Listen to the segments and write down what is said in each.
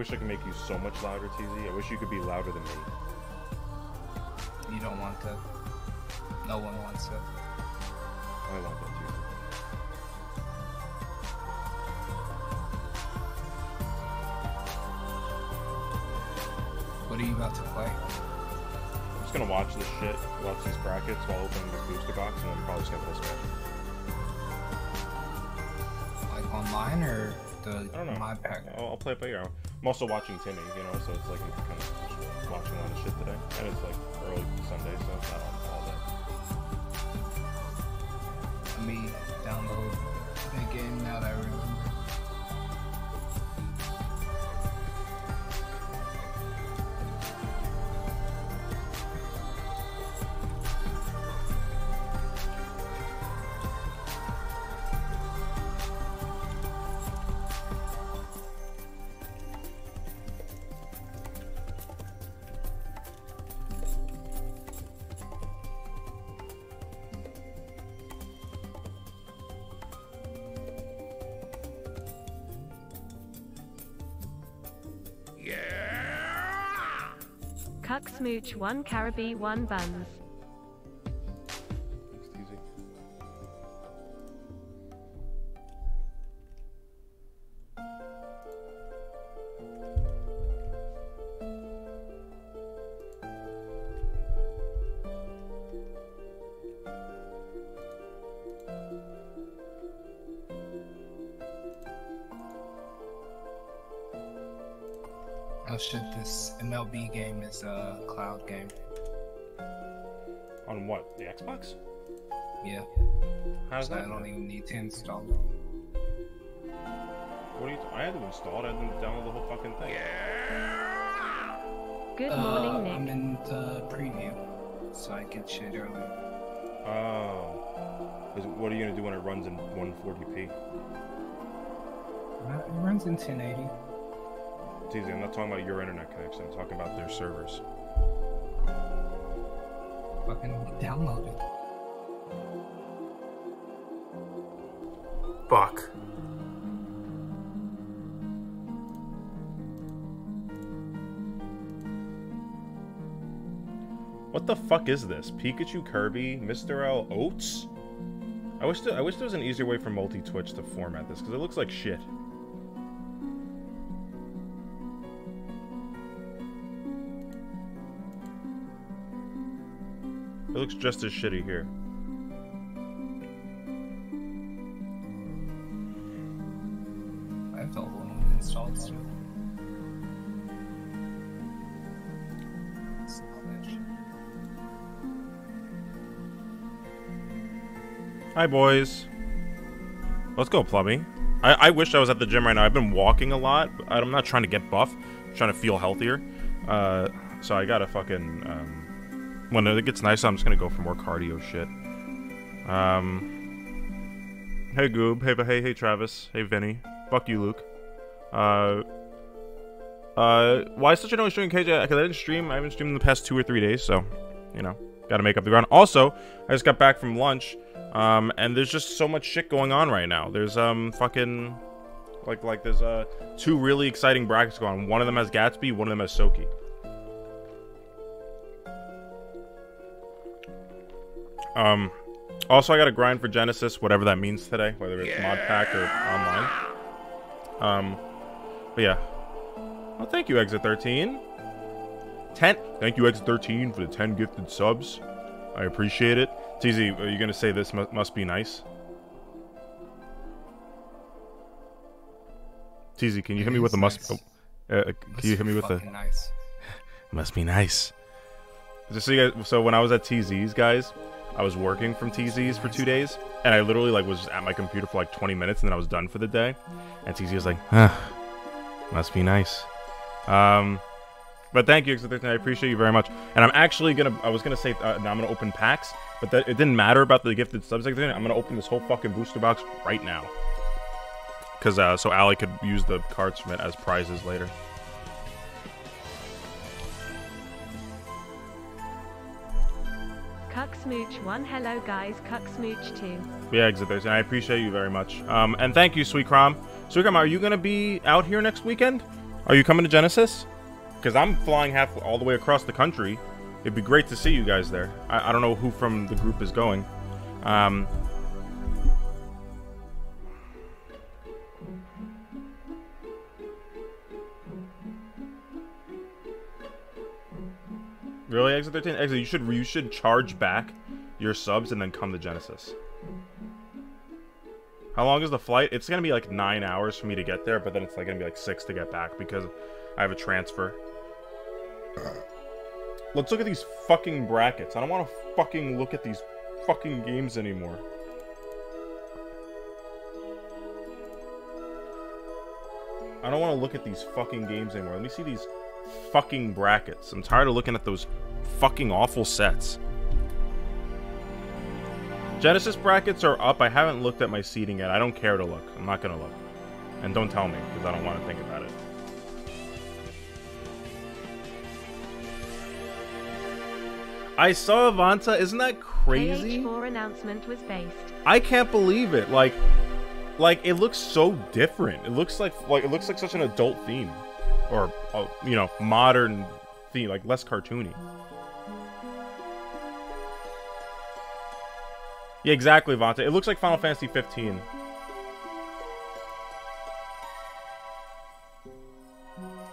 wish I could make you so much louder, TZ. I wish you could be louder than me. You don't want to. No one wants it. I want that, TZ. What are you about to play? I'm just gonna watch this shit, watch these brackets while opening this booster box, and then probably just gonna play Smash. Like online or the I don't know. my pack? I'll, I'll play it by ear. I'm also watching Timmy, you know, so it's like I'm kind of watching a lot of shit today. And it's like early Sunday, so it's not all, all day. Me download the game now that I remember. Cuck Smooch 1 Caribou 1 Buns. The Xbox? Yeah, How's so I don't even need to install it. What are you? I had to install it. I had to download the whole fucking thing. Yeah. Good Uh, morning, I'm in the preview, so I get shit early. Oh. Is, what are you gonna do when it runs in 140p? Uh, It runs in 1080. It's easy. I'm not talking about your internet connection. I'm talking about their servers. Fucking download it. Fuck. What the fuck is this? Pikachu, Kirby, Mr. L, Oats? I wish I wish there was an easier way for multi-Twitch to format this, because it looks like shit. Looks just as shitty here. I have the old one installed still. Install that shit. Hi, boys. Let's go, plumbing. I, I wish I was at the gym right now. I've been walking a lot. But I'm not trying to get buff. I'm trying to feel healthier. Uh, so I gotta fucking... Um, when it gets nice, I'm just gonna go for more cardio shit. Um... Hey, Goob. Hey, hey, hey, Travis. Hey, Vinny. Fuck you, Luke. Uh... Uh, why such a no stream, KJ? Because I didn't stream. I haven't streamed in the past two or three days, so, you know, gotta make up the ground. Also, I just got back from lunch. Um, and there's just so much shit going on right now. There's um fucking like like there's uh two really exciting brackets going on. One of them has Gatsby, one of them has Soki. Um also I got to grind for Genesis, whatever that means today, whether it's mod pack or online. Um but yeah. Well, thank you Exit 13. 10 Thank you Exit 13 for the 10 gifted subs. I appreciate it. TZ, are you gonna say this mu- must be nice? TZ, can you hit me with a must? nice. Oh, uh, can you hit me with a nice. must be nice? Just so you guys, so when I was at TZ's, guys, I was working from TZ's for two days, and I literally like was at my computer for like 20 minutes, and then I was done for the day. And TZ was like, huh, must be nice. Um, but thank you, Exit 13. I appreciate you very much. And I'm actually gonna, I was gonna say, uh, now I'm gonna open packs, but that, it didn't matter about the gifted subs. Exit 13. I'm gonna open this whole fucking booster box right now. Cause uh, so Ali could use the cards from it as prizes later. Cuck Smooch 1 Hello guys, Cuck Smooch 2. Yeah, 13. I appreciate you very much. Um, and thank you, Sweet Crom. Sweet Crom, are you gonna be out here next weekend? Are you coming to Genesis? Because I'm flying half all the way across the country. It'd be great to see you guys there. I, I don't know who from the group is going. Um, really, Exit 13? Exit, you should you should charge back your subs and then come to Genesis. How long is the flight? It's gonna be like nine hours for me to get there, but then it's like gonna be like six to get back because I have a transfer. Let's look at these fucking brackets. I don't want to fucking look at these fucking games anymore. I don't want to look at these fucking games anymore. Let me see these fucking brackets. I'm tired of looking at those fucking awful sets. Genesis brackets are up. I haven't looked at my seating yet. I don't care to look. I'm not going to look. And don't tell me, because I don't want to think about it. I saw Avanta. Isn't that crazy? KH4 announcement was based. I can't believe it. Like, like it looks so different. It looks like like it looks like such an adult theme, or uh, you know, modern theme, like less cartoony. Yeah, exactly, Vanta. It looks like Final Fantasy 15.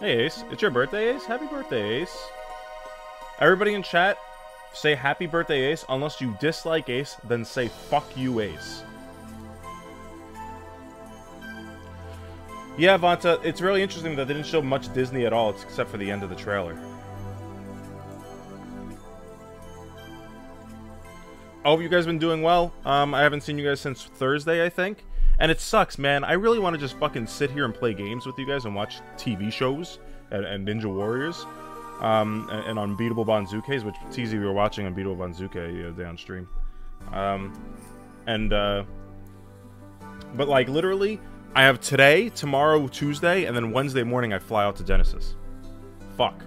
Hey, Ace. It's your birthday, Ace. Happy birthday, Ace. Everybody in chat, say happy birthday, Ace. Unless you dislike Ace, then say fuck you, Ace. Yeah, Vanta, it's really interesting that they didn't show much Disney at all, except for the end of the trailer. I hope you guys been doing well. Um, I haven't seen you guys since Thursday, I think. And it sucks, man. I really want to just fucking sit here and play games with you guys and watch TV shows and, and Ninja Warriors. Um, and, and Unbeatable Banzukes, which TZ we were watching Unbeatable Banzuke the other day stream. Um, and, uh, but like literally, I have today, tomorrow, Tuesday, and then Wednesday morning I fly out to Genesis. Fuck.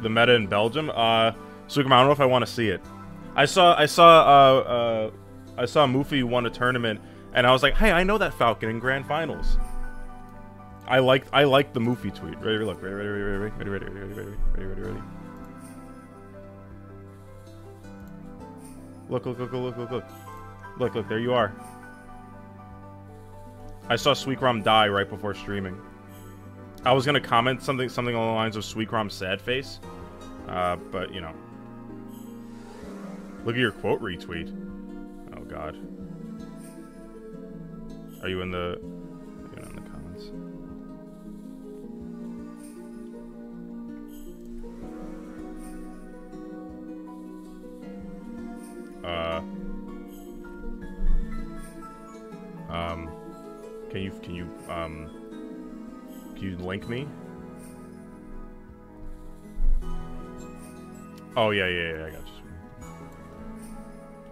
The meta in Belgium? Uh, Sukama, I don't know if I want to see it. I saw, I saw, uh, uh, I saw Mufi won a tournament, and I was like, hey, I know that Falcon in Grand Finals. I like, I like the Mufi tweet. Ready, look, ready, ready, ready, ready, ready, ready, ready, ready, ready, ready, ready. Look, look, look, look, look, look. Look, look, there you are. I saw Sweetgrom die right before streaming. I was gonna comment something something along the lines of Sweetgrom's sad face. Uh, but you know. Look at your quote retweet. Oh god. Are you in the Uh Um can you can you um can you link me? Oh yeah, yeah, yeah, I got you.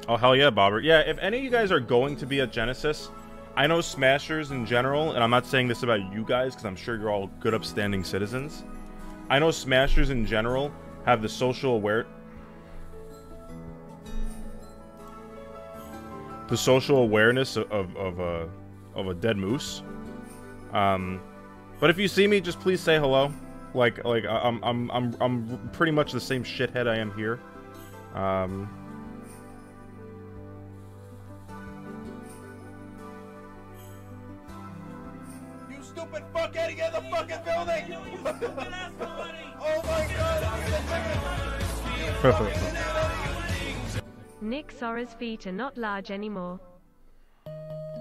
Oh hell yeah, Bobber. Yeah, if any of you guys are going to be at Genesis, I know Smashers in general, and I'm not saying this about you guys because I'm sure you're all good, upstanding citizens. I know Smashers in general have the social aware, the social awareness of of, of a of a dead moose. Um, but if you see me, just please say hello. Like, like I'm, I'm, I'm, I'm pretty much the same shithead I am here. Um. You stupid fuckhead, get in the fucking building! oh my god! Nick Sora's feet are not large anymore.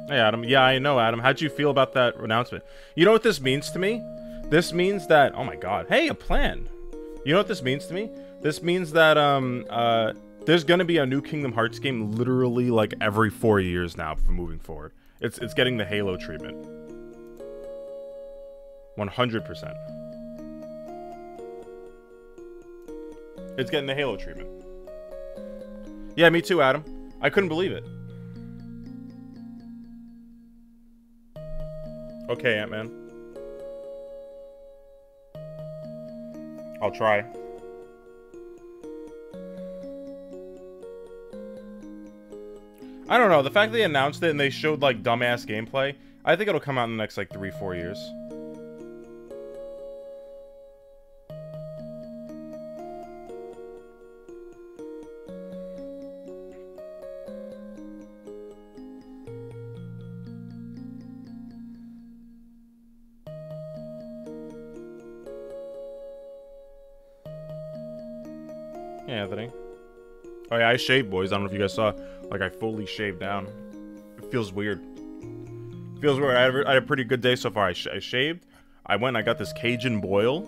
Hey, Adam. Yeah, I know, Adam. How'd you feel about that announcement? You know what this means to me? This means that... Oh, my God. Hey, a plan. You know what this means to me? This means that, um, uh, there's gonna be a new Kingdom Hearts game literally, like, every four years now from moving forward. It's, it's getting the Halo treatment. 100%. It's getting the Halo treatment. Yeah, me too, Adam. I couldn't believe it. Okay, Ant-Man. I'll try. I don't know. The fact they announced it and they showed like dumbass gameplay, I think it'll come out in the next like three, four years. I shaved, boys. I don't know if you guys saw. Like, I fully shaved down. It feels weird. feels weird. I had, a, I had, a pretty good day so far. I, sh I shaved. I went. I got this Cajun boil.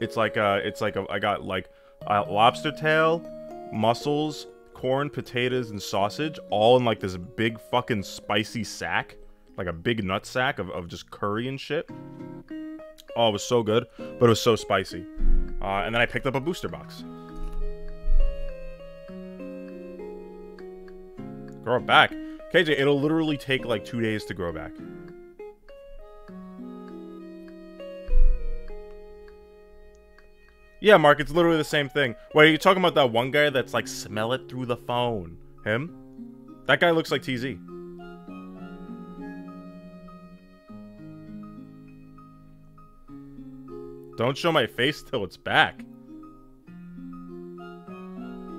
It's like uh, it's like a, I got like a lobster tail, mussels, corn, potatoes, and sausage, all in like this big fucking spicy sack, like a big nut sack of, of just curry and shit. Oh, it was so good, but it was so spicy. Uh, and then I picked up a booster box. Grow it back. KJ, it'll literally take like two days to grow back. Yeah, Mark, it's literally the same thing. Wait, are you talking about that one guy that's like, smell it through the phone? Him? That guy looks like TZ. Don't show my face till it's back.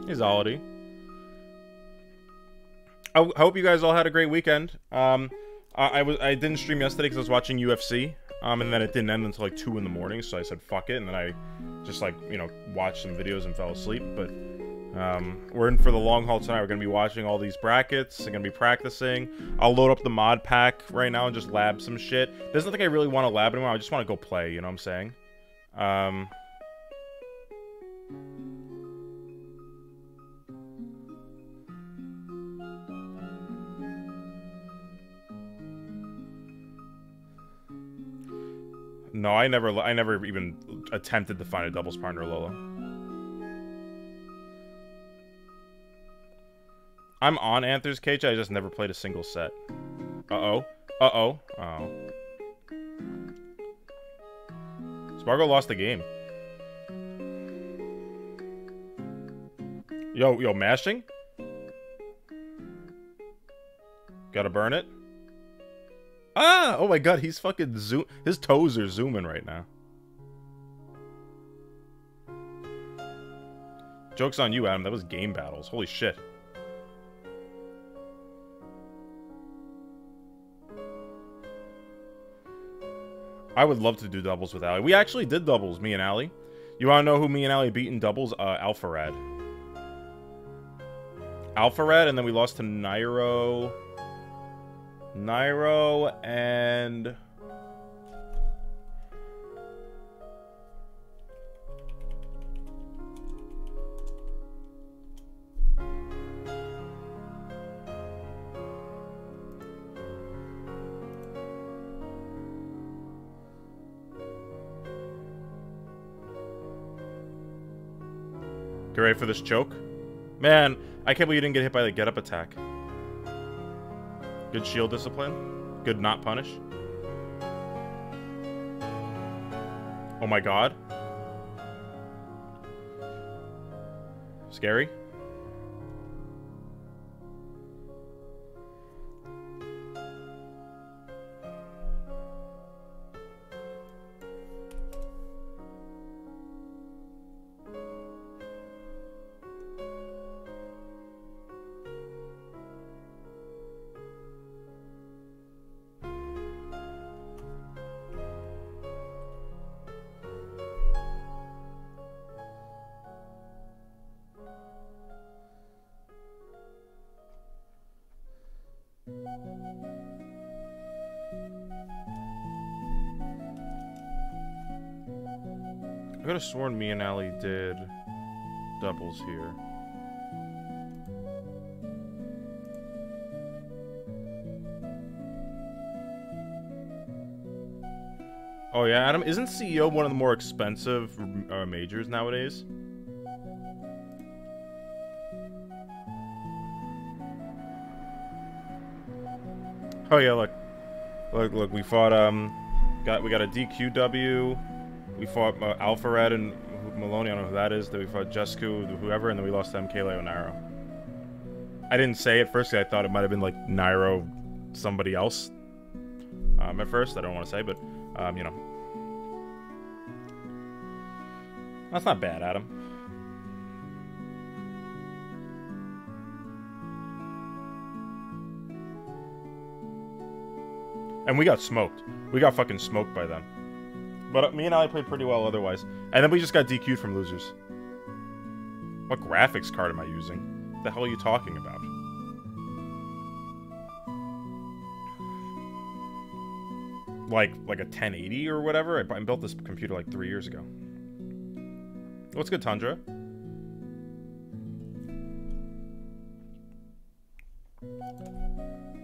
He's Aldi. I hope you guys all had a great weekend. Um, I, I was I didn't stream yesterday because I was watching UFC. Um, and then it didn't end until like two in the morning, so I said fuck it, and then I just like you know watched some videos and fell asleep. But um, we're in for the long haul tonight. We're gonna be watching all these brackets. I'm gonna be practicing. I'll load up the mod pack right now and just lab some shit. There's nothing I really want to lab anymore. I just want to go play. You know what I'm saying? Um, No, I never, I never even attempted to find a doubles partner, Lola. I'm on Anthers Cage, I just never played a single set. Uh-oh. Uh-oh. Oh. Spargo lost the game. Yo, yo, mashing? Gotta burn it? Ah! Oh my god, he's fucking zoom. His toes are zooming right now. Joke's on you, Adam. That was game battles. Holy shit. I would love to do doubles with Ali. We actually did doubles, me and Ali. You want to know who me and Ali beat in doubles? Uh, Alpharad. Alpharad, and then we lost to Nairo... Nairo and... Get ready for this choke. Man, I can't believe you didn't get hit by the get-up attack. Good shield discipline. Good not punish. Oh my god. Scary. Have sworn me and Ali did doubles here. Oh yeah, Adam, isn't CEO one of the more expensive uh, majors nowadays? Oh yeah, look, look, look. We fought um, got we got a DQW. We fought uh, Alpharad and Maloney. I don't know who that is. Then we fought Jesku, whoever, and then we lost to MK Leonaro. I didn't say it first. I thought it might have been like Nairo, somebody else. Um, at first, I don't want to say, but um, you know, that's not bad, Adam. And we got smoked. We got fucking smoked by them. But me and Ali played pretty well otherwise. And then we just got DQ'd from losers. What graphics card am I using? What the hell are you talking about? Like like a 1080 or whatever? I, I built this computer like three years ago. What's good, Tundra?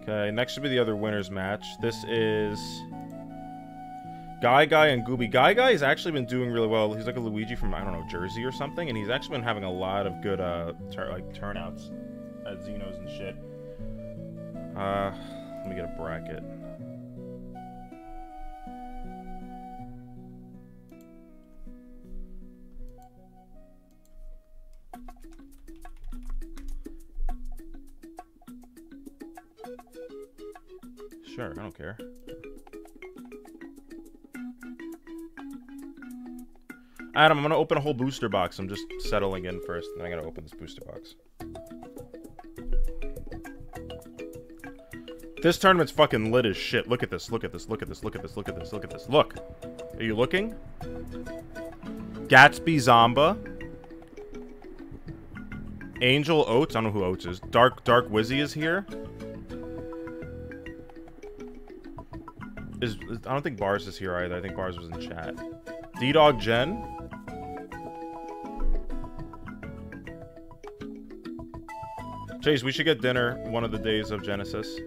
Okay, next should be the other winners match. This is Guy Guy and Gooby. Guy Guy has actually been doing really well. He's like a Luigi from I don't know Jersey or something, and he's actually been having a lot of good uh tur- like turnouts at Xenos and shit. Uh, let me get a bracket. Sure, I don't care. Adam, I'm gonna open a whole booster box. I'm just settling in first, and I gotta open this booster box. This tournament's fucking lit as shit. Look at this, look at this, look at this, look at this, look at this, look at this. Look. Are you looking? Gatsby Zomba. Angel Oates. I don't know who Oates is. Dark Dark Wizzy is here. Is, is I don't think Bars is here either. I think Bars was in chat. D Dog Jen. Chase, we should get dinner one of the days of Genesis.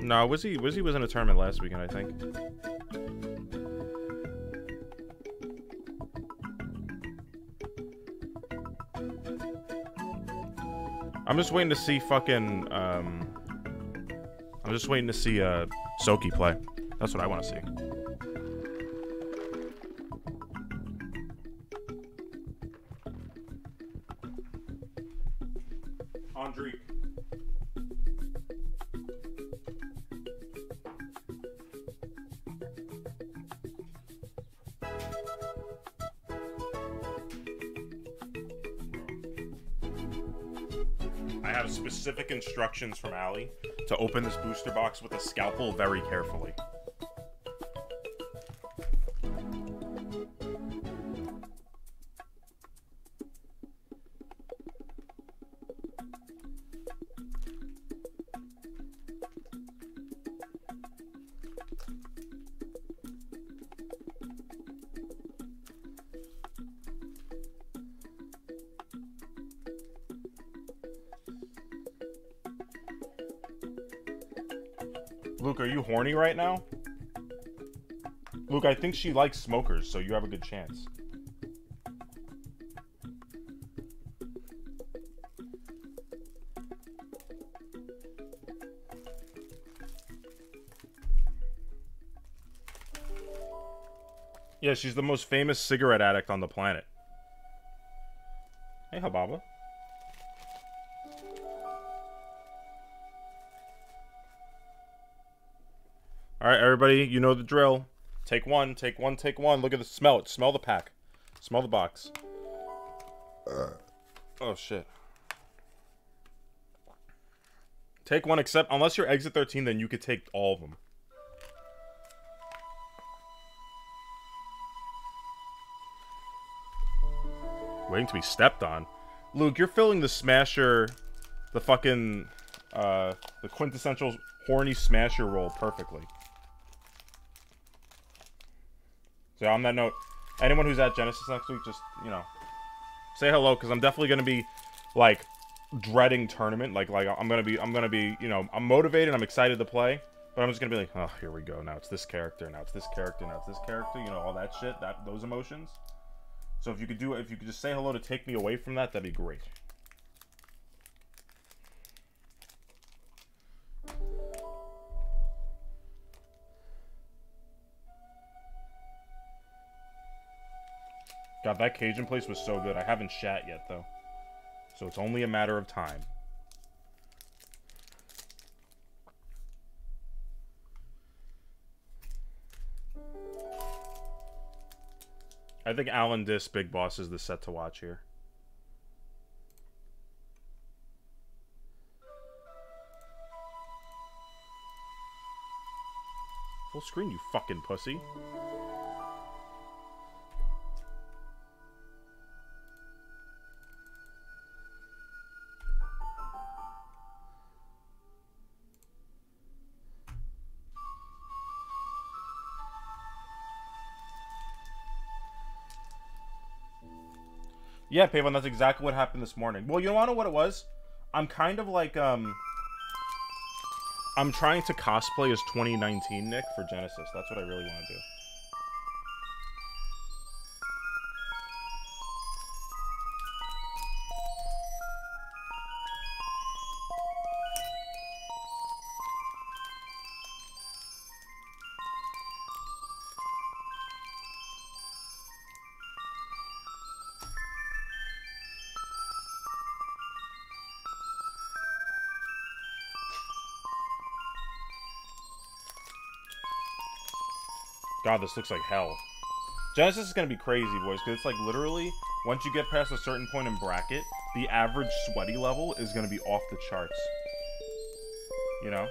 No, Wizzy, Wizzy was in a tournament last weekend, I think. I'm just waiting to see fucking, um... I'm just waiting to see, uh, Soki play. That's what I want to see. Instructions from Allie to open this booster box with a scalpel very carefully. Right now? Luke, I think she likes smokers, so you have a good chance. Yeah, she's the most famous cigarette addict on the planet. Hey, Hababa. Everybody, you know the drill. Take one, take one, take one. Look at the smell it. Smell the pack. Smell the box. Oh shit. Take one, except unless you're exit 13, then you could take all of them. Waiting to be stepped on. Luke, you're filling the smasher, the fucking, uh, the quintessential horny smasher role perfectly. So on that note, anyone who's at Genesis next week, just you know, say hello because I'm definitely gonna be like dreading tournament. Like like I'm gonna be I'm gonna be you know I'm motivated. I'm excited to play, but I'm just gonna be like, oh here we go. Now it's this character. Now it's this character. Now it's this character. You know all that shit. That those emotions. So if you could do if you could just say hello to take me away from that, that'd be great. God, that Cajun place was so good. I haven't shat yet, though. So it's only a matter of time. I think Alan Dis Big Boss is the set to watch here. Full screen, you fucking pussy. Yeah, Pavon, that's exactly what happened this morning. Well, you wanna know what it was? I'm kind of like, um... I'm trying to cosplay as 2019 Nick for Genesis. That's what I really want to do. God, this looks like hell. Genesis is going to be crazy, boys, because it's like literally, once you get past a certain point in bracket, the average sweaty level is going to be off the charts. You know?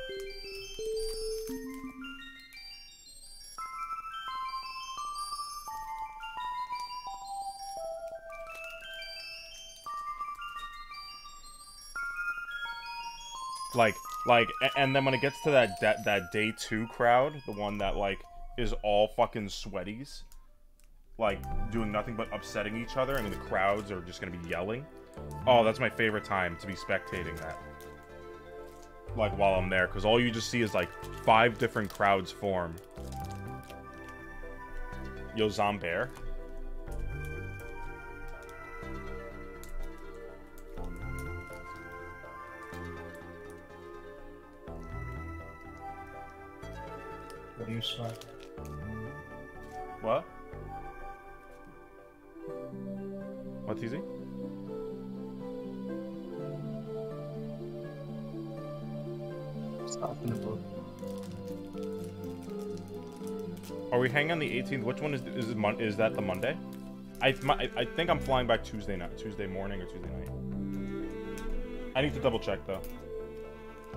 Like, like, and then when it gets to that, that, that day two crowd, the one that, like, is all fucking sweaties, like doing nothing but upsetting each other, and the crowds are just gonna be yelling. Oh, that's my favorite time to be spectating that. Like while I'm there, because all you just see is like five different crowds form. Yo, Zombear. What do you swipe? What? What's easy? Stop in the book. Are we hanging on the 18th? Which one is is it is that the Monday? I my, I think I'm flying back Tuesday night, Tuesday morning or Tuesday night. I need to double check though,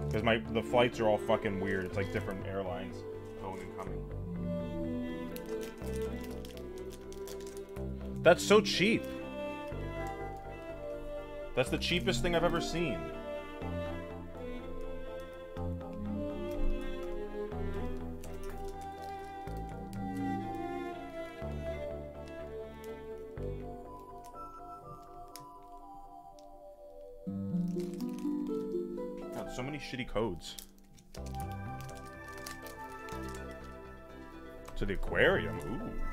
because my the flights are all fucking weird. It's like different airlines going and coming. That's so cheap. That's the cheapest thing I've ever seen. So many shitty codes. To the aquarium. Ooh.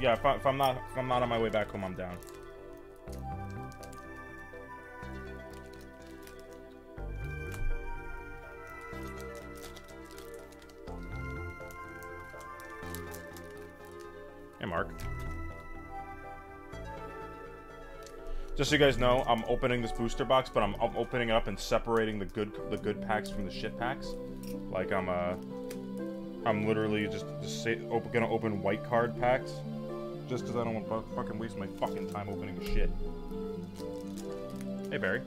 Yeah, if, I, if I'm not if I'm not on my way back home, I'm down. Hey, Mark. Just so you guys know, I'm opening this booster box, but I'm, I'm opening it up and separating the good the good packs from the shit packs. Like I'm uh, I'm literally just, just say, gonna open white card packs, just because I don't want to fucking waste my fucking time opening shit. Hey Barry.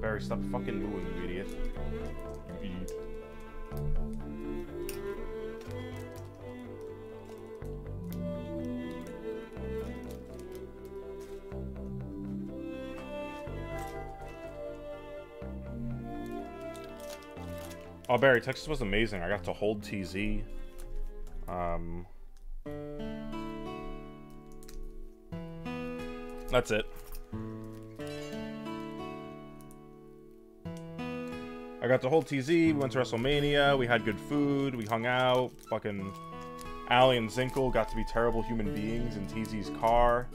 Barry, stop fucking mooing, you idiot. You idiot. Oh, Barry, Texas was amazing. I got to hold TZ. Um, that's it. I got to hold TZ. We went to WrestleMania. We had good food. We hung out. Fucking Allie and Zinkel got to be terrible human beings in TZ's car.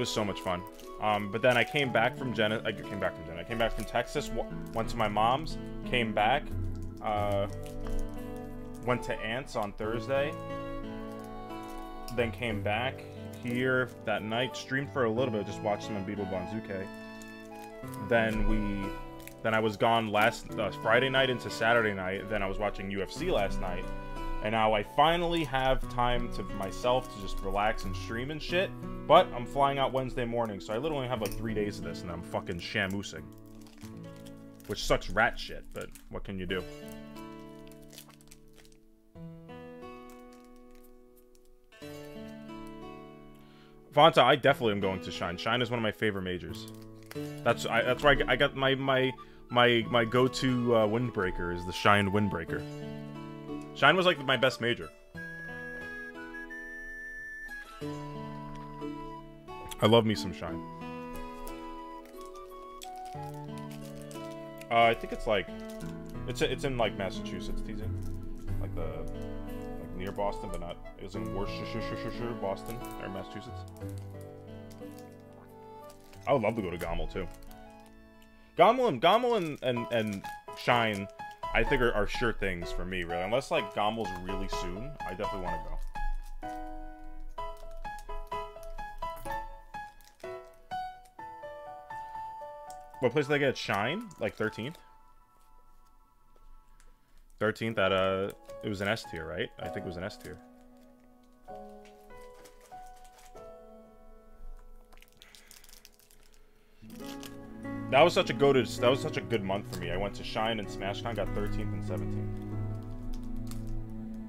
Was. So much fun. Um, but then I came back from Gen. I came back from Gen. I came back from Texas. Went to my mom's. Came back. Uh, went to Ants on Thursday. Then came back here that night. Streamed for a little bit. Just watched some Unbeatable Banzuke. Then we. Then I was gone last uh, Friday night into Saturday night. Then I was watching UFC last night. And now I finally have time to myself to just relax and stream and shit. But I'm flying out Wednesday morning, so I literally have like three days of this, and I'm fucking shamoosing. Which sucks rat shit, but what can you do? Vonta, I definitely am going to Shine. Shine is one of my favorite majors. That's I, that's where I, I got my my my my go-to uh, windbreaker is the Shine windbreaker. Shine was like my best major. I love me some Shine. Uh, I think it's like, it's it's in like Massachusetts, teasing, like the like near Boston, but not. It was in Worcestershire, Boston, or Massachusetts. I would love to go to Gommel too. Gommel and Gommel and and, and Shine, I think are, are sure things for me, really. Unless like Gommel's really soon, I definitely want to go. What place did I get? Shine? Like 13th? 13th at, uh, it was an S tier, right? I think it was an S tier. That was such a go to, that was such a good month for me. I went to Shine and SmashCon, got 13th and 17th.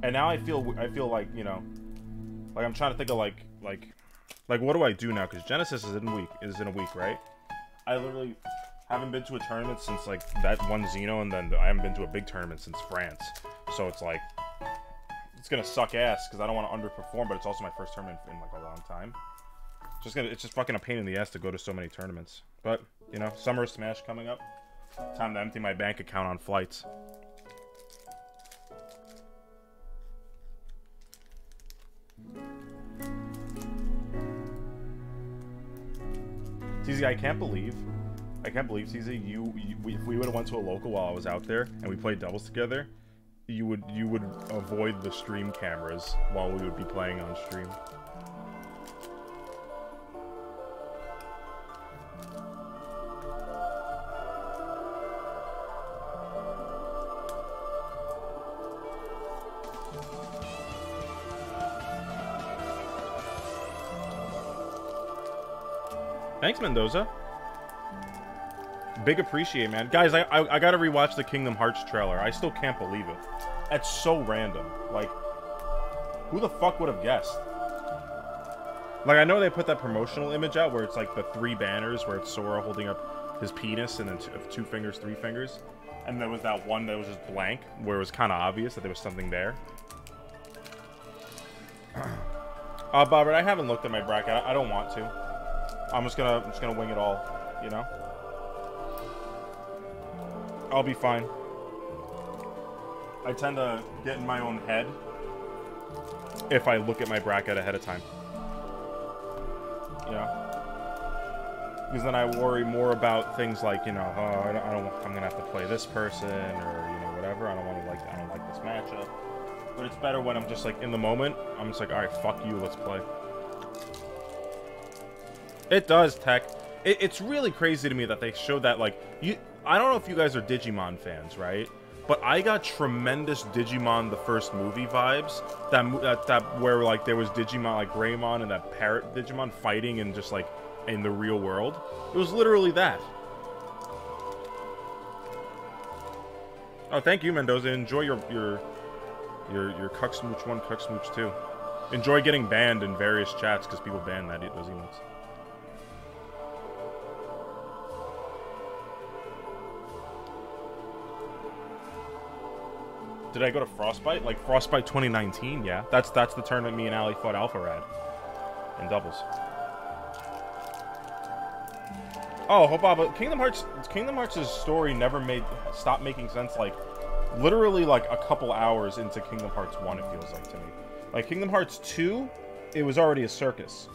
And now I feel, I feel like, you know, like I'm trying to think of like, like, like what do I do now? Because Genesis is in a week, is in a week, right? I literally haven't been to a tournament since like that one Xeno, and then I haven't been to a big tournament since France. So it's like it's gonna suck ass because I don't want to underperform, but it's also my first tournament in like a long time. It's just gonna it's just fucking a pain in the ass to go to so many tournaments. But you know, Summer Smash coming up. Time to empty my bank account on flights. TZ, I can't believe, I can't believe TZ, you, you we, if we would have went to a local while I was out there and we played doubles together, you would you would avoid the stream cameras while we would be playing on stream. Thanks, Mendoza. Big appreciate, man. Guys, I, I, I gotta rewatch the Kingdom Hearts trailer. I still can't believe it. That's so random. Like, who the fuck would have guessed? Like, I know they put that promotional image out where it's like the three banners where it's Sora holding up his penis and then two, two fingers, three fingers. And there was that one that was just blank where it was kind of obvious that there was something there. Uh, Bobbert, I haven't looked at my bracket. I, I don't want to. I'm just gonna I'm just gonna wing it all, you know? I'll be fine. I tend to get in my own head if I look at my bracket ahead of time. Yeah. Because then I worry more about things like, you know, oh, I don't, I don't I'm gonna have to play this person or you know whatever. I don't want to like I don't like this matchup. But it's better when I'm just like in the moment. I'm just like, all right, fuck you, let's play. It does, Tech. It, it's really crazy to me that they showed that, like, you. I don't know if you guys are Digimon fans, right? But I got tremendous Digimon the first movie vibes. That that that where like there was Digimon like Greymon and that parrot Digimon fighting and just like in the real world. It was literally that. Oh, thank you, Mendoza. Enjoy your your your your Cuck one, Cuck two. Enjoy getting banned in various chats because people ban that those emotes. Did I go to Frostbite? Like Frostbite 2019? Yeah, that's that's the tournament me and Ali fought Alpharad in doubles. Oh, hope but Kingdom Hearts Kingdom Hearts' story never made stop making sense like literally like a couple hours into Kingdom Hearts 1 it feels like to me. Like Kingdom Hearts 2, it was already a circus.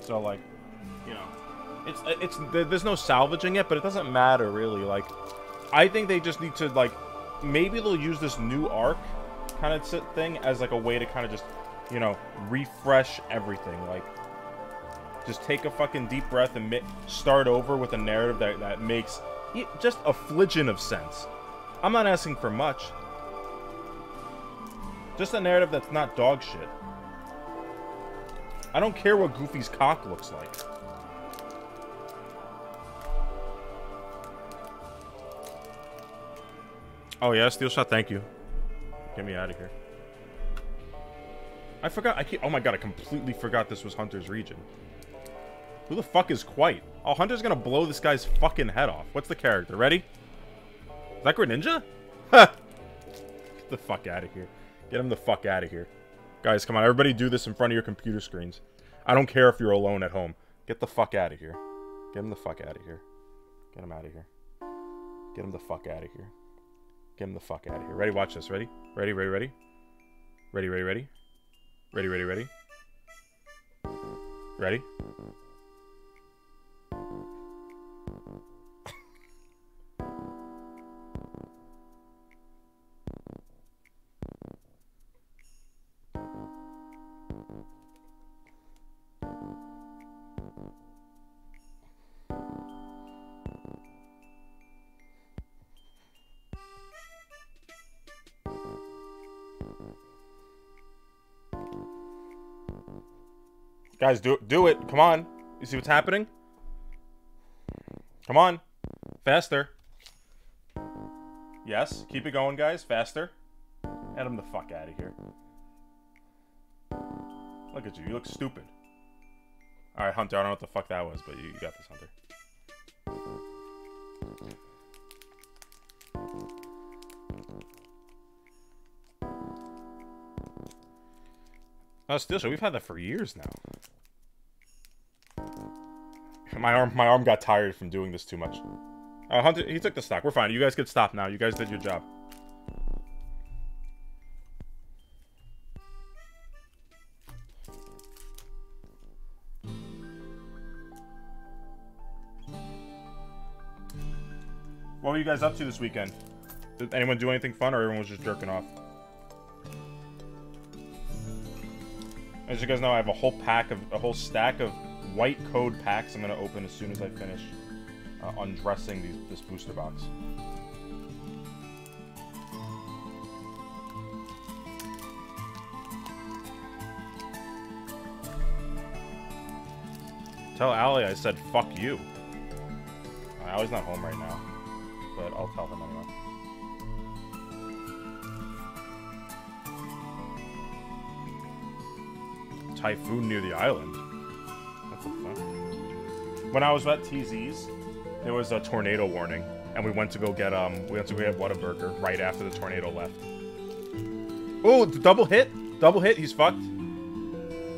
So like, you know, it's it's there's no salvaging it, but it doesn't matter really. Like, I think they just need to like, maybe they'll use this new arc kind of thing as like a way to kind of just, you know, refresh everything. Like, just take a fucking deep breath and start over with a narrative that that makes just a fligin of sense. I'm not asking for much. Just a narrative that's not dog shit. I don't care what Goofy's cock looks like. Oh yeah, steel shot. Thank you. Get me out of here. I forgot. I keep, oh my god, I completely forgot this was Hunter's region. Who the fuck is Quite? Oh, Hunter's gonna blow this guy's fucking head off. What's the character? Ready? Is that Greninja? Ha! Get the fuck out of here. Get him the fuck out of here. Guys, come on. Everybody do this in front of your computer screens. I don't care if you're alone at home. Get the fuck out of here. Get him the fuck out of here. Get him out of here. Get him the fuck out of here. Get him the fuck out of here. Ready? Watch this. Ready? Ready, ready, ready? Ready, ready, ready? Ready, ready, ready? Ready? Guys, do do it. Come on. You see what's happening? Come on. Faster. Yes. Keep it going, guys. Faster. Get him the fuck out of here. Look at you. You look stupid. Alright, Hunter. I don't know what the fuck that was, but you, you got this, Hunter. Oh, still, Show, we've had that for years now. My arm, my arm got tired from doing this too much. Uh, Hunter, he took the stock. We're fine. You guys could stop now. You guys did your job. What were you guys up to this weekend? Did anyone do anything fun, or everyone was just jerking off? As you guys know, I have a whole pack of a whole stack of white code packs. I'm gonna open as soon as I finish uh, undressing these, this booster box. Tell Ali I said fuck you. Uh, Ali's not home right now, but I'll tell him anyway. typhoon near the island. When I was at TZ's, there was a tornado warning, and we went to go get um, we went to go get Whataburger right after the tornado left. Oh, the double hit, double hit. He's fucked.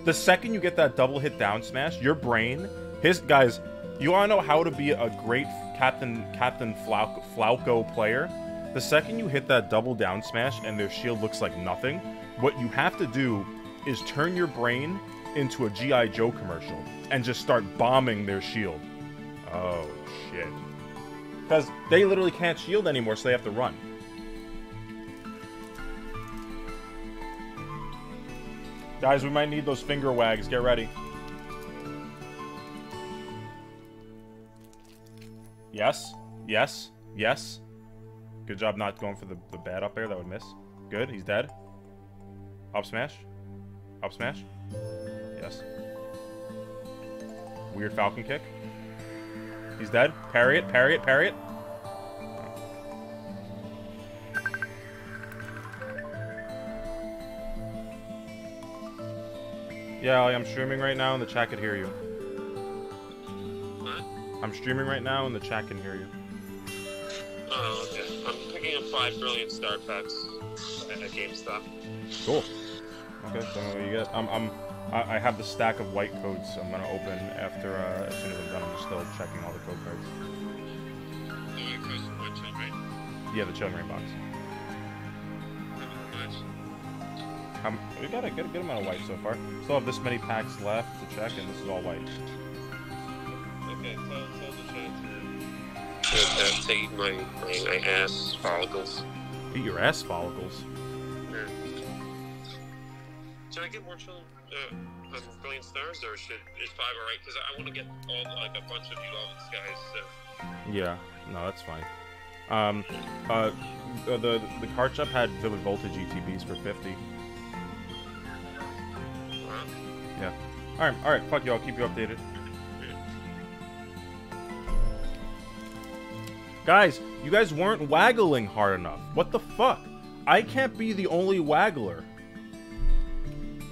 The second you get that double hit down smash, your brain, his guys, you wanna know how to be a great Captain Captain Flau- Flauco player? The second you hit that double down smash and their shield looks like nothing, what you have to do is turn your brain into a G.I. Joe commercial and just start bombing their shield. Oh, shit. Because they literally can't shield anymore, so they have to run. Guys, we might need those finger wags. Get ready. Yes. Yes. Yes. Good job not going for the, the bad up air. That would miss. Good. He's dead. Up smash. Up smash. Yes. Weird falcon kick. He's dead. Parry it. Parry it. Parry it. Yeah, I'm streaming right now and the chat can hear you. What? I'm streaming right now and the chat can hear you. Oh, okay. I'm picking up five brilliant star packs at GameStop. Cool. Okay, so what you get? I'm, I'm, I I have the stack of white codes. I'm gonna open after uh, as soon as I'm done. I'm just still checking all the code cards. The white coast and white chain, right? Yeah, the children box. How much? Um, we got a good, good amount of white so far. Still have this many packs left to check, and this is all white. Okay, tell, tell the chat to, to, uh, to eat my, my, my ass follicles. Eat your ass follicles. Yeah. Should I get more children? Uh, a Brilliant Stars, or should is five alright? Because I want to get all like a bunch of you all these guys. So. Yeah, no, that's fine. Um, uh, the the, card shop had Vivid Voltage ETBs for 50. Wow. Yeah. All right, all right. Fuck you. I'll keep you updated. Guys, you guys weren't waggling hard enough. What the fuck? I can't be the only waggler.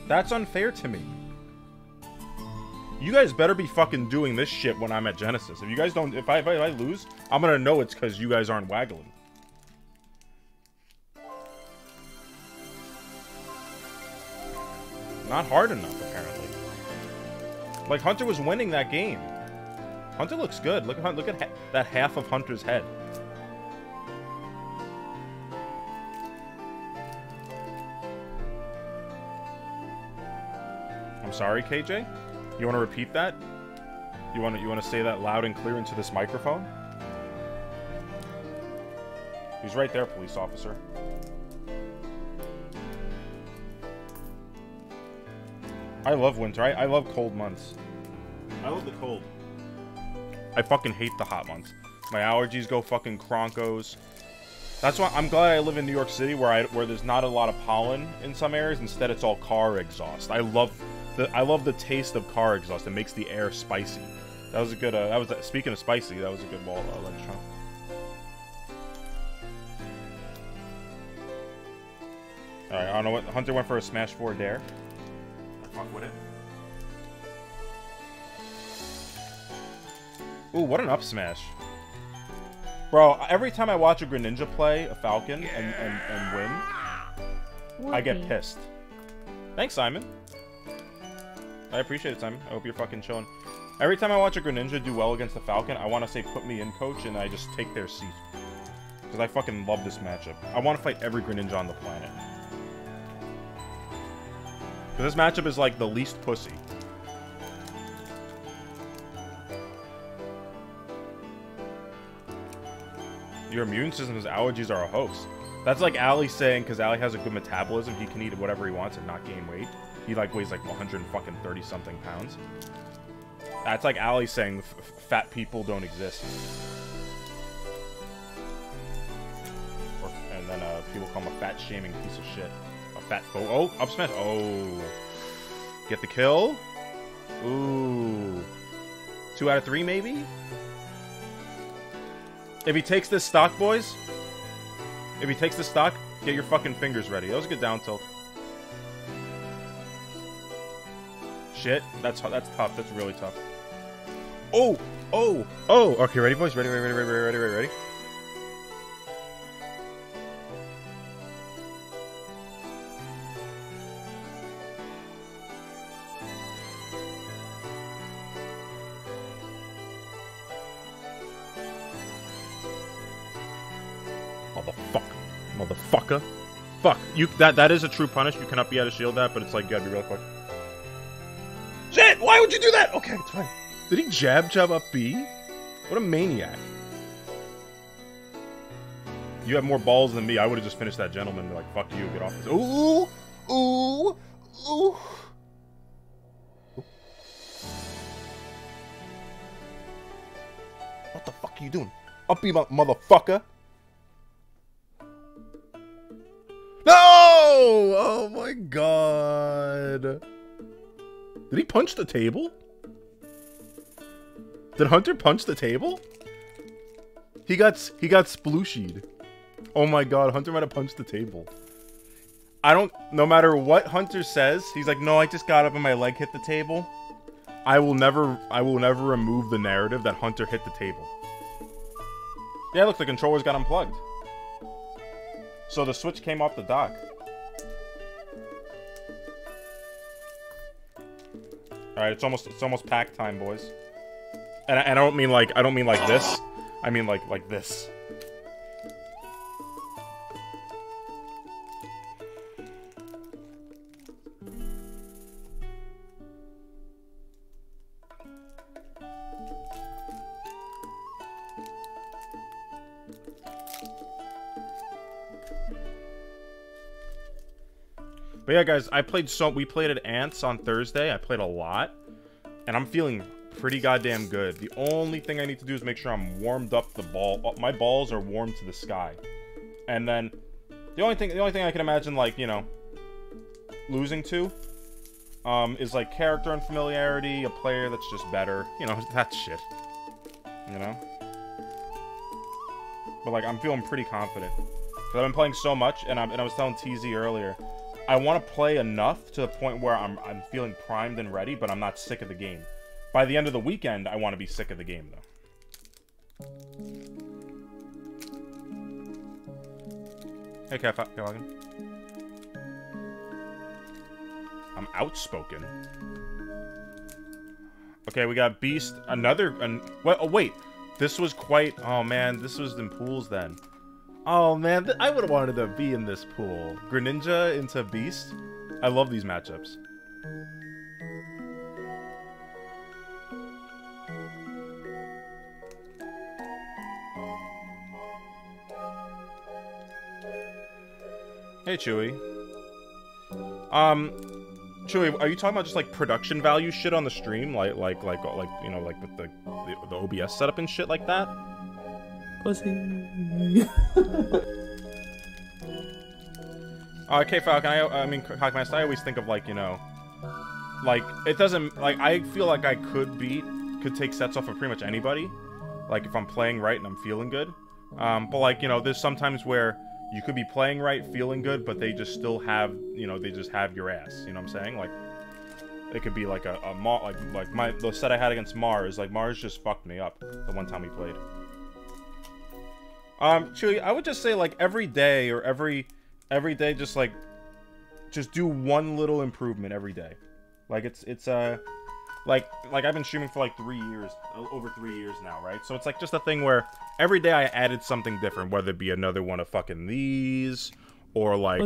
That's unfair to me. You guys better be fucking doing this shit when I'm at Genesis. If you guys don't, if I, if I, if I lose, I'm gonna know it's because you guys aren't waggling. Not hard enough, apparently. Like Hunter was winning that game. Hunter looks good. Look at look at ha that half of Hunter's head. Sorry, KJ. You want to repeat that? You want to you want to say that loud and clear into this microphone? He's right there, police officer. I love winter. I, I love cold months. I love the cold. I fucking hate the hot months. My allergies go fucking cronkos. That's why I'm glad I live in New York City where I where there's not a lot of pollen in some areas. Instead, it's all car exhaust. I love the I love the taste of car exhaust. It makes the air spicy. That was a good. Uh, that was speaking of spicy. That was a good wall, uh, Electron. All right, I don't know what Hunter went for a smash four dare. I fuck with it. Ooh, what an up smash. Bro, every time I watch a Greninja play a Falcon and, and, and win, I get Whoopee. pissed. Thanks, Simon. I appreciate it, Simon. I hope you're fucking chilling. Every time I watch a Greninja do well against the Falcon, I want to say put me in, coach, and I just take their seat. Because I fucking love this matchup. I want to fight every Greninja on the planet. Because this matchup is like the least pussy. Your immune system's allergies are a hoax. That's like Ali saying because Ali has a good metabolism, he can eat whatever he wants and not gain weight. He like weighs like 130 something pounds. That's like Ali saying fat people don't exist. Or, and then uh, people call him a fat shaming piece of shit. A fat oh oh up smash oh get the kill. Ooh, two out of three maybe. If he takes this stock, boys. If he takes this stock, get your fucking fingers ready. That was a good down tilt. Shit, that's that's tough. That's really tough. Oh, oh, oh. Okay, ready, boys? Ready, ready, ready, ready, ready, ready, ready. Motherfucker. Motherfucker. Fuck. You that that is a true punish. You cannot be out of shield that, but it's like you gotta be real quick. Shit! Why would you do that? Okay, it's fine. Did he jab jab up B? What a maniac. You have more balls than me. I would have just finished that gentleman. Like, fuck you, get off this. Ooh! Ooh! Ooh! What the fuck are you doing? Up B, mo- motherfucker! No! Oh my god. Did he punch the table? Did Hunter punch the table? He got he got splooshied. Oh my god, Hunter might have punched the table. I don't no matter what Hunter says, he's like, "No, I just got up and my leg hit the table." I will never I will never remove the narrative that Hunter hit the table. Yeah, look, the controllers got unplugged. So the switch came off the dock. All right, it's almost it's almost pack time, boys. And I, and I don't mean like I don't mean like this. I mean like like this. But yeah, guys, I played so we played at Ants on Thursday. I played a lot, and I'm feeling pretty goddamn good. The only thing I need to do is make sure I'm warmed up the ball. uh, My balls are warm to the sky, and then the only thing the only thing I can imagine like you know losing to um, is like character unfamiliarity, a player that's just better. You know that shit. You know. But like I'm feeling pretty confident because I've been playing so much, and, i and I was telling TZ earlier. I want to play enough to the point where I'm, I'm feeling primed and ready, but I'm not sick of the game. By the end of the weekend, I want to be sick of the game, though. Hey, Kev, I'm outspoken. Okay, we got Beast. Another. An, what, oh, wait. This was quite. Oh, man. This was in pools then. Oh, man. I would have wanted to be in this pool. Greninja into Beast. I love these matchups. Hey, Chewy. Um, Chewy, are you talking about just like production value shit on the stream, like like like like you know like with the the, the OBS setup and shit like that? Pussy. Uh, okay, Falcon. I, I mean, Cockmaster. I always think of like you know, like it doesn't like I feel like I could beat, could take sets off of pretty much anybody, like if I'm playing right and I'm feeling good. Um, but like you know, there's sometimes where you could be playing right, feeling good, but they just still have you know they just have your ass. You know what I'm saying? Like it could be like a, a Mar like like my the set I had against Mars. Like Mars just fucked me up the one time we played. Um, Chewy, I would just say like every day or every every day, just like just do one little improvement every day. Like it's it's uh like like I've been streaming for like three years, over three years now, right? So it's like just a thing where every day I added something different, whether it be another one of fucking these or like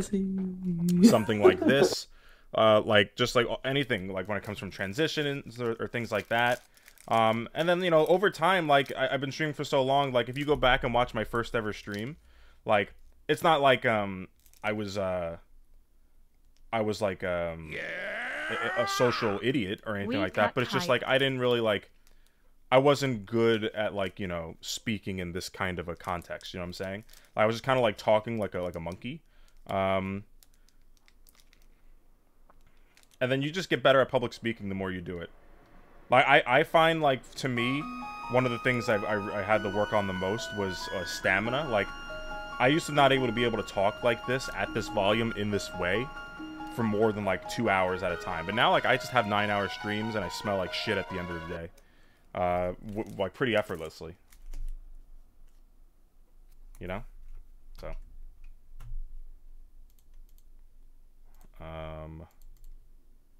something like this uh like just like anything like when it comes from transitions or, or things like that um and then you know over time like I, i've been streaming for so long like if you go back and watch my first ever stream like it's not like um i was uh i was like um a, a social idiot or anything We like that but it's just like i didn't really like i wasn't good at like you know speaking in this kind of a context you know what i'm saying? I was just kind of like talking like a like a monkey. Um and then you just get better at public speaking the more you do it. Like I, I find like to me, one of the things I, I, I had to work on the most was uh, stamina. Like I used to not able to be able to talk like this at this volume in this way for more than like two hours at a time. But now like I just have nine hour streams and I smell like shit at the end of the day, uh, like pretty effortlessly. You know, so. Um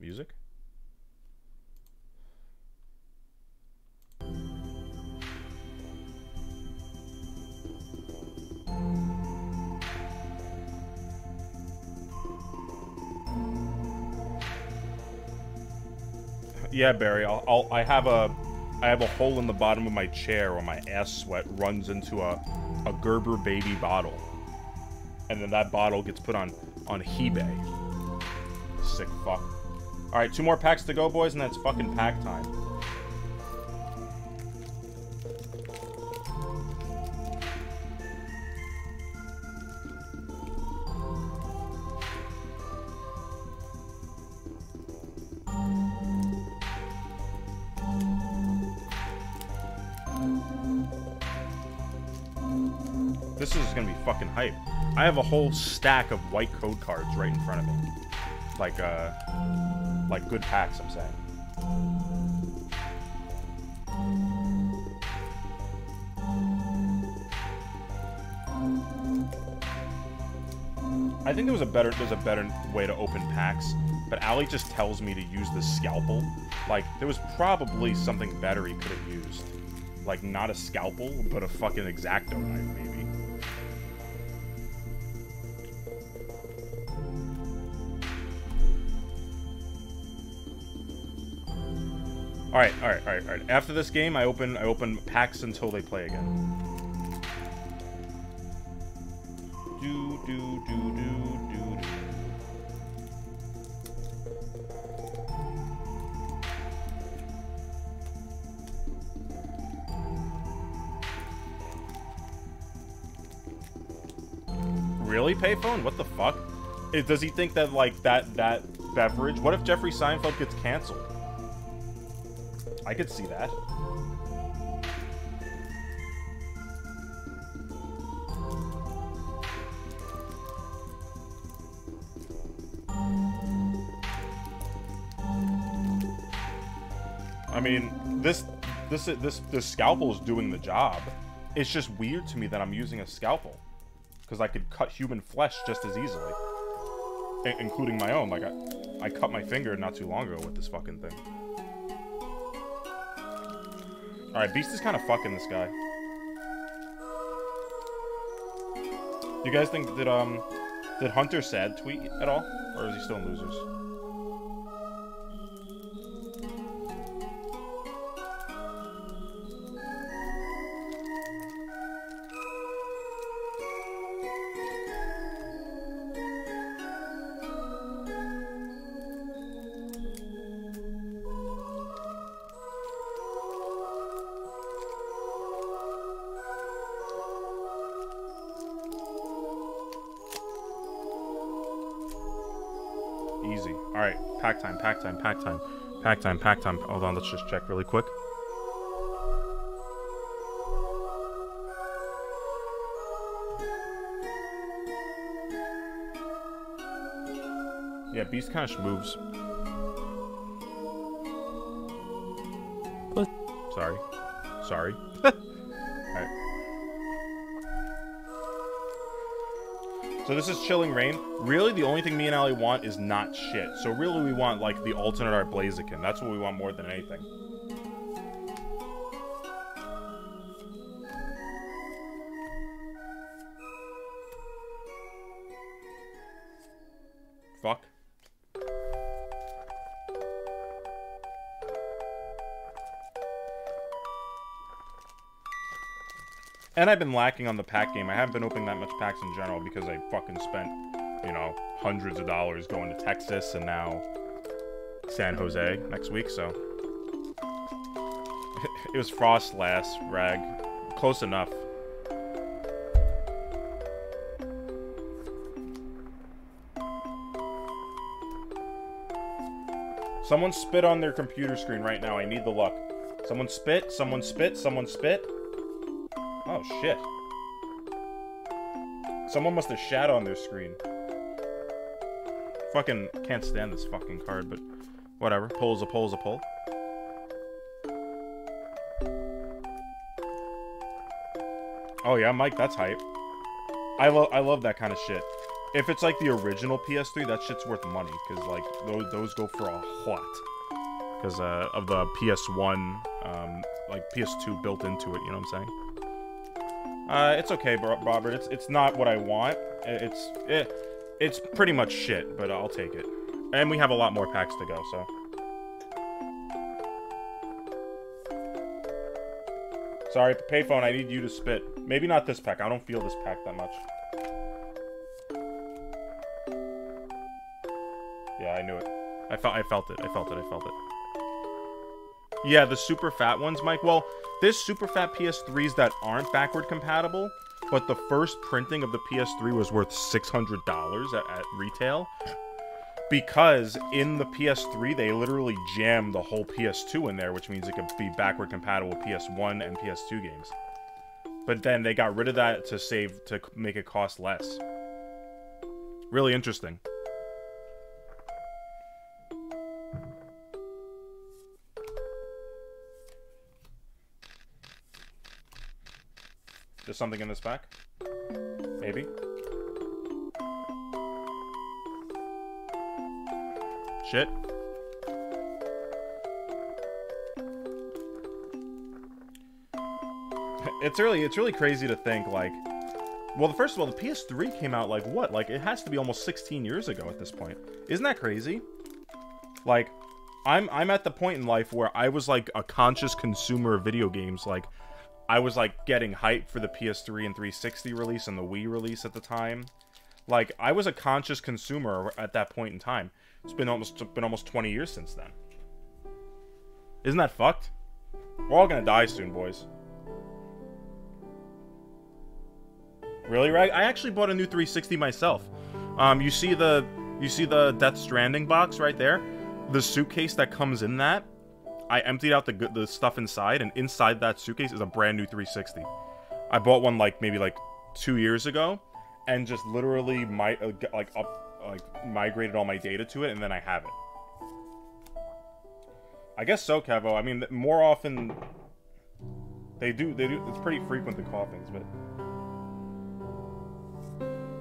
music. Yeah, Barry. I'll, I'll I have a I have a hole in the bottom of my chair where my ass sweat runs into a a Gerber baby bottle, and then that bottle gets put on on eBay. Sick fuck. All right, two more packs to go, boys, and that's fucking pack time. I have a whole stack of white code cards right in front of me. Like, uh, like good packs, I'm saying. I think there was a better there's a better way to open packs, but Ali just tells me to use the scalpel. Like there was probably something better he could have used. Like not a scalpel, but a fucking exacto knife maybe. All right, all right, all right, all right. After this game, I open I open packs until they play again. Do do do do do. Really, payphone? What the fuck? It, does he think that like that that beverage? What if Jeffrey Seinfeld gets canceled? I could see that. I mean, this this this this scalpel is doing the job. It's just weird to me that I'm using a scalpel because I could cut human flesh just as easily, I including my own. Like I, I cut my finger not too long ago with this fucking thing. All right, Beast is kind of fucking this guy. You guys think that um did Hunter sad tweet at all, or is he still in losers? Pack time, pack time, pack time, pack time, pack time. Hold on, let's just check really quick. Yeah, Beast kind of moves. Sorry. Sorry. So this is Chilling Reign. Really, the only thing me and Ali want is not shit. So really, we want, like, the alternate art Blaziken. That's what we want more than anything. And I've been lacking on the pack game. I haven't been opening that much packs in general because I fucking spent, you know, hundreds of dollars going to Texas and now San Jose next week, so. it was Frost last, Rag. Close enough. Someone spit on their computer screen right now. I need the luck. Someone spit, someone spit, someone spit. Oh, shit. Someone must have shat on their screen. Fucking can't stand this fucking card, but whatever. Pull's a pull's a pull. Oh yeah, Mike, that's hype. I love I love that kind of shit. If it's like the original PS3, that shit's worth money because like those those go for a lot because uh, of the PS1, um, like PS2 built into it. You know what I'm saying? Uh, it's okay, Robert. It's it's not what I want. It's it, it's pretty much shit, but I'll take it. And we have a lot more packs to go, so. Sorry, payphone. I need you to spit. Maybe not this pack. I don't feel this pack that much. Yeah, I knew it. I felt. I felt it. I felt it. I felt it. Yeah, the super fat ones, Mike. Well, there's super fat PS3s that aren't backward compatible, but the first printing of the PS3 was worth $600 at, at retail. Because in the PS3, they literally jammed the whole PS2 in there, which means it could be backward compatible with PS1 and PS2 games. But then they got rid of that to save, to make it cost less. Really interesting. There's something in this pack? Maybe. Shit. It's really it's really crazy to think like well, first of all, the PS3 came out like what? Like it has to be almost 16 years ago at this point. Isn't that crazy? Like I'm I'm at the point in life where I was like a conscious consumer of video games like I was like getting hyped for the PS3 and 360 release and the Wii release at the time. Like I was a conscious consumer at that point in time. It's been almost been almost 20 years since then. Isn't that fucked? We're all gonna die soon, boys. Really, right? I actually bought a new 360 myself. Um, you see the you see the Death Stranding box right there? The suitcase that comes in that. I emptied out the the stuff inside, and inside that suitcase is a brand new 360. I bought one like maybe like two years ago, and just literally my uh, like up like migrated all my data to it, and then I have it. I guess so, Kevo. I mean, more often they do. They do. It's pretty frequent the coughings, but.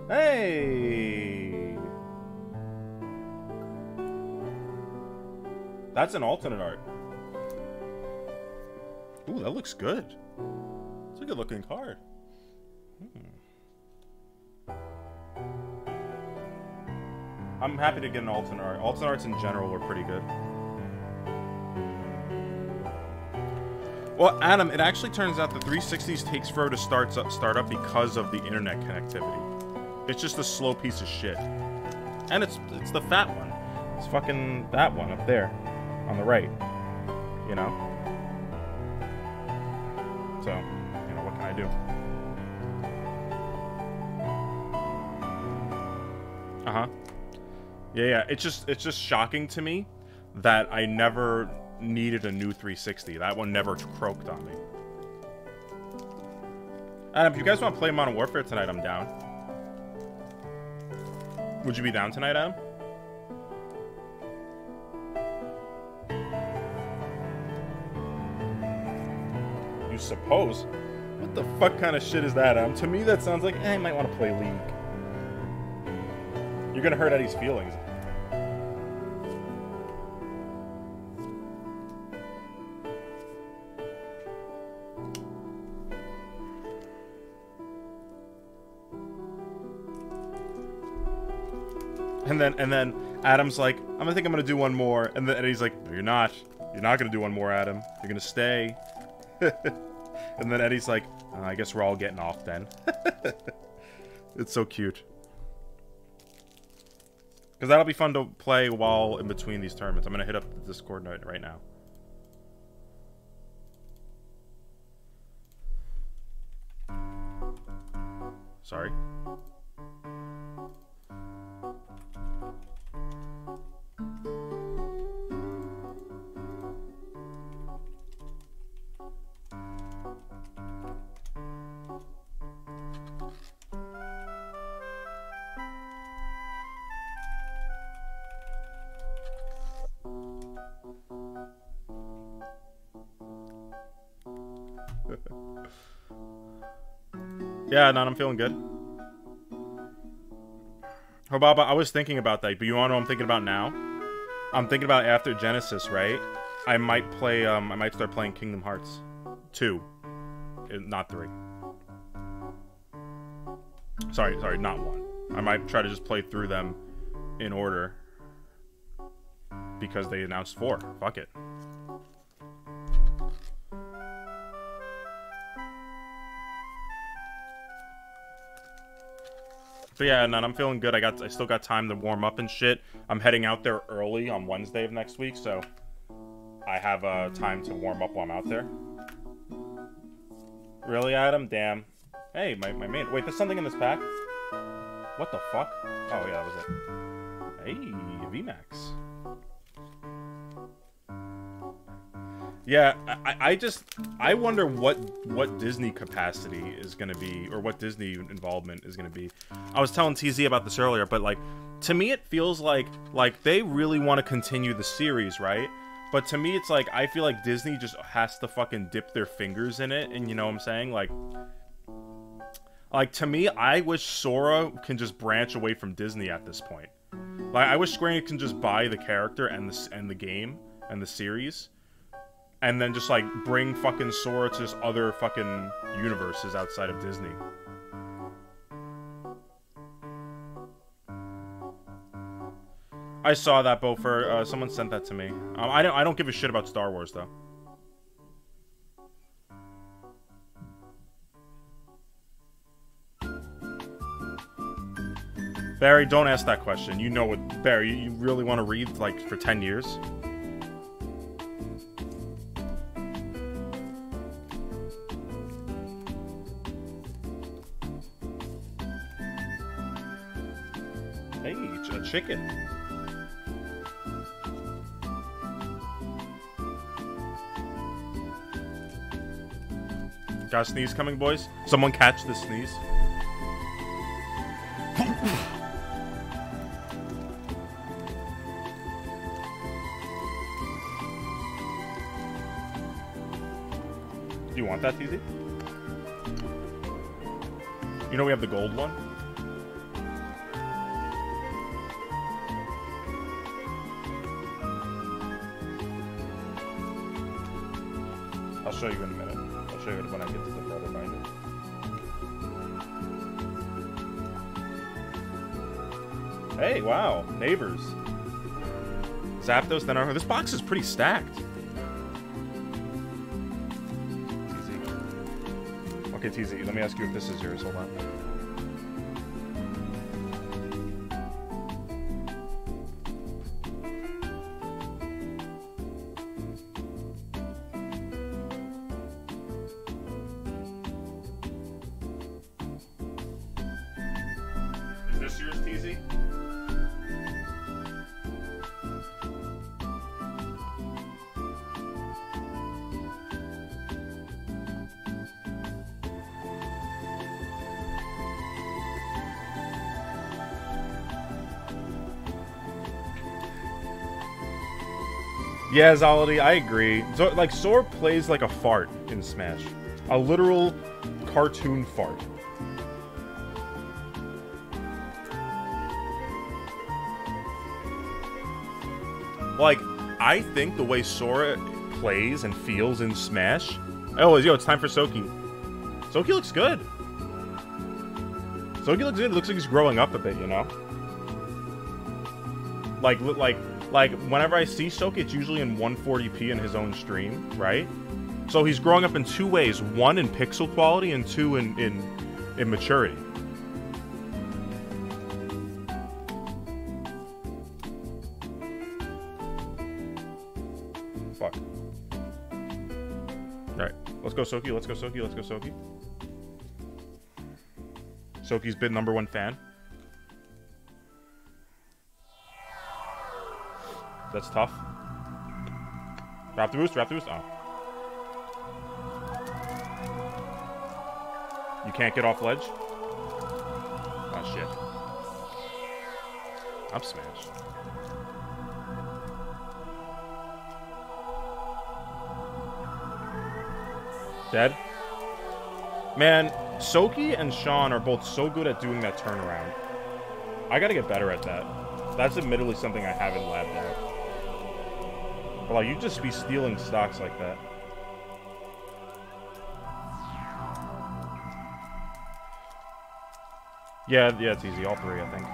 Hey! That's an alternate art. Ooh, that looks good. It's a good looking card. Hmm. I'm happy to get an alternate art. Alternate arts in general were pretty good. Well, Adam, it actually turns out the 360s takes forever to start up, start up because of the internet connectivity. It's just a slow piece of shit. And it's it's the fat one. It's fucking that one up there on the right. You know? So, you know, what can I do? Uh-huh. Yeah, yeah. It's just it's just shocking to me that I never needed a new 360. That one never croaked on me. Adam, if you guys want to play Modern Warfare tonight, I'm down. Would you be down tonight, Adam? You suppose? What the fuck kind of shit is that, Adam? To me, that sounds like, eh, I might want to play League. You're gonna hurt Eddie's feelings. And then and then Adam's like, I'm gonna think I'm gonna do one more. And then Eddie's like, No, you're not. You're not gonna do one more, Adam. You're gonna stay. and then Eddie's like, "Uh, I guess we're all getting off then. it's so cute. Because that'll be fun to play while in between these tournaments. I'm gonna hit up the Discord note right now. Sorry. Yeah, no, I'm feeling good. Hobaba, I was thinking about that, but you wanna know what I'm thinking about now? I'm thinking about after Genesis, right? I might play, um, I might start playing Kingdom Hearts 2. Uh, Not 3. Sorry, sorry, not 1. I might try to just play through them in order. Because they announced 4. Fuck it. But yeah, and I'm feeling good. I got, I still got time to warm up and shit. I'm heading out there early on Wednesday of next week, so I have uh, time to warm up while I'm out there. Really, Adam? Damn. Hey, my, my man. Wait, there's something in this pack? What the fuck? Oh, yeah, that was it. Hey, VMAX. Yeah, I, I just I wonder what what Disney capacity is going to be, or what Disney involvement is going to be. I was telling TZ about this earlier, but like to me, it feels like like they really want to continue the series, right? But to me, it's like I feel like Disney just has to fucking dip their fingers in it, and you know what I'm saying? Like, like to me, I wish Sora can just branch away from Disney at this point. Like, I wish Square Enix can just buy the character and the and the game and the series and then just like bring fucking Sora to just other fucking universes outside of Disney. I saw that, Bofer. Uh, someone sent that to me. Um, I don't. I don't give a shit about Star Wars though. Barry, don't ask that question. You know what, Barry? You really want to read like for ten years? Chicken. Got a sneeze coming, boys? Someone catch the sneeze. Do you want that, TZ? You know we have the gold one? Show you in a minute. I'll show you when I get to the brother binder. Hey, wow, neighbors. Zapdos, then our this box is pretty stacked. Okay, TZ, let me ask you if this is yours. Hold on. Yeah, Zolody, I agree. So, like, Sora plays like a fart in Smash. A literal cartoon fart. Like, I think the way Sora plays and feels in Smash. Oh, yo, it's time for Soki. Soki looks good. Soki looks good. It Looks like he's growing up a bit, you know. Like, like, like whenever I see Soki, it's usually in 140p in his own stream, right? So he's growing up in two ways: one in pixel quality, and two in in in maturity. Fuck. Alright. Let's go Soki, let's go Soki, let's go Soki. Soki's been number one fan. That's tough. Wrap the boost, wrap the boost. Oh. You can't get off ledge? Oh shit. I'm smashed. Dead? Man, Soki and Sean are both so good at doing that turnaround. I gotta get better at that. That's admittedly something I haven't labbed out. But like, you just be stealing stocks like that. Yeah, yeah, it's easy. All three, I think.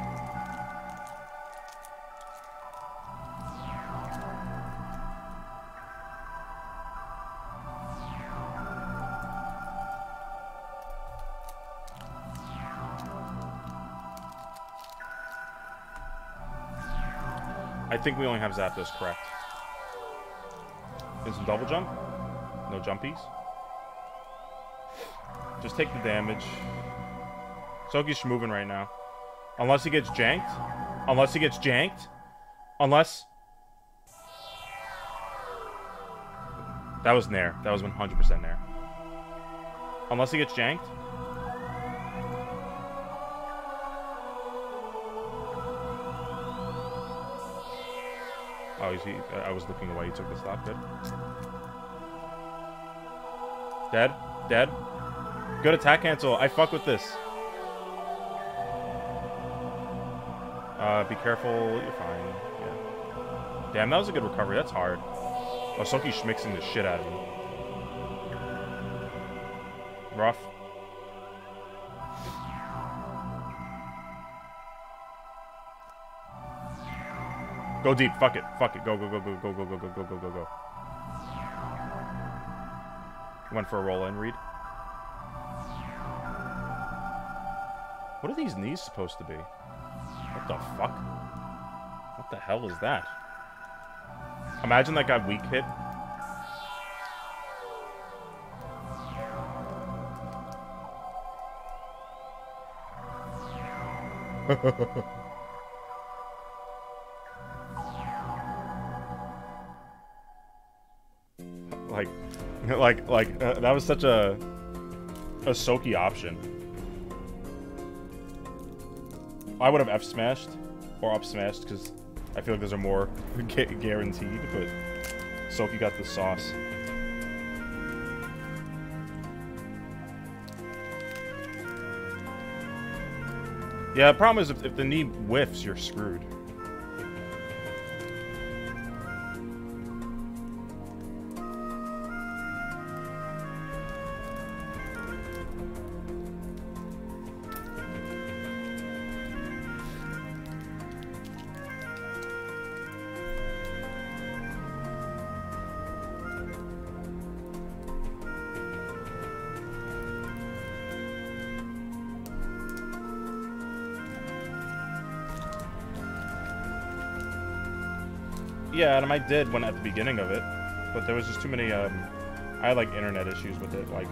I think we only have Zapdos correct. Is some double jump? No jumpies? Just take the damage. Soki's moving right now. Unless he gets janked. Unless he gets janked. Unless... That was Nair. That was 100% Nair. Unless he gets janked. Oh, he's, he, I was looking away. He took the stop. Good. Dead. Dead. Good attack cancel. I fuck with this. Uh, be careful. You're fine. Yeah. Damn, that was a good recovery. That's hard. Oh, Soki's mixing the shit out of him. Rough. Go deep. Fuck it. Fuck it. Go, go, go, go, go, go, go, go, go, go, go, go. Went for a roll in, Reed. What are these knees supposed to be? What the fuck? What the hell is that? Imagine that got weak hit. like, like uh, that was such a a Soki option. I would have F smashed or up smashed because I feel like those are more gu- guaranteed. But Soki got the sauce. Yeah, the problem is if, if the knee whiffs, you're screwed. And I did when at the beginning of it, but there was just too many. Um, I had like internet issues with it. Like,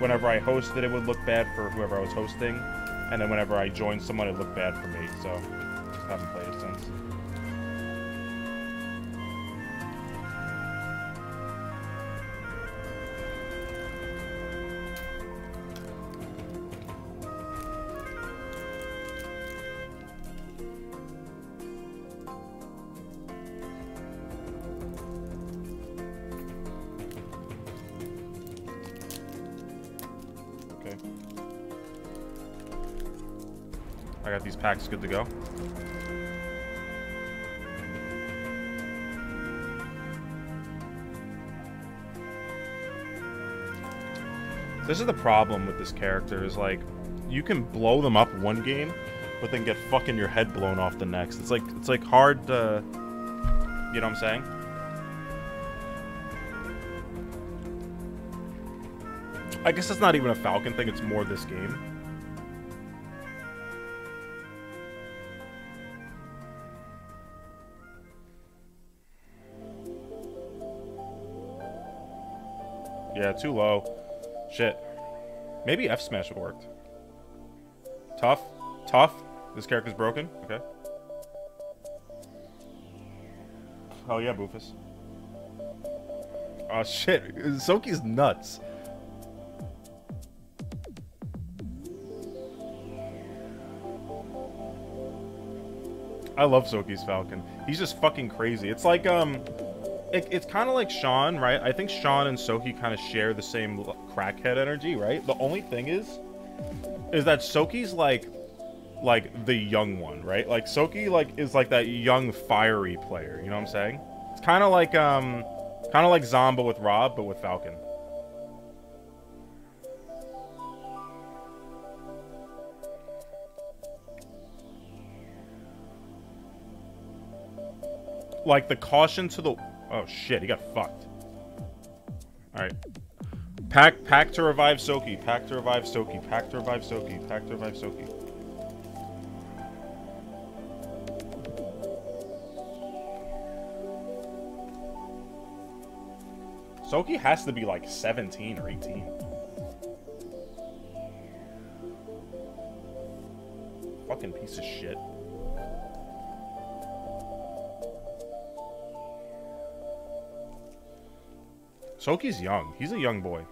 whenever I hosted, it would look bad for whoever I was hosting, and then whenever I joined someone, it looked bad for me. So, just haven't played it since. Packs good to go. This is the problem with this character is like you can blow them up one game, but then get fucking your head blown off the next. It's like it's like hard to you know what I'm saying? I guess it's not even a Falcon thing, it's more this game. Yeah, too low. Shit. Maybe F smash would worked. Tough. Tough. This character's broken. Okay. Oh yeah, Boofus. Oh shit. Soki's nuts. I love Soki's Falcon. He's just fucking crazy. It's like, um, it, it's kind of like Sean, right? I think Sean and Soki kind of share the same crackhead energy, right? The only thing is, is that Soki's like, like the young one, right? Like Soki, like is like that young fiery player. You know what I'm saying? It's kind of like, um, kind of like Zomba with Rob, but with Falcon. like the caution to the oh shit he got fucked. All right. Pack pack to revive soki pack to revive soki pack to revive soki pack to revive soki. Soki has to be like 17 or 18 fucking piece of shit Soki's young. He's a young boy.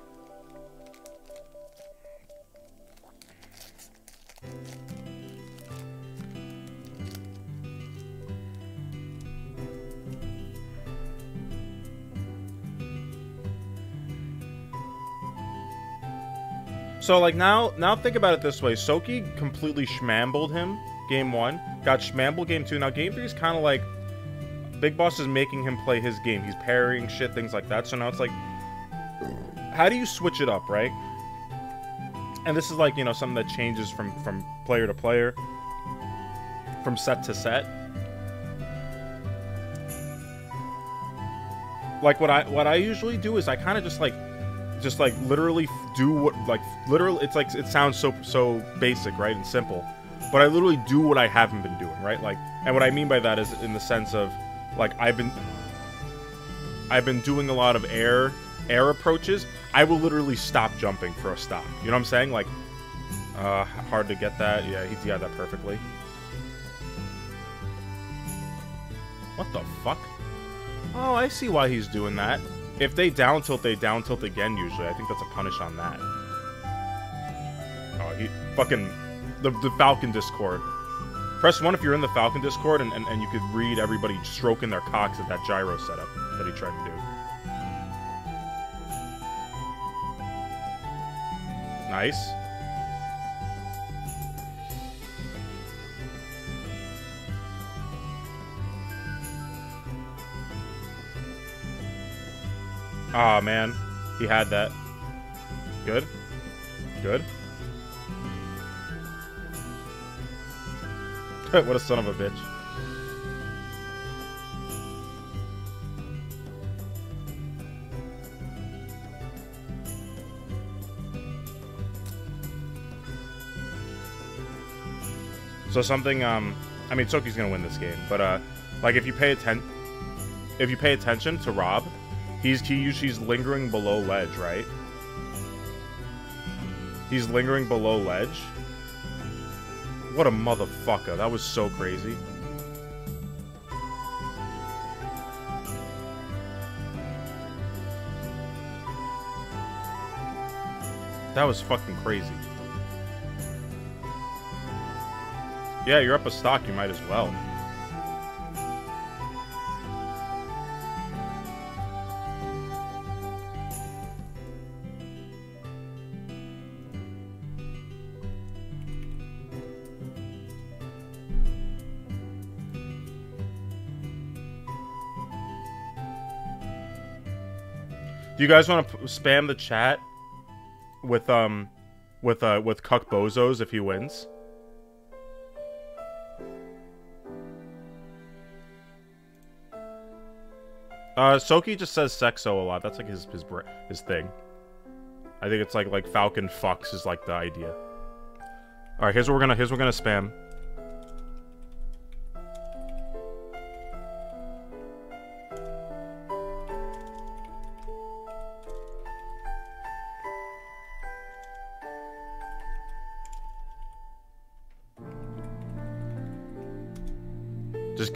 So like now, now think about it this way: Soki completely schmambled him game one, got schmambled game two. Now game three is kind of like Big Boss is making him play his game. He's parrying shit, things like that. So now it's like, how do you switch it up, right? And this is like you know something that changes from from player to player, from set to set. Like what I what I usually do is I kind of just like just like literally do what like literally it's like it sounds so so basic right and simple but i literally do what i haven't been doing right like and what i mean by that is in the sense of like i've been i've been doing a lot of air air approaches. I will literally stop jumping for a stop. You know what i'm saying? Like uh hard to get that. Yeah he got that perfectly. What the fuck? Oh i see why he's doing that. If they down tilt, they down tilt again. Usually, I think that's a punish on that. Oh, he fucking the the Falcon Discord. Press one if you're in the Falcon Discord, and, and, and you could read everybody stroking their cocks at that gyro setup that he tried to do. Nice. Ah man, he had that. Good. Good. what a son of a bitch. So something, um, I mean, Soki's gonna win this game, but uh, like if you pay atten, if you pay attention to Rob, he's he usually he's lingering below ledge, right? He's lingering below ledge. What a motherfucker! That was so crazy. That was fucking crazy. Yeah, you're up a stock, you might as well. You guys want to spam the chat with um with uh with Cuck Bozos if he wins? Uh, Soki just says sexo a lot. That's like his his his thing. I think it's like like Falcon fucks is like the idea. All right, here's what we're gonna here's what we're gonna spam.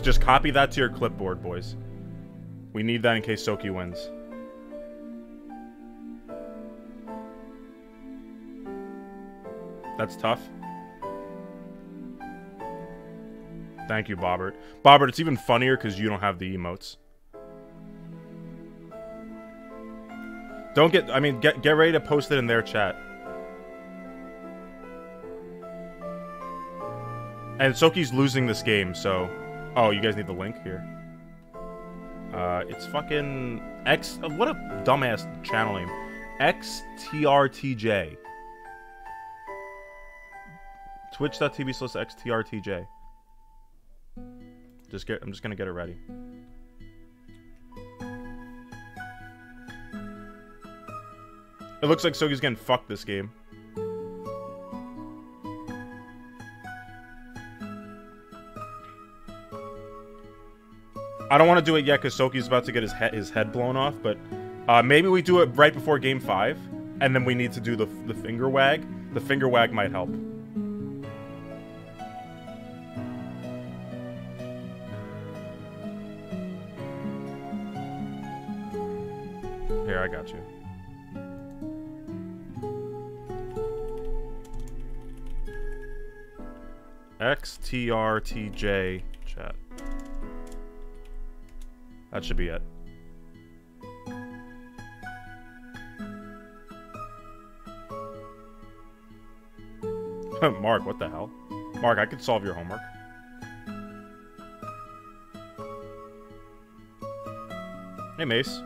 Just copy that to your clipboard, boys. We need that in case Soki wins. That's tough. Thank you, Bobbert. Bobbert, it's even funnier because you don't have the emotes. Don't get... I mean, get, get ready to post it in their chat. And Soki's losing this game, so... Oh, you guys need the link here. Uh, it's fucking X. Uh, what a dumbass channel name. XTRTJ. Twitch.tv slash XTRTJ. Just get. I'm just gonna get it ready. It looks like Soki's getting fucked this game. I don't want to do it yet because Soki's about to get his, he his head blown off, but uh, maybe we do it right before game five, and then we need to do the, the finger wag. The finger wag might help. Here, I got you. XTRTJ chat. That should be it. Mark, what the hell? Mark, I could solve your homework. Hey, Mace.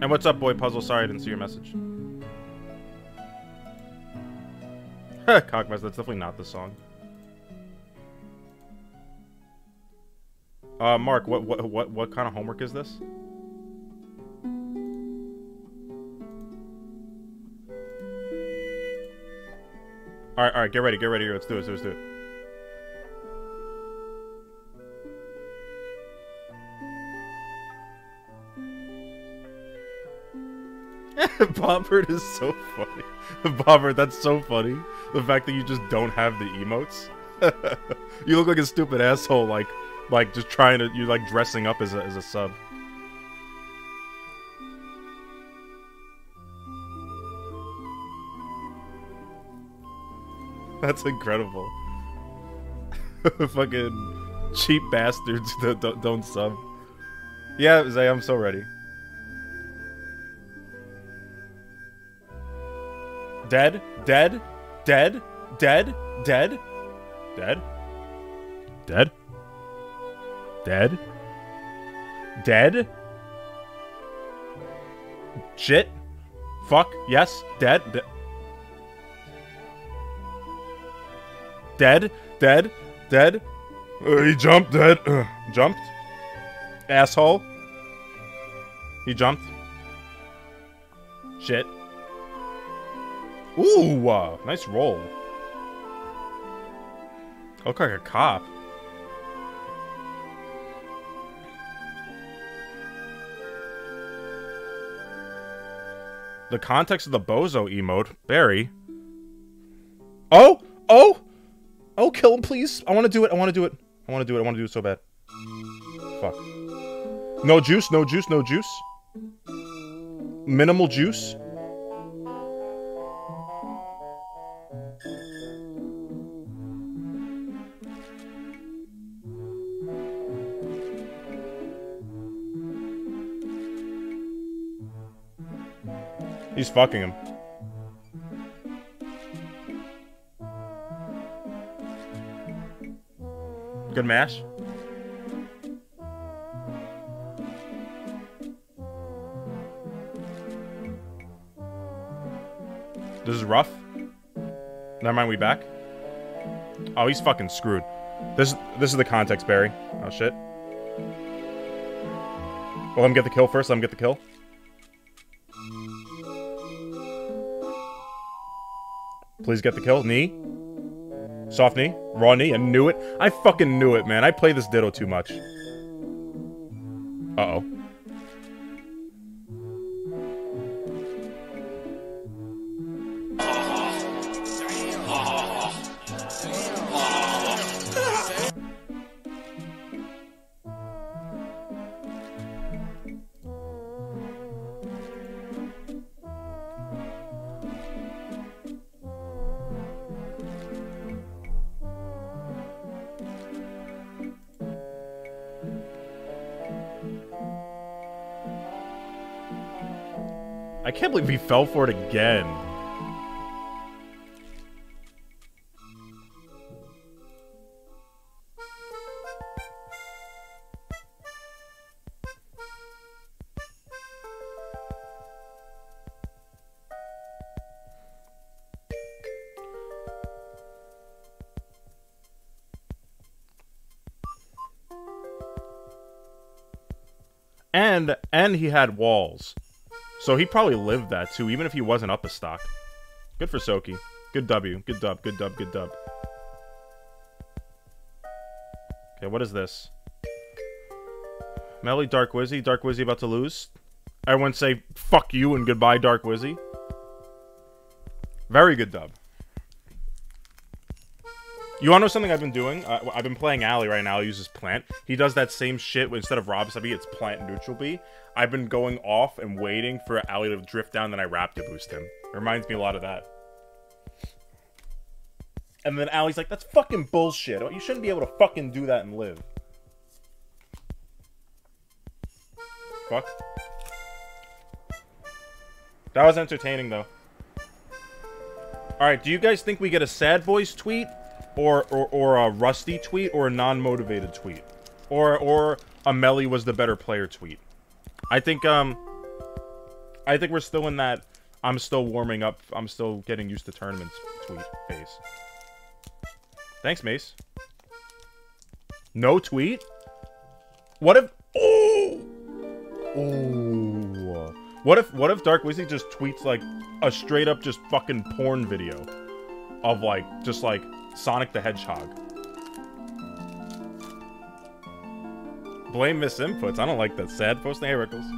And what's up, boy puzzle? Sorry I didn't see your message. Cockmess, that's definitely not the song. Uh, Mark, what what what what kind of homework is this? All right, all right, get ready, get ready. Here let's do it. Let's do it. Bobbert is so funny. Bobbert, that's so funny. The fact that you just don't have the emotes. you look like a stupid asshole, like, like just trying to, you're like dressing up as a, as a sub. That's incredible. Fucking cheap bastards that don't, don't sub. Yeah, Zay, I'm so ready. Dead? Dead? Dead? Dead? Dead? Dead? Dead? Dead? Dead? Shit? Fuck? Yes? Dead? De dead? Dead? Dead? Uh, he jumped, dead. Uh, jumped? Asshole? He jumped? Shit. Ooh, uh, nice roll. Look like a cop. The context of the bozo emote, Barry. Oh, oh, oh! Kill him, please. I want to do it. I want to do it. I want to do it. I want to do it so bad. Fuck. No juice. No juice. No juice. Minimal juice. He's fucking him. Good mash? This is rough. Never mind, we back. Oh, he's fucking screwed. This this is the context, Barry. Oh shit. Well, let him get the kill first. Let him get the kill. Please get the kill. Knee. Soft knee. Raw knee. I knew it. I fucking knew it, man. I play this Ditto too much. Uh-oh. Can't believe he fell for it again. And and he had walls. So he probably lived that too, even if he wasn't up a stock. Good for Soki. Good W. Good dub. Good dub. Good dub. Okay, what is this? Melly, Dark Wizzy. Dark Wizzy about to lose. Everyone say fuck you and goodbye, Dark Wizzy. Very good dub. You wanna know something I've been doing? Uh, I've been playing Ali right now. He uses plant. He does that same shit. Instead of Rob Subby, it's plant neutral B. I've been going off and waiting for Ali to drift down, then I rap to boost him. It reminds me a lot of that. And then Ali's like, that's fucking bullshit. You shouldn't be able to fucking do that and live. Fuck. That was entertaining, though. Alright, do you guys think we get a Sad Boys tweet? Or, or, or a Rusty tweet? Or a non-motivated tweet? Or, or a Melly was the better player tweet? I think, um... I think we're still in that I'm still warming up, I'm still getting used to tournaments tweet phase. Thanks, Mace. No tweet? What if... Oh! Oh. What if what if Dark Wizzy just tweets like a straight up just fucking porn video of like just like Sonic the Hedgehog? Blame misinputs. I don't like that. Sad posting. Hey, Rickles.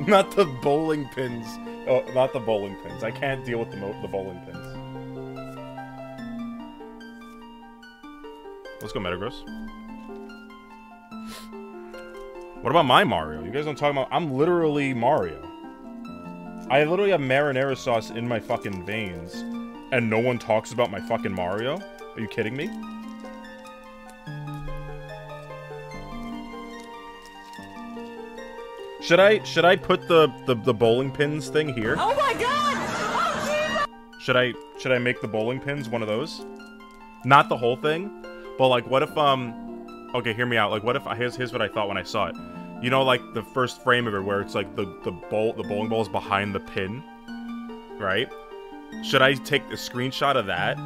Not the bowling pins Oh, not the bowling pins. I can't deal with the the bowling pins. Let's go Metagross. What about my Mario? You guys don't talk about. I'm literally Mario. I literally have marinara sauce in my fucking veins, and no one talks about my fucking Mario. Are you kidding me? Should I should I put the, the the bowling pins thing here? Oh my god! Should I should I make the bowling pins one of those? Not the whole thing, but like what if um okay, hear me out. Like what if I here's here's what I thought when I saw it. You know like the first frame of it where it's like the the bowl the bowling ball is behind the pin, right? Should I take a screenshot of that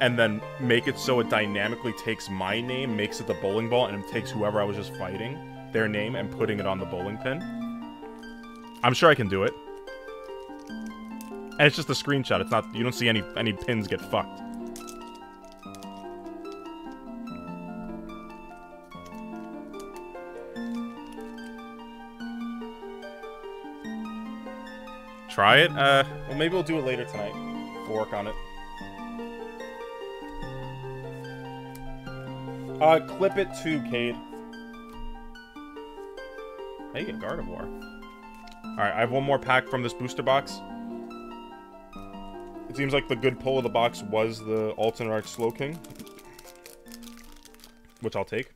and then make it so it dynamically takes my name, makes it the bowling ball, and it takes whoever I was just fighting, their name, and putting it on the bowling pin? I'm sure I can do it. And it's just a screenshot. It's not. You don't see any any pins get fucked. Try it. Uh, well, maybe we'll do it later tonight. We'll work on it. Uh, clip it too, Cade. Hey, get Gardevoir. Alright, I have one more pack from this booster box. It seems like the good pull of the box was the alternate art Slowking. Which I'll take.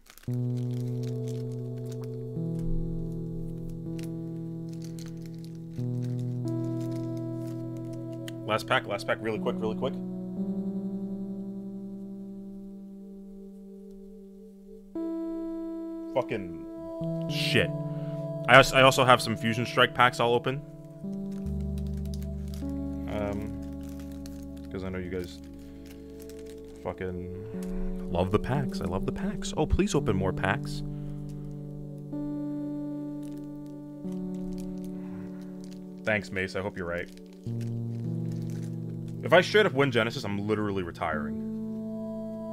Last pack, last pack, really quick, really quick. Fucking shit. I also, I also have some Fusion Strike packs I'll open. Um, because I know you guys fucking love the packs. I love the packs. Oh, please open more packs. Thanks, Mace. I hope you're right. If I straight up win Genesis, I'm literally retiring.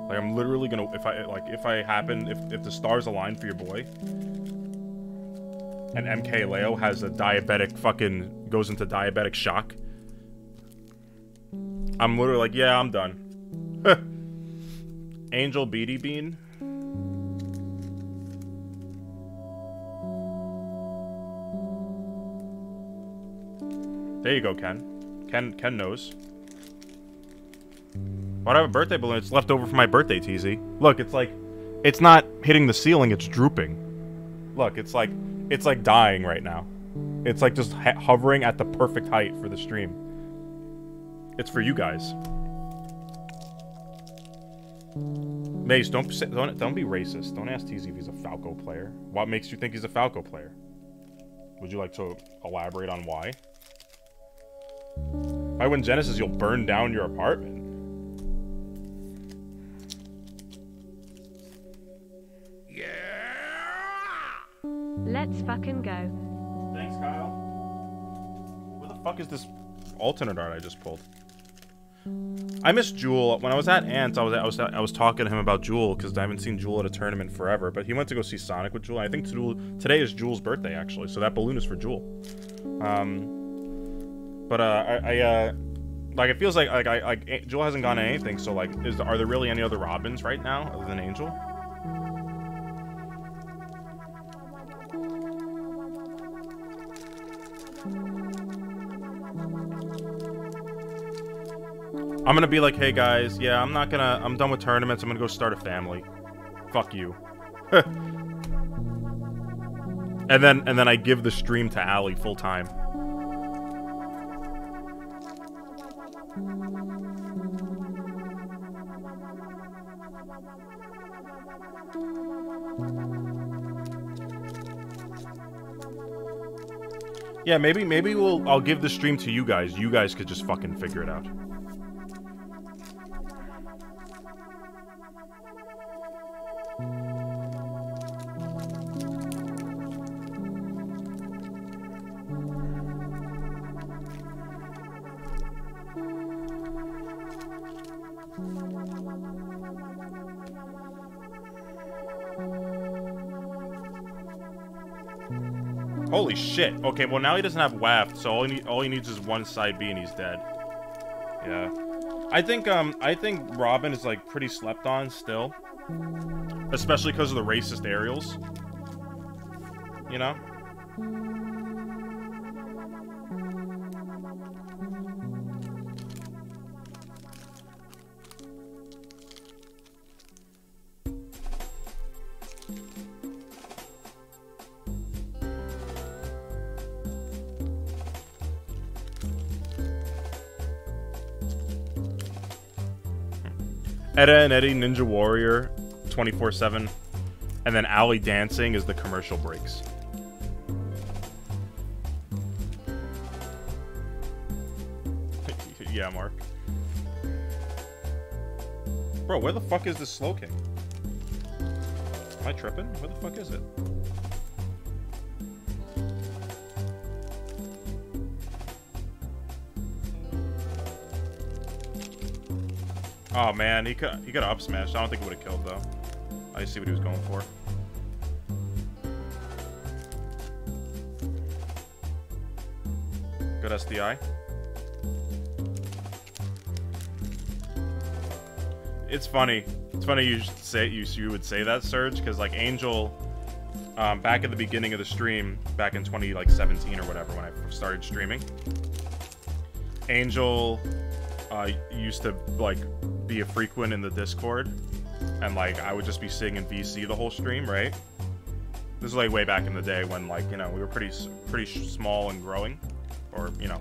Like I'm literally gonna if I like if I happen if if the stars align for your boy, and MK Leo has a diabetic fucking goes into diabetic shock. I'm literally like, yeah, I'm done. Angel Beady Bean. There you go, Ken. Ken Ken knows. Why do I have a birthday balloon? It's left over from my birthday, TZ. Look, it's like, it's not hitting the ceiling, it's drooping. Look, it's like, it's like dying right now. It's like just hovering at the perfect height for the stream. It's for you guys. Mace, don't don't don't be racist. Don't ask TZ if he's a Falco player. What makes you think he's a Falco player? Would you like to elaborate on why? If I win Genesis, you'll burn down your apartment. Let's fucking go. Thanks, Kyle. Where the fuck is this alternate art I just pulled? I miss Jewel. When I was at Ants, I was I was I was talking to him about Jewel because I haven't seen Jewel at a tournament forever. But he went to go see Sonic with Jewel. I think Jewel, today is Jewel's birthday actually, so that balloon is for Jewel. Um, but uh, I, I uh, like it feels like like I like Jewel hasn't gone to anything. So like, is are there really any other Robins right now other than Angel? I'm gonna be like, hey guys, yeah, I'm not gonna, I'm done with tournaments, I'm gonna go start a family. Fuck you. and then, and then I give the stream to Ali full time. Yeah, maybe, maybe we'll, I'll give the stream to you guys. You guys could just fucking figure it out. Holy shit. Okay, well now he doesn't have waft, so all he, all he needs is one side B and he's dead. Yeah. I think um I think Robin is like pretty slept on still. Especially because of the racist aerials. You know? Etta and Eddie Ninja Warrior 24 7. And then Alley Dancing is the commercial breaks. yeah, Mark. Bro, where the fuck is this Slowking? Am I tripping? Where the fuck is it? Oh man, he could he got up smashed. I don't think it would have killed though. I see what he was going for. Good SDI. It's funny. It's funny you say you you would say that, Surge, because like Angel, um, back at the beginning of the stream, back in 20 like 17 or whatever, when I started streaming, Angel uh, used to like be a frequent in the Discord, and like I would just be sitting in VC the whole stream, right? This is like way back in the day when like you know we were pretty pretty small and growing, or you know,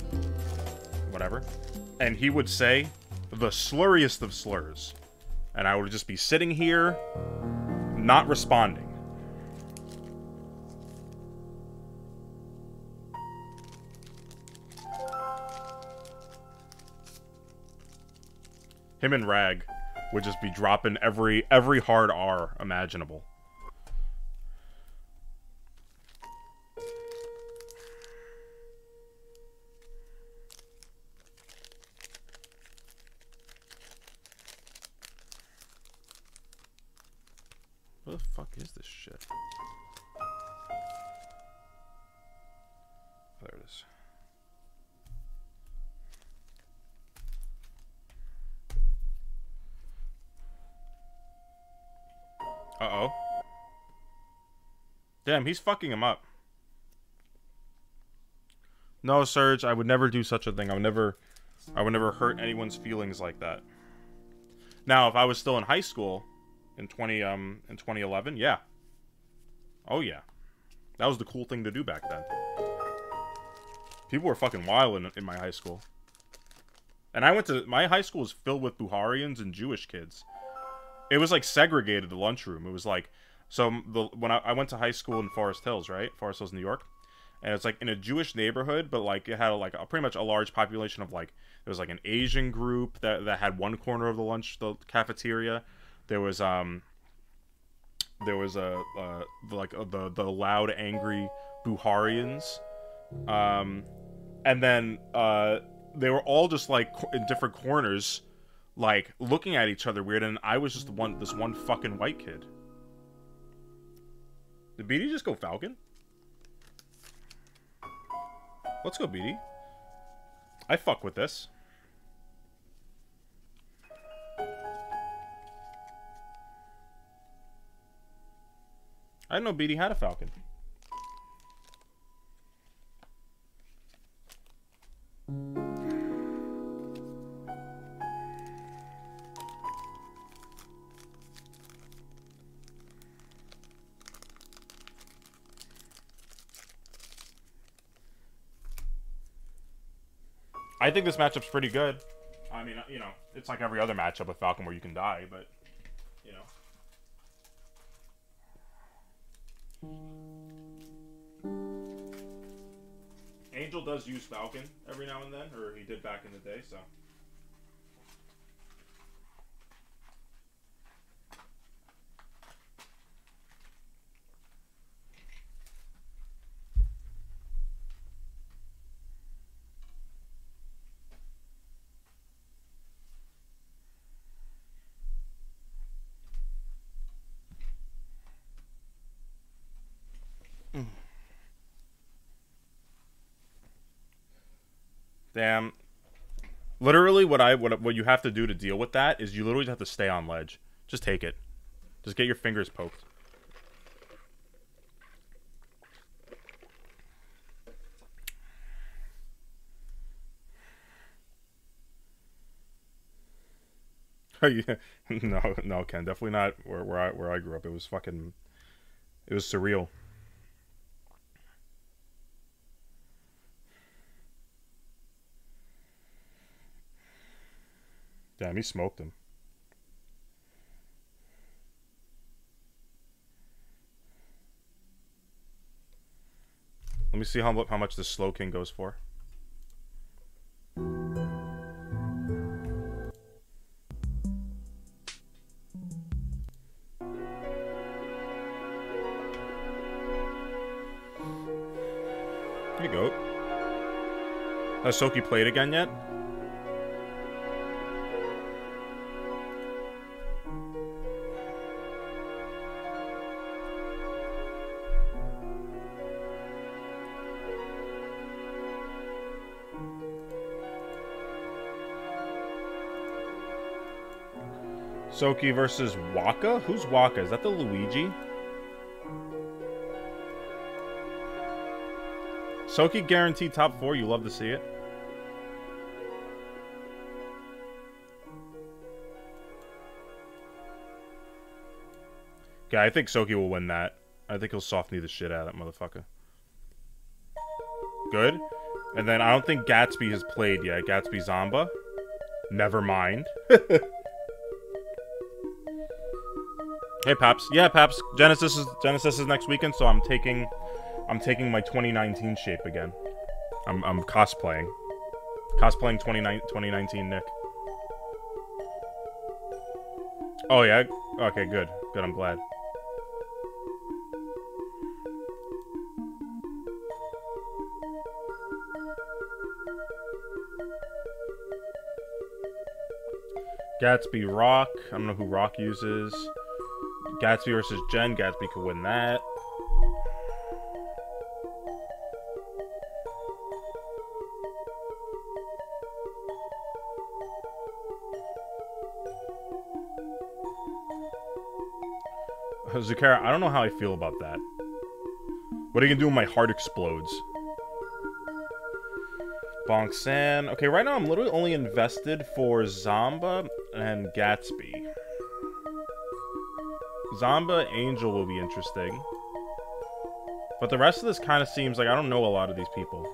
whatever. And he would say the slurriest of slurs, and I would just be sitting here, not responding. Him and Rag would just be dropping every every hard R imaginable. What the fuck is Uh-oh. Damn, he's fucking him up. No, Serge, I would never do such a thing. I would never I would never hurt anyone's feelings like that. Now, if I was still in high school in 20 um in 2011, yeah. Oh yeah. That was the cool thing to do back then. People were fucking wild in, in my high school. And I went to my high school was filled with Bukharians and Jewish kids it was like segregated the lunchroom. It was like so the when I, I, went to high school in Forest Hills, right? Forest Hills, New York, and it's like in a Jewish neighborhood, but like it had like a, pretty much a large population of like there was like an Asian group that that had one corner of the lunch the cafeteria. There was um there was a uh, like the the loud angry Bukharians, um, and then uh they were all just like in different corners like looking at each other weird, and I was just one this one fucking white kid. Did BD just go Falcon? Let's go, BD. I fuck with this. I didn't know BD had a Falcon. I think this matchup's pretty good. I mean, you know, it's like every other matchup with Falcon where you can die, but you know. Angel does use Falcon every now and then, or he did back in the day, so. Damn. Literally, what I what what you have to do to deal with that is you literally have to stay on ledge. Just take it. Just get your fingers poked. No, no, Ken, definitely not where, where I where I grew up. It was fucking, it was surreal. Damn, he smoked him. Let me see how how much the Slowking goes for. There you go. Has Soki played again yet? Soki versus Waka? Who's Waka? Is that the Luigi? Soki guaranteed top four. You love to see it. Okay, I think Soki will win that. I think he'll soft knee the shit out of that motherfucker. Good. And then I don't think Gatsby has played yet. Gatsby Zomba. Never mind. Hey Paps. Yeah, Paps. Genesis is Genesis is next weekend, so I'm taking I'm taking my 2019 shape again. I'm I'm cosplaying. Cosplaying 29 2019 Nick. Oh yeah. Okay, good. Good. I'm glad. Gatsby Rock. I don't know who Rock uses. Gatsby versus Jen. Gatsby could win that. Zakara, I don't know how I feel about that. What are you gonna do when my heart explodes? Bonk San. Okay, right now I'm literally only invested for Zomba and Gatsby. Zomba Angel will be interesting. But the rest of this kind of seems like I don't know a lot of these people.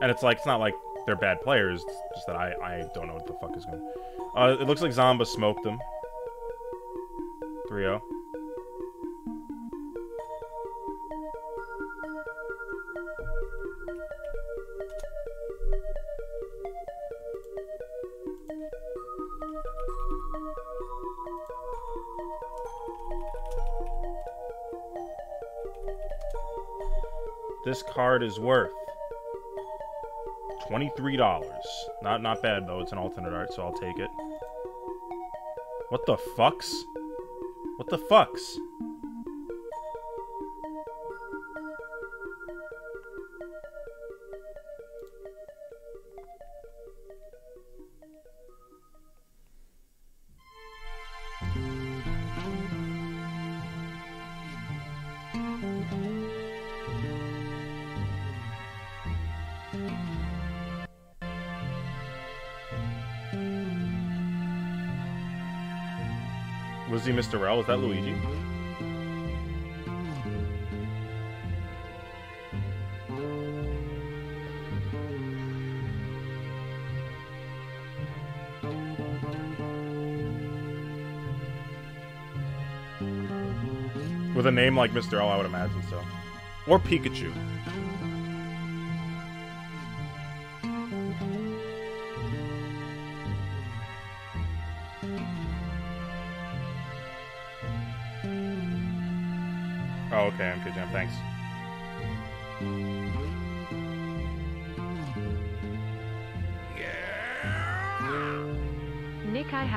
And it's like, it's not like they're bad players, just that I, I don't know what the fuck is going Uh, it looks like Zomba smoked them. 3-0. This card is worth $23. Not not bad though, it's an alternate art, so I'll take it. What the fucks? What the fucks? Mr. Rel? Was that Luigi? With a name like Mr. L, I would imagine so. Or Pikachu.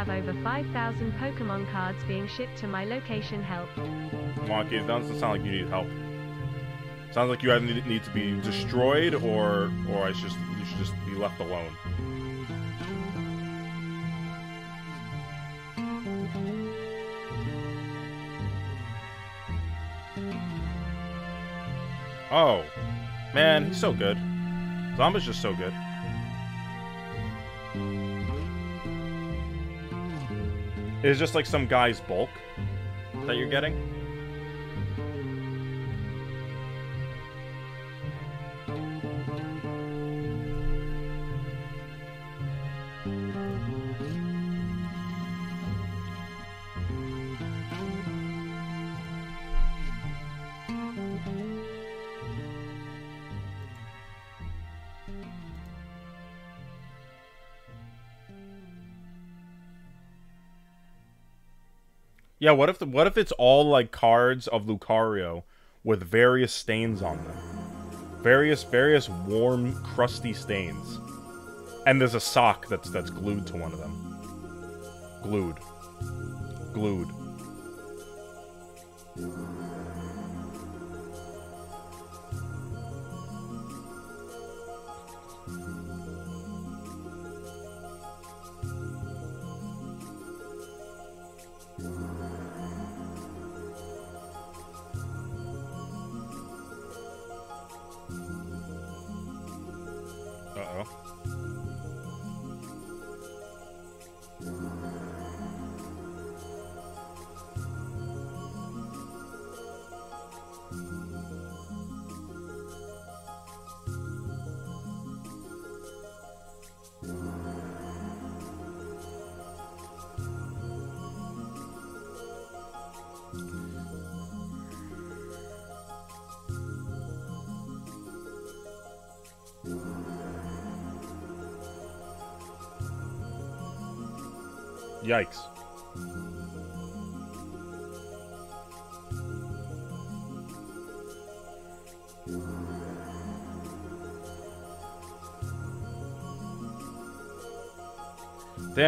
Have over 5,000 Pokemon cards being shipped to my location. Help. Wonky, it doesn't sound like you need help. Sounds like you either need to be destroyed or or I just you should just be left alone. Oh, man, he's so good. Zomba's just so good. It's just like some guy's bulk that you're getting. Yeah, what if the, what if it's all like cards of Lucario with various stains on them? Various various warm, crusty stains. And there's a sock that's that's glued to one of them. Glued. Glued.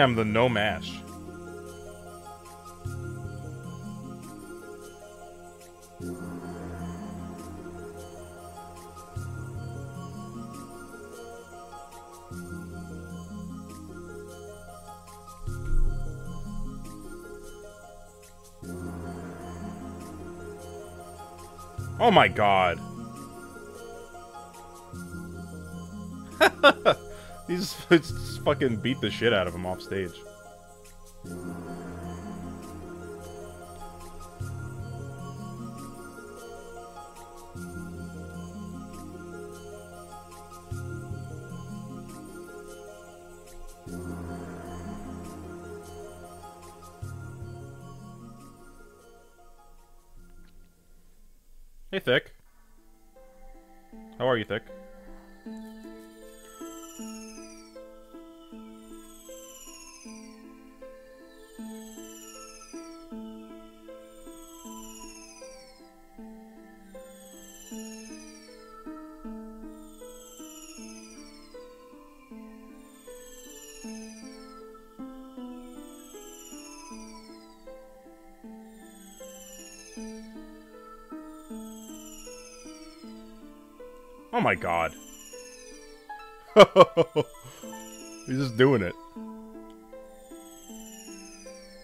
Damn, the no mash. Oh my god. just fucking beat the shit out of him off stage. My god. He's just doing it.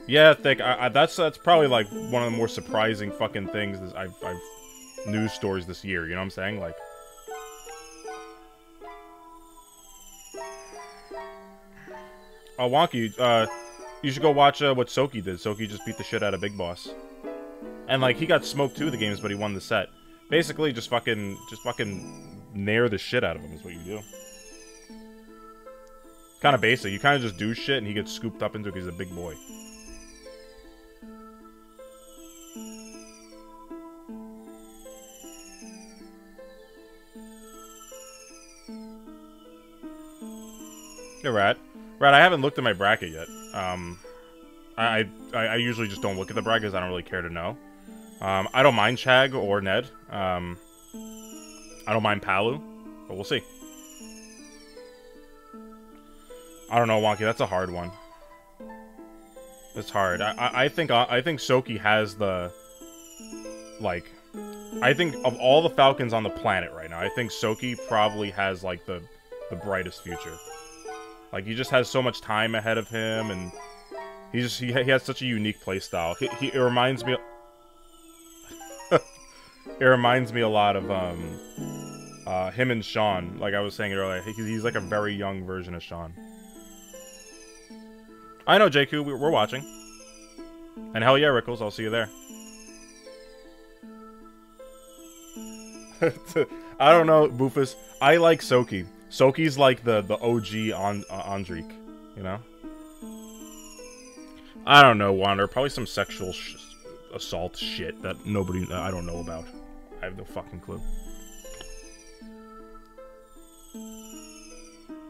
Yeah, thick. I, I, that's that's probably like one of the more surprising fucking things that I've, I've news stories this year. You know what I'm saying? Like, oh Wonky, uh, you should go watch uh, what Soki did. Soki just beat the shit out of Big Boss, and like he got smoked two of the games, but he won the set. Basically, just fucking, just fucking nair the shit out of him is what you do. Kind of basic. You kind of just do shit, and he gets scooped up into it because he's a big boy. Hey, Rat. Rat, I haven't looked at my bracket yet. Um, I, I, I usually just don't look at the brackets. I don't really care to know. Um, I don't mind Chag or Ned. Um, I don't mind Palu, but we'll see. I don't know, Wonky. That's a hard one. It's hard. I, I, I think I think Soki has the like I think of all the Falcons on the planet right now, I think Soki probably has like the the brightest future. Like he just has so much time ahead of him, and he just he, he has such a unique playstyle. He, he it reminds me. it reminds me a lot of um, uh, him and Sean. Like I was saying earlier, he, he's like a very young version of Sean. I know, JQ. we- We're watching. And hell yeah, Rickles, I'll see you there. I don't know, Boofus. I like Soki. Soki's like the the OG on uh, Andrik, you know. I don't know, Wander. Probably some sexual sh assault shit that nobody that I don't know about. I have no fucking clue.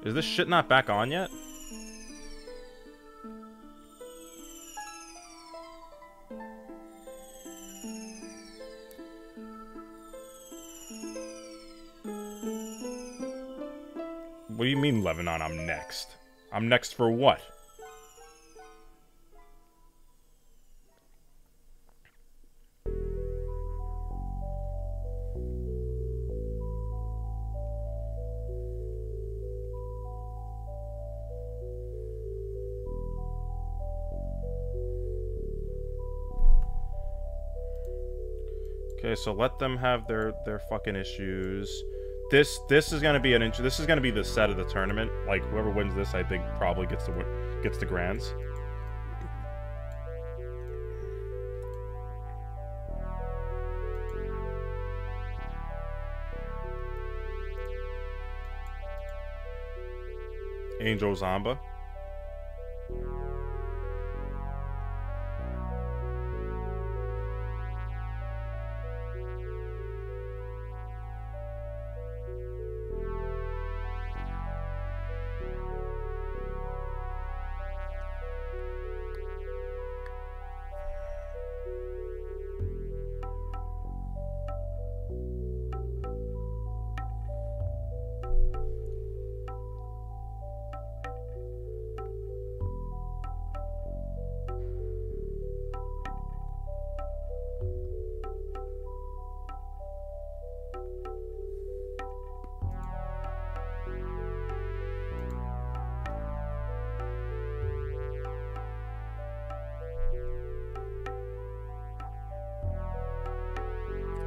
Is this shit not back on yet? What do you mean, Lebanon? I'm next. I'm next for what? So let them have their their fucking issues. This this is gonna be an int- this is gonna be the set of the tournament. Like whoever wins this, I think probably gets the gets the grands. Angel Zamba.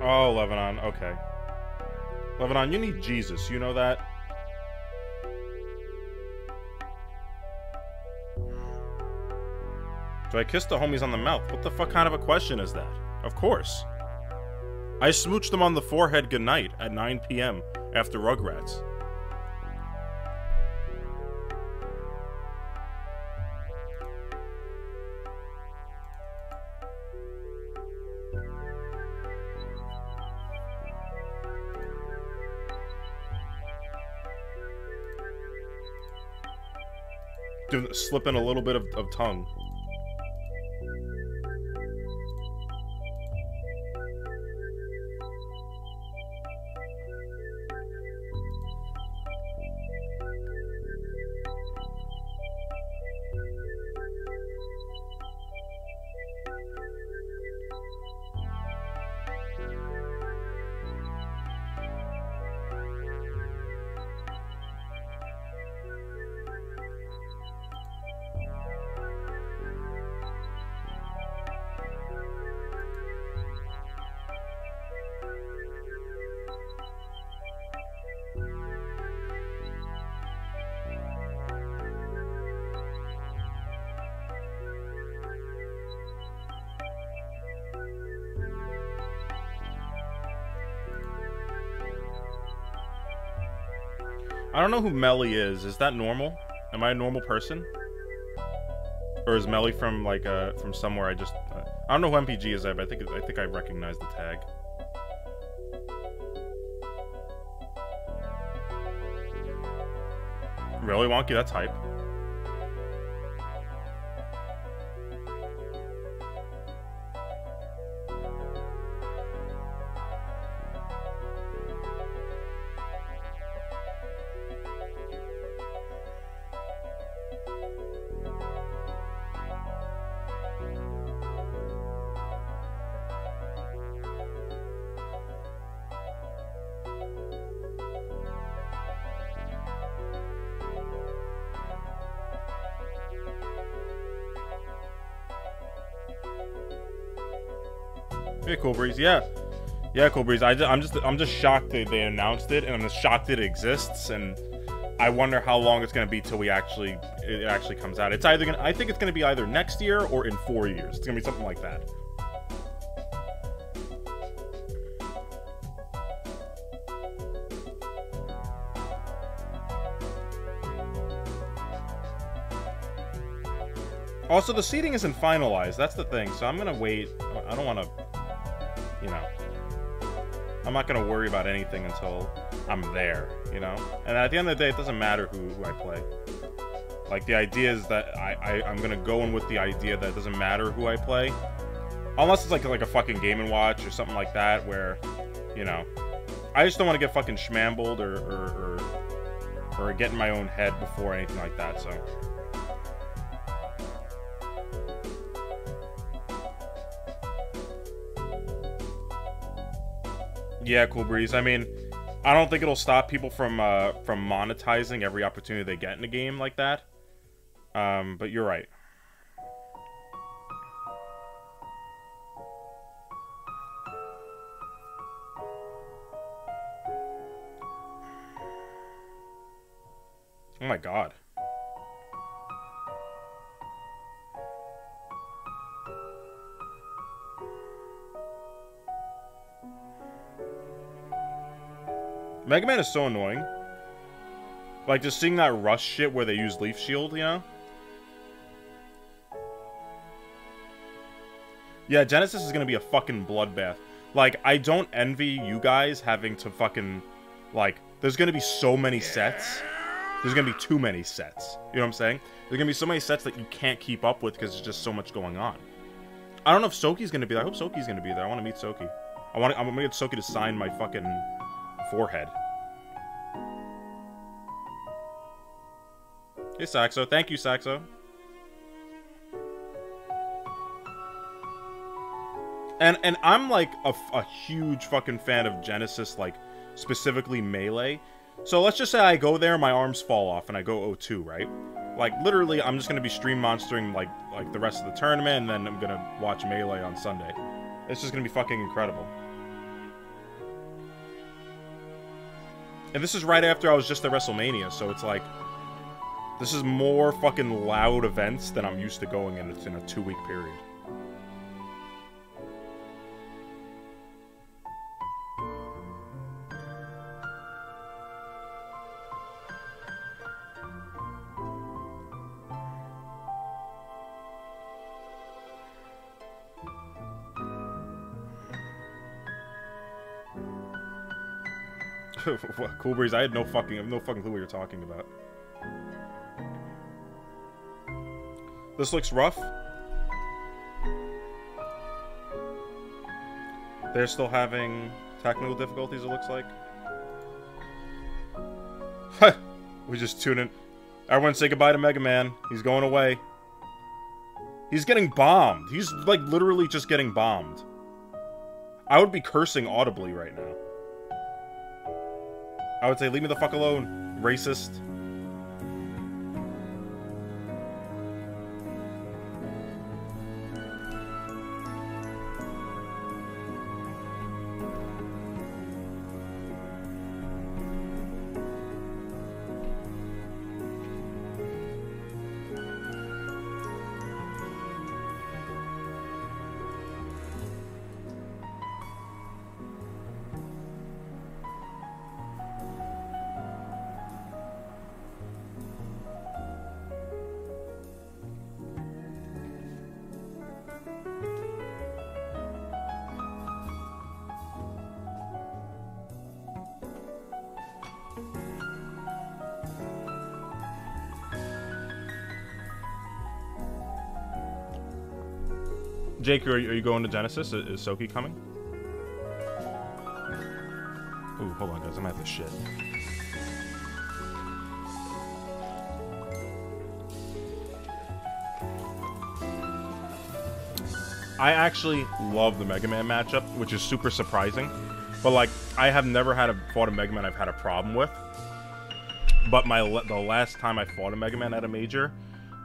Oh, Lebanon. Okay. Lebanon, you need Jesus. You know that? Do I kiss the homies on the mouth? What the fuck kind of a question is that? Of course. I smooched them on the forehead goodnight at 9 p.m. after Rugrats. Slipping a little bit of, of tongue. Don't know who Melly is. Is that normal? Am I a normal person? Or is Melly from like uh from somewhere I just uh, I don't know who MPG is there, but I think I think I recognize the tag. Really, Wonky? That's hype. Breeze. Yeah, yeah, Cool Breeze. I am just I'm just shocked that they announced it, and I'm just shocked it exists, and I wonder how long it's gonna be till we actually it actually comes out. It's either gonna I think it's gonna be either next year or in four years. It's gonna be something like that. Also, the seating isn't finalized. That's the thing. So I'm gonna wait. I don't want to. I'm not gonna worry about anything until I'm there, you know. And at the end of the day, it doesn't matter who, who I play. Like the idea is that I, I I'm gonna go in with the idea that it doesn't matter who I play, unless it's like like a fucking Game and Watch or something like that, where, you know, I just don't want to get fucking schmambled or or, or or get in my own head before anything like that. So. Yeah, Cool Breeze. I mean, I don't think it'll stop people from uh, from monetizing every opportunity they get in a game like that. Um, but you're right. Oh my god. Mega Man is so annoying. Like, just seeing that rush shit where they use Leaf Shield, you know? Yeah, Genesis is gonna be a fucking bloodbath. Like, I don't envy you guys having to fucking... Like, there's gonna be so many sets. There's gonna be too many sets. You know what I'm saying? There's gonna be so many sets that you can't keep up with because there's just so much going on. I don't know if Soki's gonna be there. I hope Soki's gonna be there. I want to meet Soki. I want. I'm gonna get Soki to sign my fucking forehead. Hey, Saxo. Thank you, Saxo. And and I'm like a, a huge fucking fan of Genesis, like specifically Melee. So let's just say I go there, my arms fall off, and I go 0-2, right? Like literally, I'm just gonna be stream monstering like like the rest of the tournament, and then I'm gonna watch Melee on Sunday. It's just gonna be fucking incredible. And this is right after I was just at WrestleMania, so it's like this is more fucking loud events than I'm used to going in. It's in a two-week period. cool breeze. I had no fucking, I have no fucking clue what you're talking about. This looks rough. They're still having technical difficulties, it looks like. we just tune in. Everyone say goodbye to Mega Man. He's going away. He's getting bombed. He's, like, literally just getting bombed. I would be cursing audibly right now. I would say, leave me the fuck alone, racist. Jake, are you, are you going to Genesis? Is, is Soki coming? Ooh, hold on, guys. I'm at this shit. I actually love the Mega Man matchup, which is super surprising. But like, I have never had a fought a Mega Man I've had a problem with. But my the last time I fought a Mega Man at a major,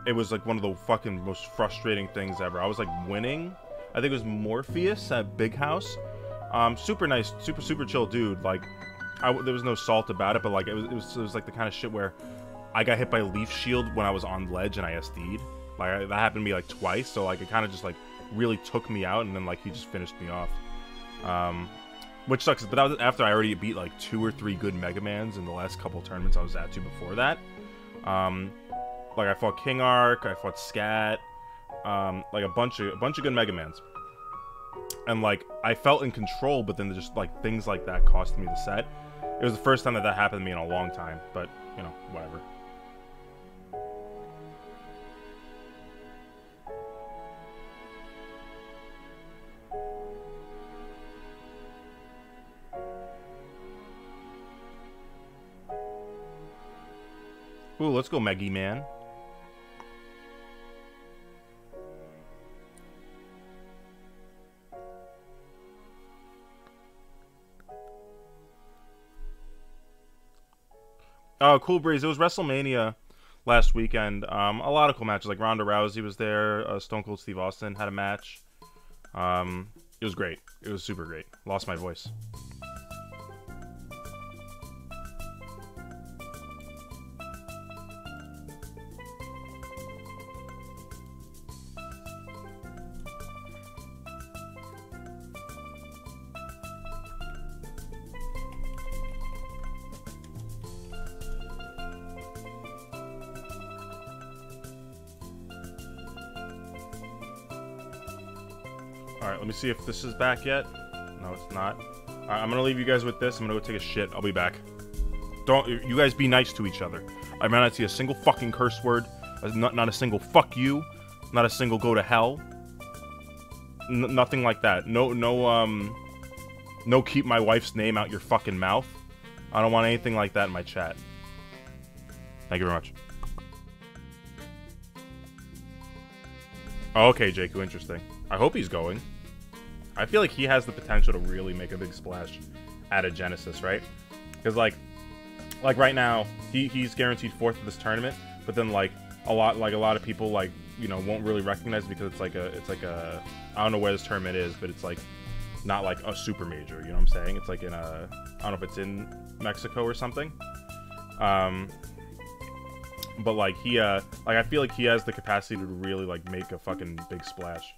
it was like one of the fucking most frustrating things ever. I was like winning, I think it was Morpheus at Big House. Um, super nice, super super chill dude. Like, I, there was no salt about it, but like it was, it was it was like the kind of shit where I got hit by leaf shield when I was on ledge and I SD'd. Like I, that happened to me like twice, so like it kind of just like really took me out, and then like he just finished me off. Um, which sucks, but that was after I already beat like two or three good Mega Mans in the last couple tournaments I was at to before that. Um, like I fought King Arc, I fought Scat, um, like a bunch of a bunch of good Mega Mans. And like I felt in control, but then just like things like that cost me the set. It was the first time that that happened to me in a long time, but you know, whatever. Ooh, let's go, Meggy Man. Oh, cool breeze. It was WrestleMania last weekend. Um, a lot of cool matches. Like Ronda Rousey was there. Uh, Stone Cold Steve Austin had a match. Um, it was great. It was super great. Lost my voice. Alright, let me see if this is back yet. No, it's not. I'm gonna leave you guys with this. I'm gonna go take a shit. I'll be back. Don't you guys be nice to each other. I might not see a single fucking curse word. Not, not a single fuck you. Not a single go to hell. N nothing like that. No, no, um, no keep my wife's name out your fucking mouth. I don't want anything like that in my chat. Thank you very much. Okay, Jakku, interesting. I hope he's going. I feel like he has the potential to really make a big splash at a Genesis, right? Because like, like right now, he, he's guaranteed fourth of this tournament, but then like a lot, like a lot of people like you know won't really recognize because it's like a, it's like a, I don't know where this tournament is, but it's like not like a super major. You know what I'm saying? It's like in a, I don't know if it's in Mexico or something. Um, but like he, uh, like I feel like he has the capacity to really like make a fucking big splash.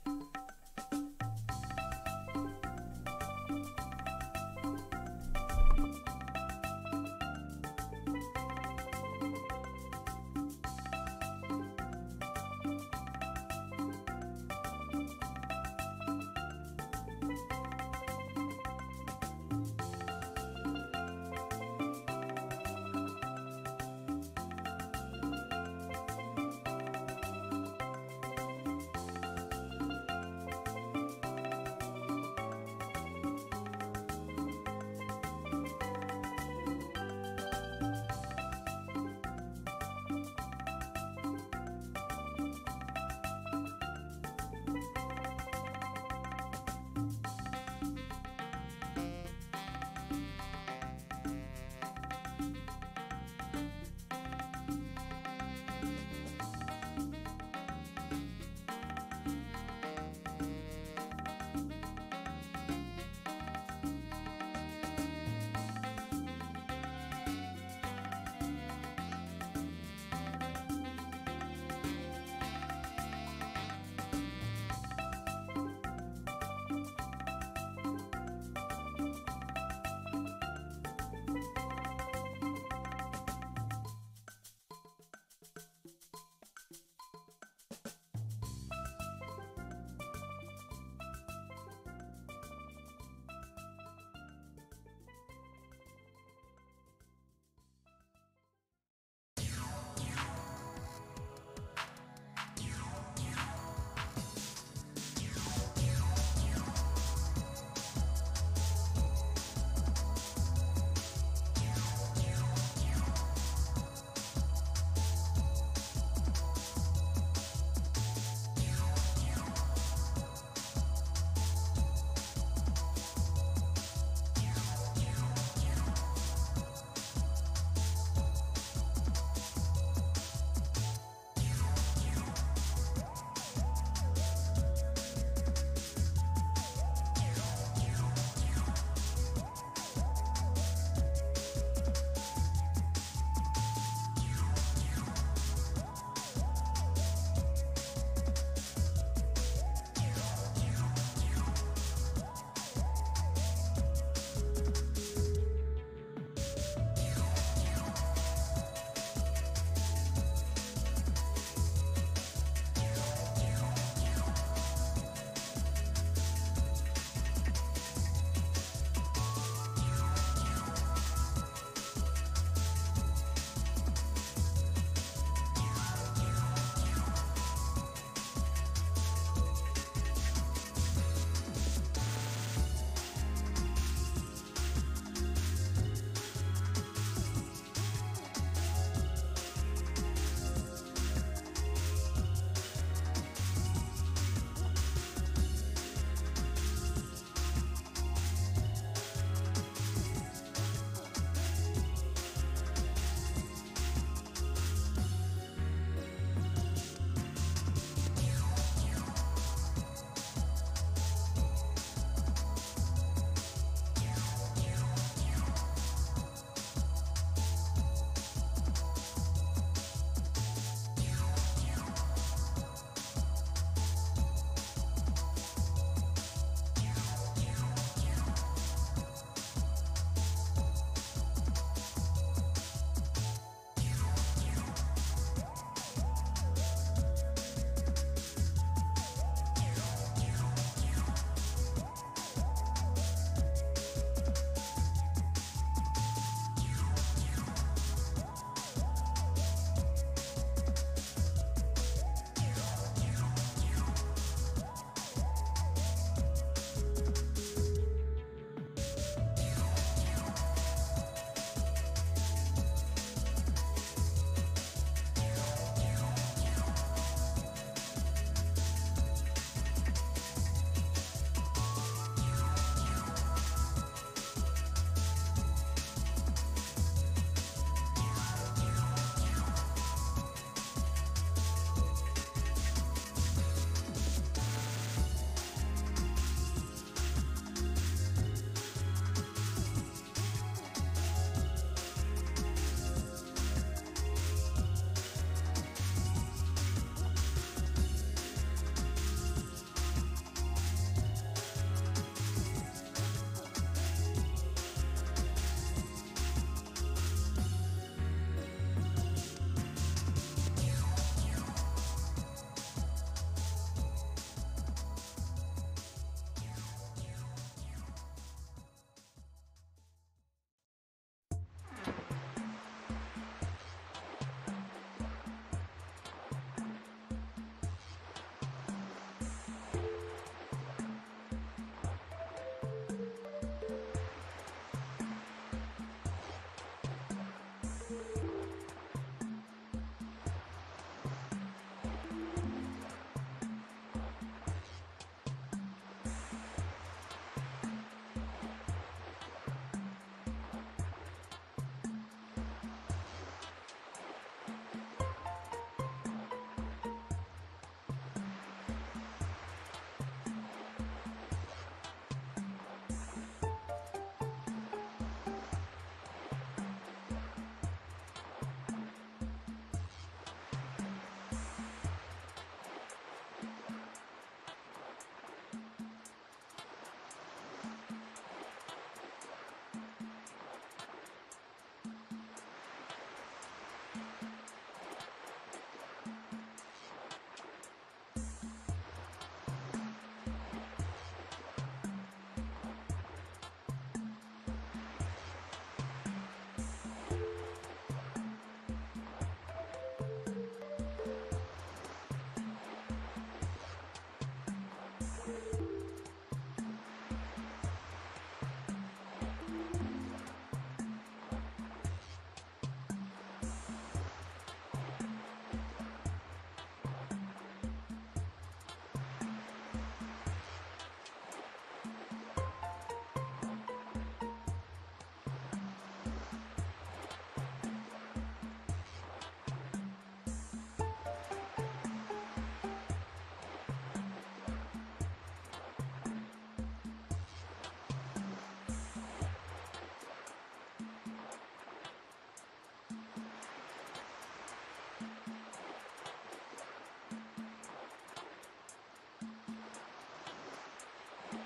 Thank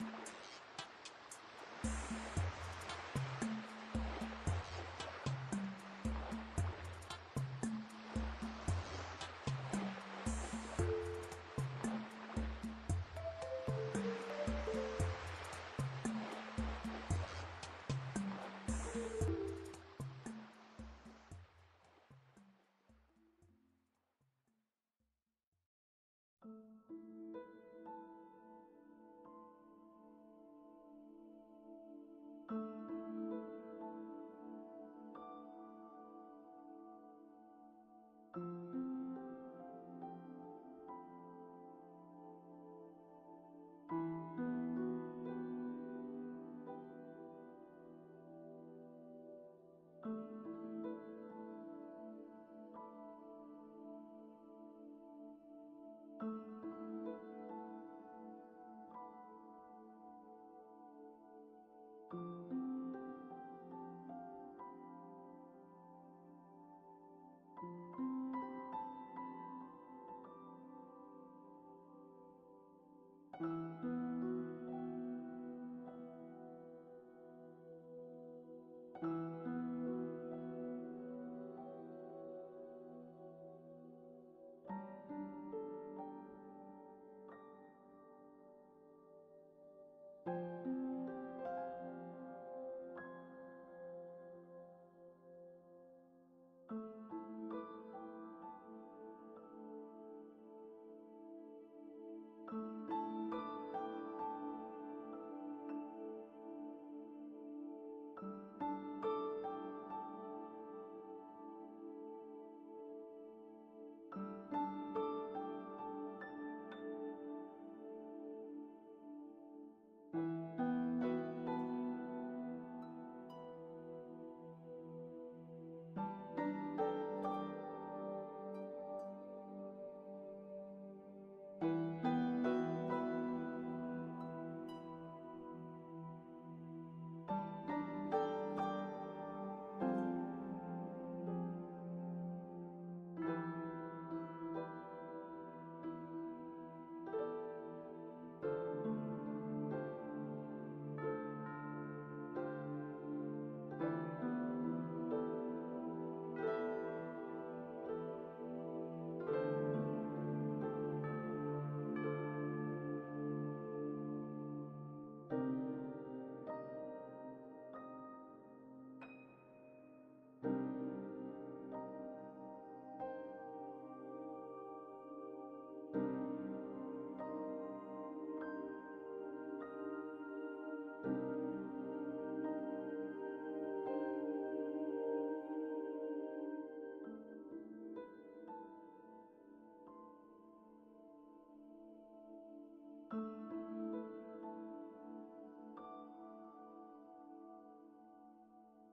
you.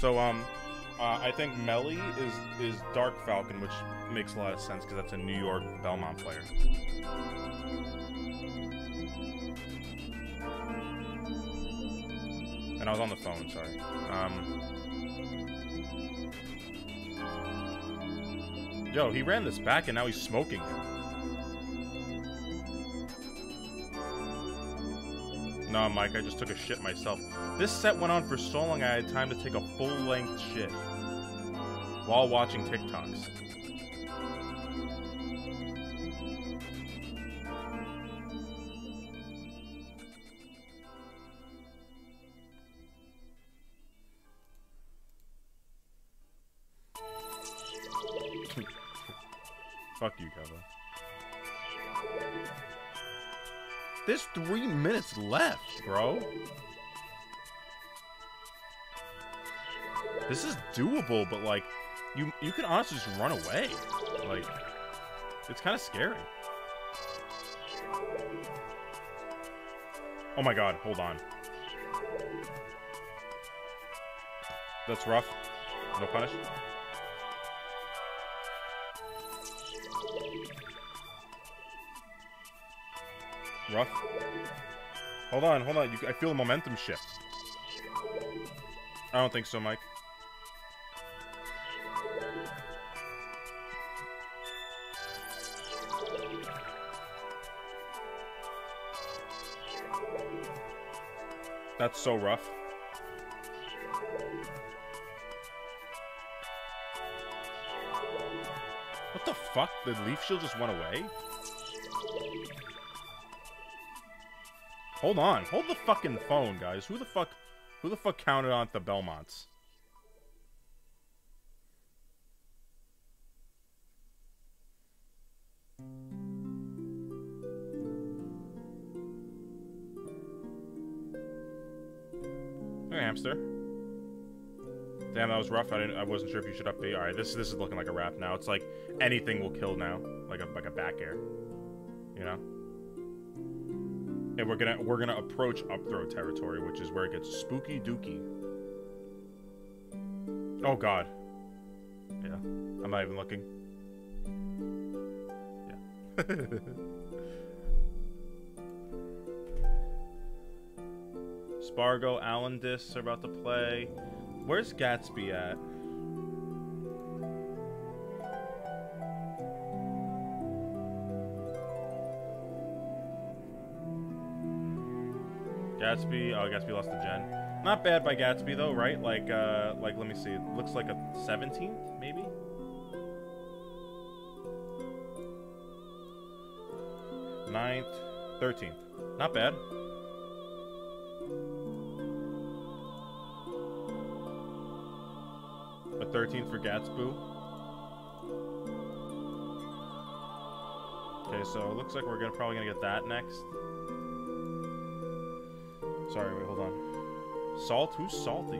So um, uh, I think Melly is is Dark Falcon, which makes a lot of sense because that's a New York Belmont player. And I was on the phone. Sorry. Um, yo, he ran this back and now he's smoking No, Mike, I just took a shit myself. This set went on for so long I had time to take a full-length shit while watching TikToks. But like, you you can honestly just run away. Like, it's kind of scary. Oh my god, hold on. That's rough. No punish. Rough. Hold on, hold on. You, I feel a momentum shift. I don't think so, Mike. That's so rough. What the fuck? The leaf shield just went away? Hold on. Hold the fucking phone, guys. Who the fuck who the fuck counted on the Belmonts? Hey, hamster. Damn, that was rough. I didn't. I wasn't sure if you should update. All right, this this is looking like a wrap now. It's like anything will kill now, like a like a back air. You know. And we're gonna we're gonna approach up throw territory, which is where it gets spooky dooky. Oh god. Yeah. I'm not even looking. Yeah. Spargo, Allandis are about to play. Where's Gatsby at? Gatsby, oh, Gatsby lost the gen. Not bad by Gatsby though, right? Like, uh, like let me see. It looks like a 17th, maybe. Ninth, 13th. Not bad. A 13th for Gatsby. Okay, so it looks like we're gonna probably gonna get that next. Sorry, wait, hold on. Salt? Who's salty?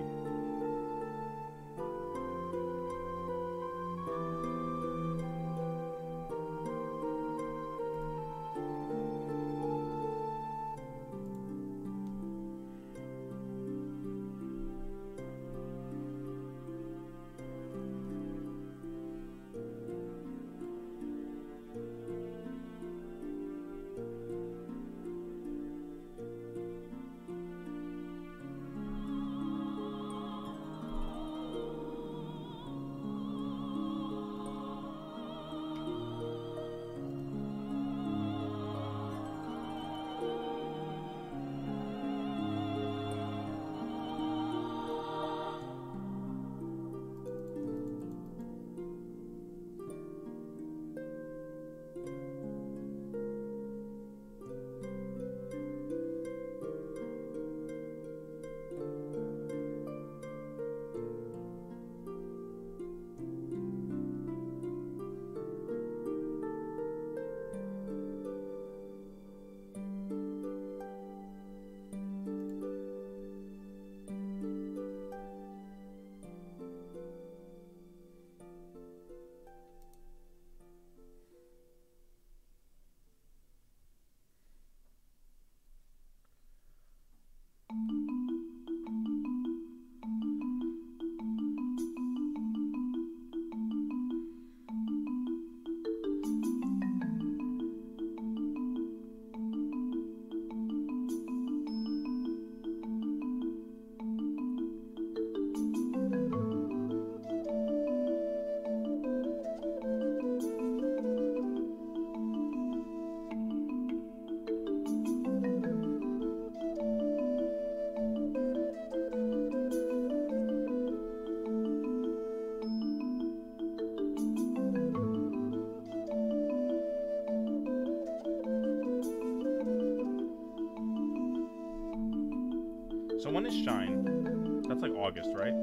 When is Shine? That's like August, right?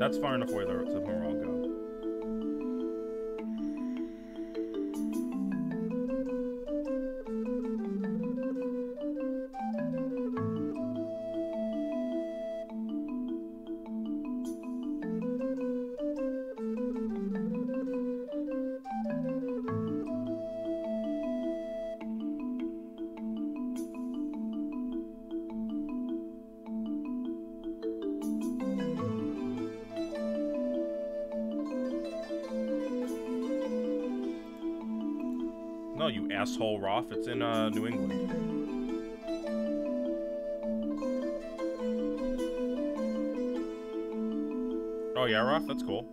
That's far enough away to to where I'll go. Roth. It's in uh, New England. Oh yeah, Roth. That's cool.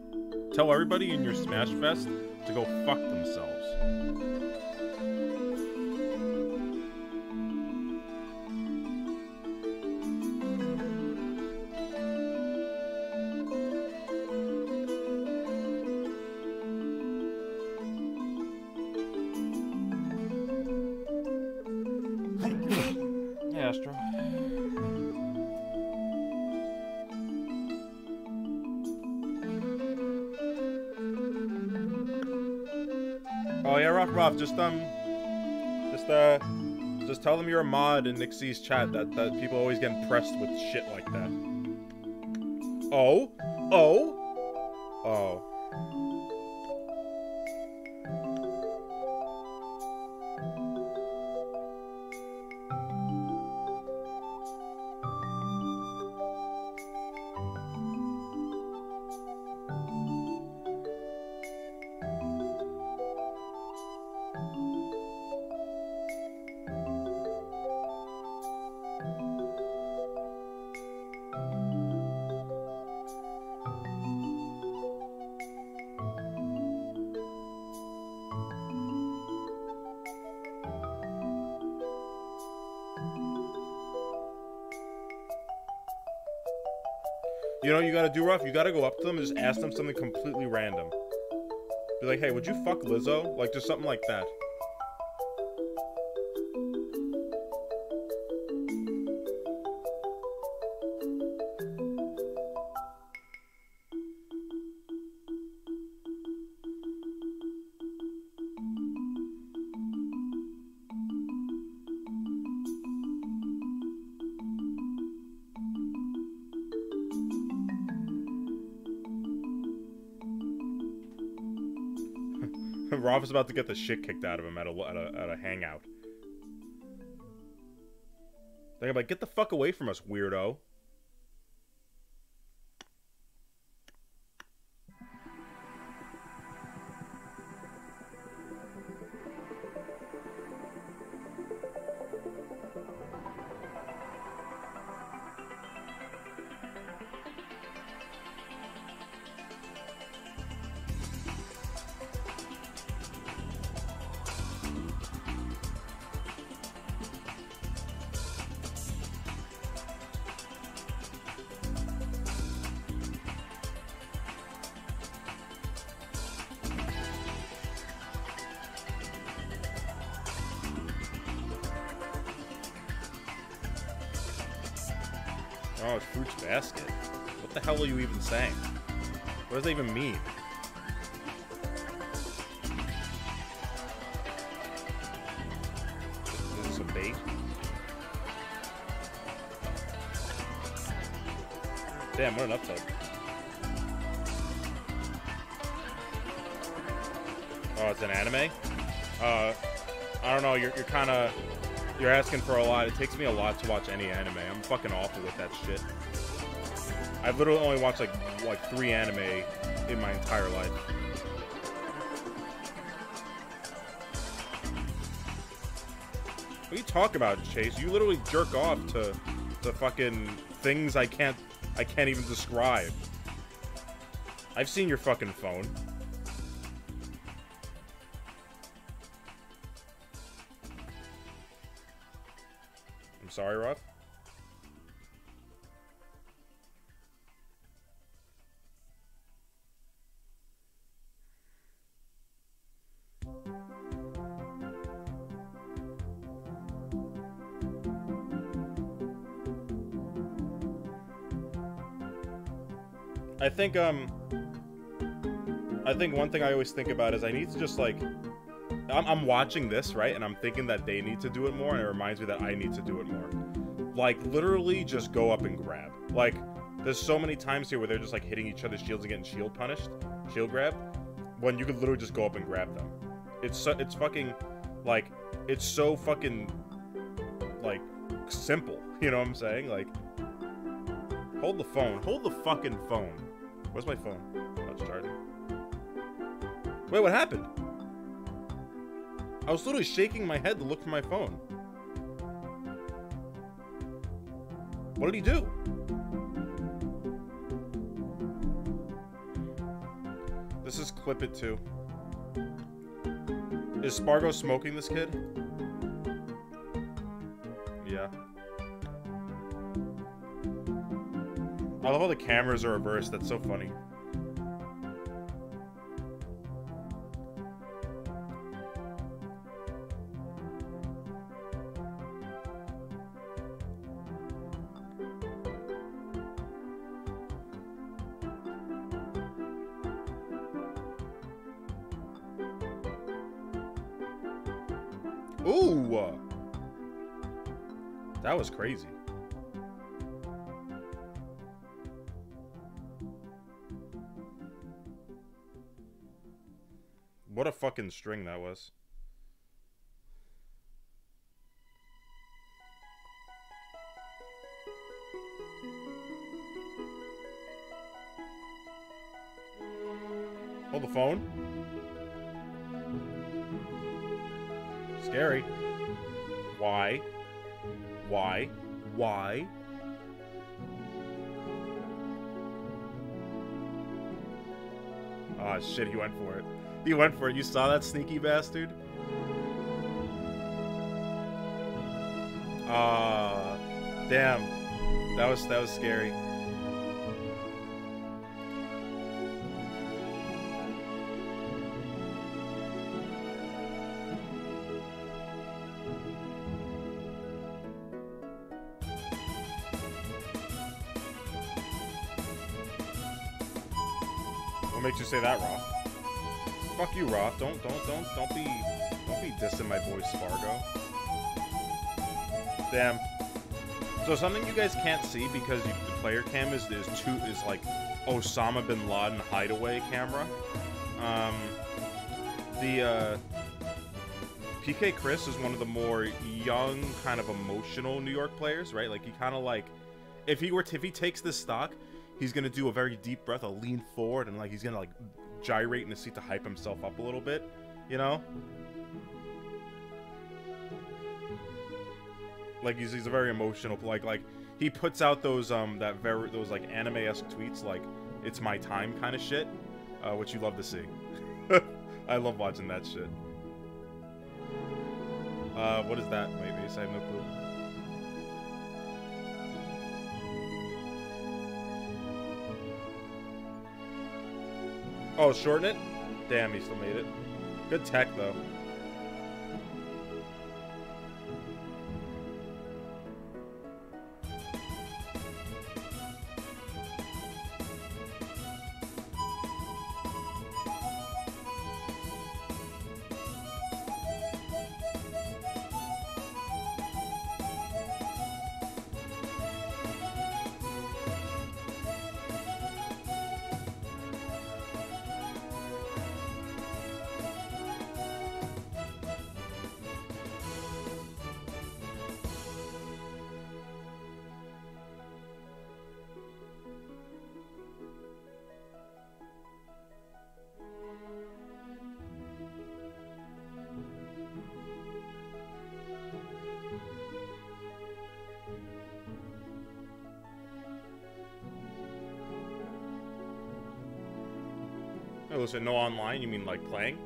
Tell everybody in your Smash Fest to go fuck themselves. Tell them you're a mod in Nixie's chat that, that people always get impressed with shit like that. Oh? Oh? Oh. Do, rough, You gotta go up to them and just ask them something completely random. Be like, hey, would you fuck Lizzo? Like, just something like that. Rob is about to get the shit kicked out of him at a, at a, at a hangout. They're like, get the fuck away from us, weirdo. Like three anime in my entire life. What are you talking about, Chase? You literally jerk off to to fucking things I can't I can't even describe. I've seen your fucking phone. I'm sorry, Ruff. Think um I think one thing I always think about is I need to just like I'm, I'm watching this right and I'm thinking that they need to do it more and it reminds me that I need to do it more. Like literally just go up and grab. Like there's so many times here where they're just like hitting each other's shields and getting shield punished, shield grab, when you could literally just go up and grab them. It's so, it's fucking like it's so fucking like simple. You know what I'm saying? Like hold the phone. Hold the fucking phone. Where's my phone? It's charging. Wait, what happened? I was literally shaking my head to look for my phone. What did he do? This is Clip It too. Is Spargo smoking this kid? Love how the cameras are reversed. That's so funny. Fucking string that was. Hold the phone. Scary. Why? Why? Why? Ah, shit, he went for it. He went for it. You saw that sneaky bastard? Ah, damn. That was that was scary. What makes you say that, Roth? Fuck you, Roth. Don't, don't, don't, don't be, don't be dissing my boy Spargo. Damn. So something you guys can't see because you, the player cam is is two is like Osama bin Laden hideaway camera. Um, the uh, PK Chris is one of the more young, kind of emotional New York players, right? Like he kind of like, if he were to, if he takes this stock, he's gonna do a very deep breath, a lean forward, and like he's gonna like gyrate in his seat to hype himself up a little bit, you know? Like he's he's a very emotional like like he puts out those um that very those like anime esque tweets like it's my time kind of shit, uh, which you love to see. I love watching that shit. Uh, what is that? Wait, wait, I have no clue. Oh, shorten it? Damn, he still made it. Good tech, though. Hey, listen, no online? You mean like playing?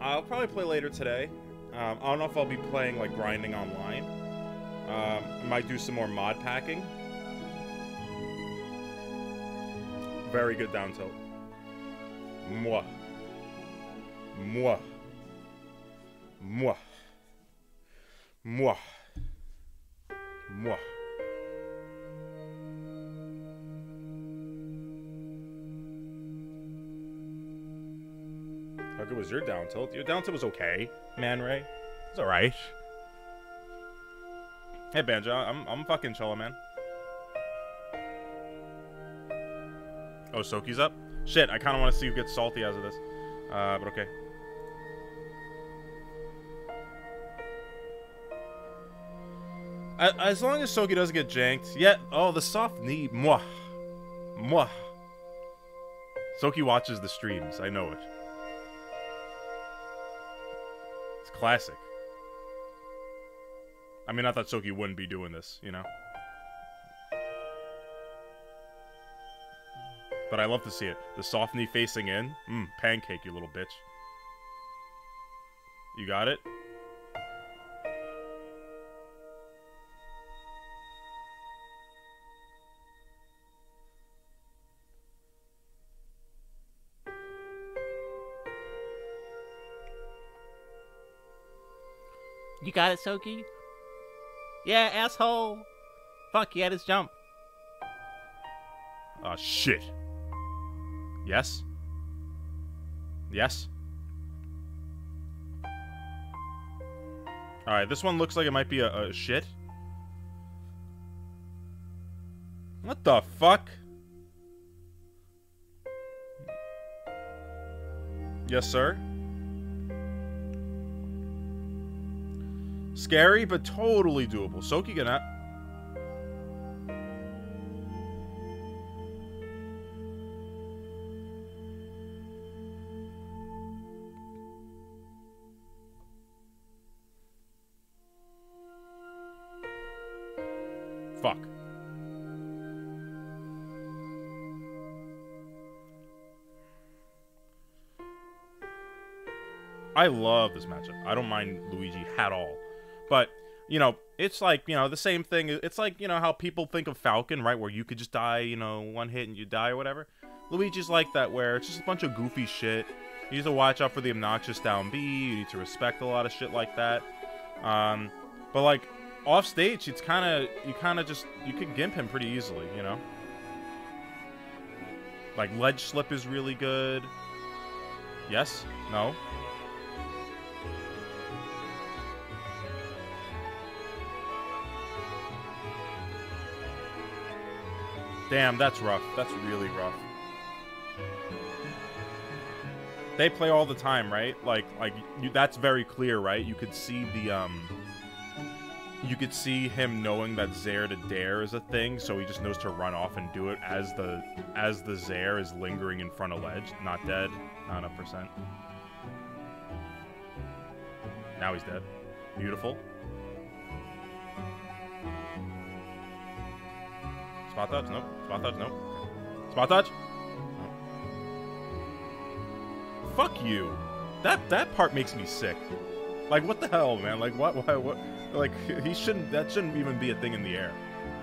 I'll probably play later today. Um, I don't know if I'll be playing like grinding online. Um, I might do some more mod packing. Very good down tilt. Mwah. Mwah. Mwah. Mwah. Mwah. Good was your down tilt? Your down tilt was okay, Man Ray. It's alright. Hey Banjo, I'm I'm fucking chilling, man. Oh, Soki's up? Shit, I kinda wanna see who gets salty as of this. Uh, but okay. As long as Soki doesn't get janked. Yeah, oh, the soft knee. Mwah. Mwah. Soki watches the streams. I know it. Classic. I mean, I thought Soki wouldn't be doing this, you know? But I love to see it. The soft knee facing in. Mmm, pancake, you little bitch. You got it? Got it, Soki? Yeah, asshole. Fuck, he had his jump. Oh, shit. Yes? Yes? Alright, this one looks like it might be a, a shit. What the fuck? Yes, sir? Scary, but totally doable. Soki gonna... Fuck. I love this matchup. I don't mind Luigi at all. You know, it's like, you know, the same thing. It's like, you know, how people think of Falcon, right? Where you could just die, you know, one hit and you die or whatever. Luigi's like that, where it's just a bunch of goofy shit. You need to watch out for the obnoxious down B. You need to respect a lot of shit like that. Um, but, like, off stage, it's kind of, you kind of just, you can gimp him pretty easily, you know? Like, ledge slip is really good. Yes? No? Damn, that's rough. That's really rough. They play all the time, right? Like, like you, that's very clear, right? You could see the um, you could see him knowing that Zair to dare is a thing, so he just knows to run off and do it as the as the Zair is lingering in front of ledge, not dead, not a percent. Now he's dead. Beautiful. Spot dodge? Nope. Spot dodge? Nope. Spot dodge? Nope. Fuck you. That that part makes me sick. Like what the hell, man? Like what? What? What? Like he shouldn't. That shouldn't even be a thing in the air.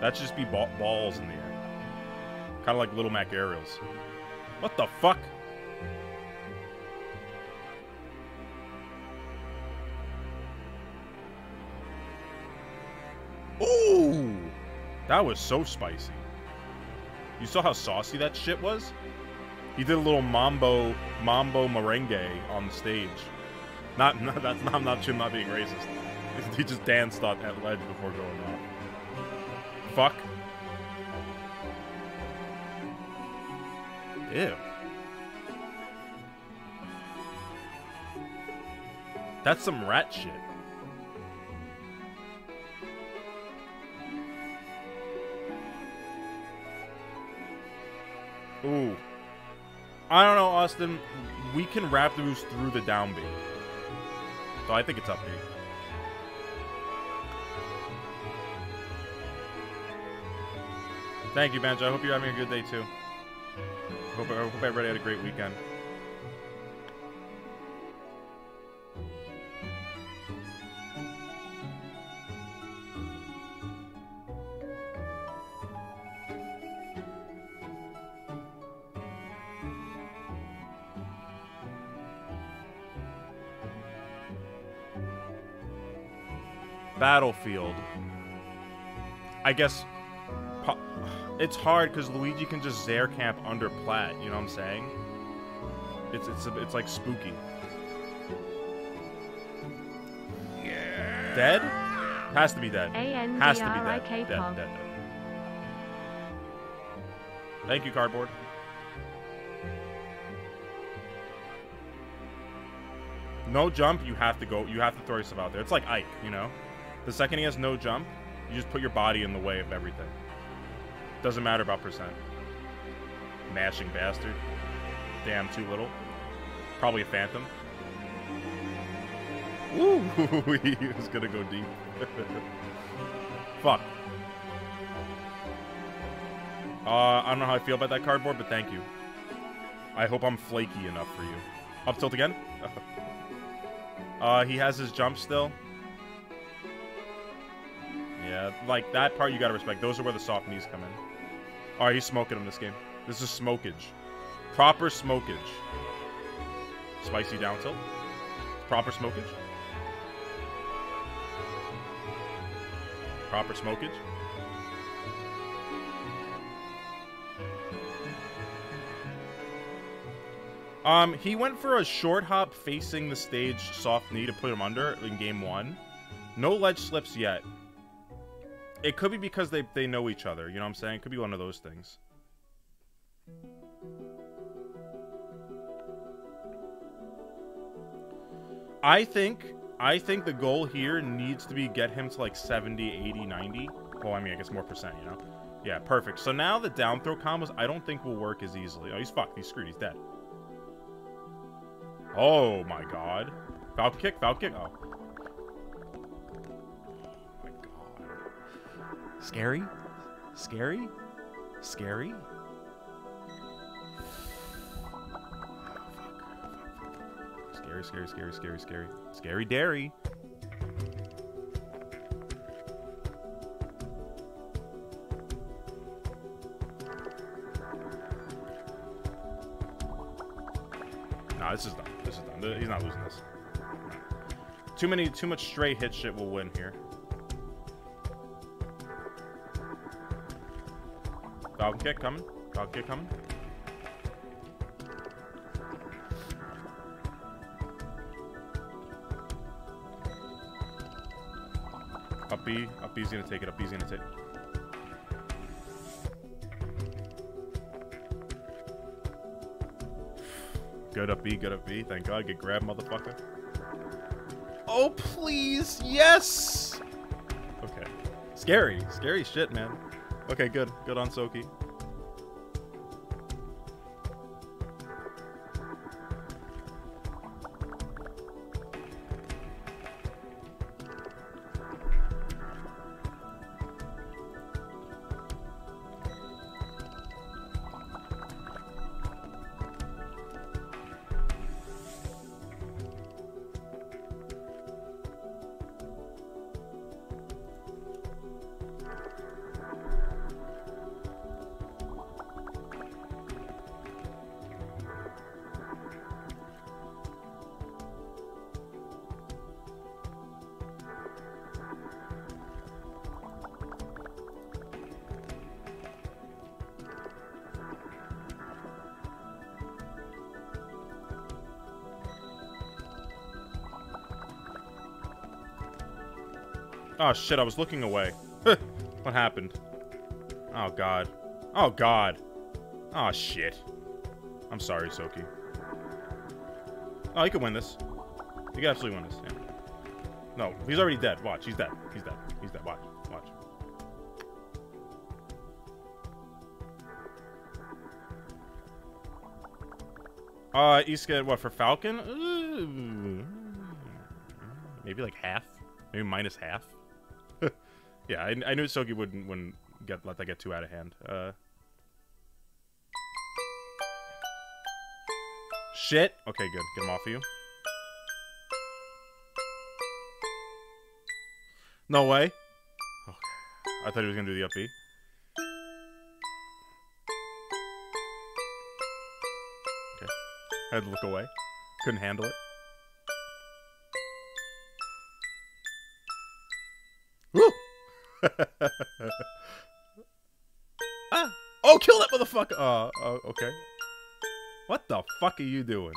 That should just be ba balls in the air. Kind of like Little Mac aerials. What the fuck? Ooh! That was so spicy. You saw how saucy that shit was? He did a little mambo mambo merengue on the stage. Not, not that's not I'm not him not being racist. He just danced on at ledge before going off. Fuck. Ew. That's some rat shit. Ooh. I don't know, Austin. We can Raptors through the down B. So I think it's up. Thank you, Banjo. I hope you're having a good day, too. Hope, hope everybody had a great weekend. field. I guess it's hard because Luigi can just Zair camp under Platt. You know what I'm saying? It's it's it's like spooky. Yeah. Dead? Has to be dead. Has to be dead. Dead, dead, dead. Thank you, cardboard. No jump. You have to go. You have to throw yourself out there. It's like Ike, you know. The second he has no jump, you just put your body in the way of everything. Doesn't matter about percent. Mashing bastard. Damn, too little. Probably a phantom. Woo! he was gonna go deep. Fuck. Uh, I don't know how I feel about that cardboard, but thank you. I hope I'm flaky enough for you. Up tilt again? uh, he has his jump still. Yeah, like, that part you gotta respect. Those are where the soft knees come in. Alright, he's smoking him this game. This is smokage. Proper smokage. Spicy down tilt. Proper smokage. Proper smokage. Um, he went for a short hop facing the stage soft knee to put him under in game one. No ledge slips yet. It could be because they, they know each other, you know what I'm saying? It could be one of those things. I think I think the goal here needs to be get him to like 70, 80, 90. Well, I mean, I guess more percent, you know? Yeah, perfect. So now the down throw combos I don't think will work as easily. Oh, he's fucked. He's screwed. He's dead. Oh my god. Falcon kick, Falcon kick. Oh. Scary? Scary? Scary? Scary, scary, scary, scary, scary. Scary dairy. Nah, this is done. This is done. He's not losing this. Too many, too much stray hit shit will win here. Falcon kick coming. Falcon kick coming. Up B. Up B's gonna take it. Up B's gonna take it. Good up B, good up B. Thank God. Get grabbed, motherfucker. Oh, please. Yes. Okay. Scary. Scary shit, man. Okay, good. Good on Soki. Oh shit, I was looking away. what happened? Oh god. Oh god. Oh shit. I'm sorry, Soki. Oh, you can win this. You can absolutely win this, yeah. No, he's already dead. Watch, he's dead. He's dead. He's dead. Watch. Watch. Uh, Iska, what, for Falcon? Ooh. Maybe like half? Maybe minus half? Yeah, I, I knew Soki wouldn't, wouldn't get, let that get too out of hand. Uh... Shit! Okay, good. Get him off of you. No way. I thought he was gonna do the up B. Okay. I had to look away. Couldn't handle it. Uh, uh, okay. What the fuck are you doing?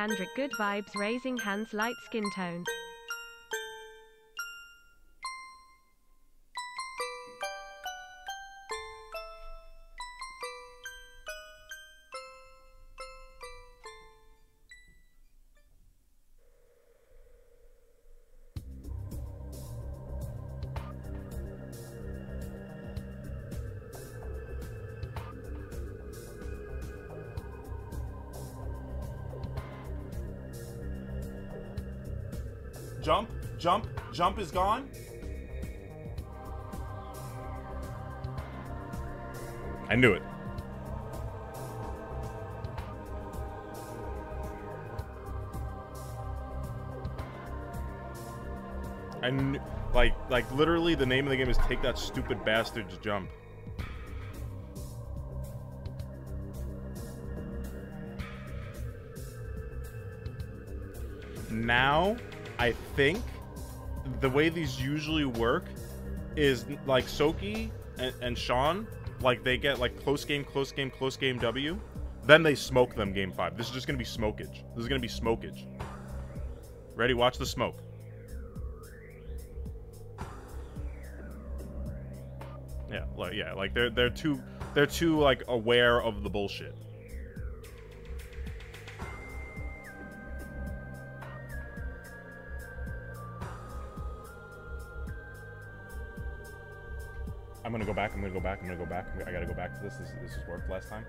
Andric good vibes, raising hands, light skin tone. Jump, is gone. I knew it. I like, like literally the name of the game is take that stupid bastard's jump. Now, I think the way these usually work is like Soki and, and Sean, like they get like close game, close game, close game W. Then they smoke them game five. This is just gonna be smokage. This is gonna be smokage. Ready? Watch the smoke. Yeah, like yeah, like they're they're too they're too like aware of the bullshit. I'm gonna go back. I'm gonna go back. I gotta go back to this. This this worked last time.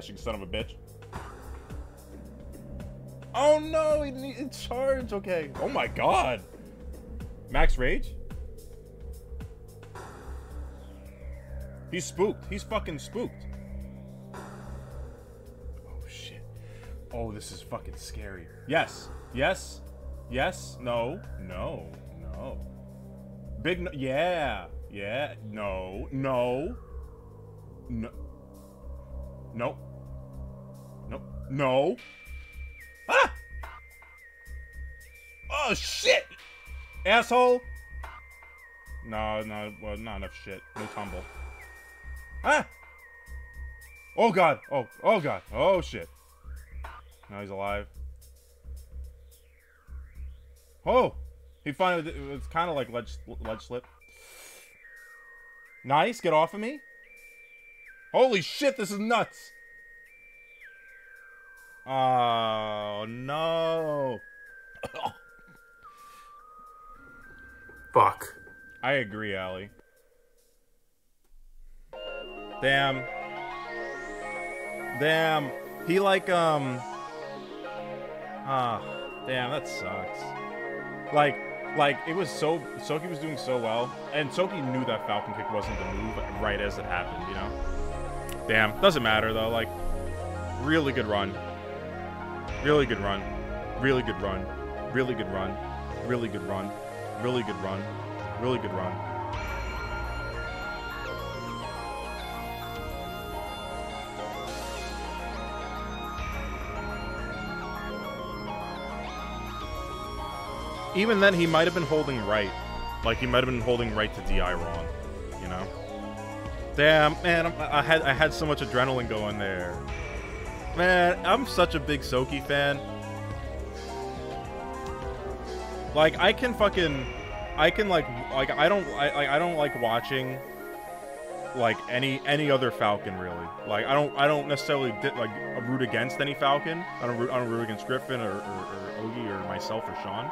Son of a bitch. Oh no, he needed charge. Okay. Oh my god. Max Rage? He's spooked. He's fucking spooked. Oh shit. Oh, this is fucking scary. Yes. Yes. Yes. No. No. No. Big no. Yeah. Yeah. No. No. No. Ah! Oh shit! Asshole! No, no, well, not enough shit. No tumble. Ah! Oh god! Oh, oh god! Oh shit! Now he's alive. Oh! He finally, it's kind of like ledge, ledge slip. Nice, get off of me. Holy shit, this is nuts! Oh, no. Fuck. I agree, Ali. Damn. Damn. He like, um... Ah, damn, that sucks. Like, like, it was so... Soki was doing so well, and Soki knew that Falcon Kick wasn't the move right as it happened, you know? Damn. Doesn't matter, though. Like, really good run. Really good run. Really good run. Really good run. Really good run. Really good run. Really good run. Even then, he might have been holding right. Like, he might have been holding right to DI wrong. You know? Damn, man, I had I had so much adrenaline going there. Man, I'm such a big Soki fan. Like I can fucking, I can like like I don't I like I don't like watching like any any other Falcon really. Like I don't I don't necessarily like root against any Falcon. I don't root I don't root against Griffin or, or, or Ogi or myself or Sean.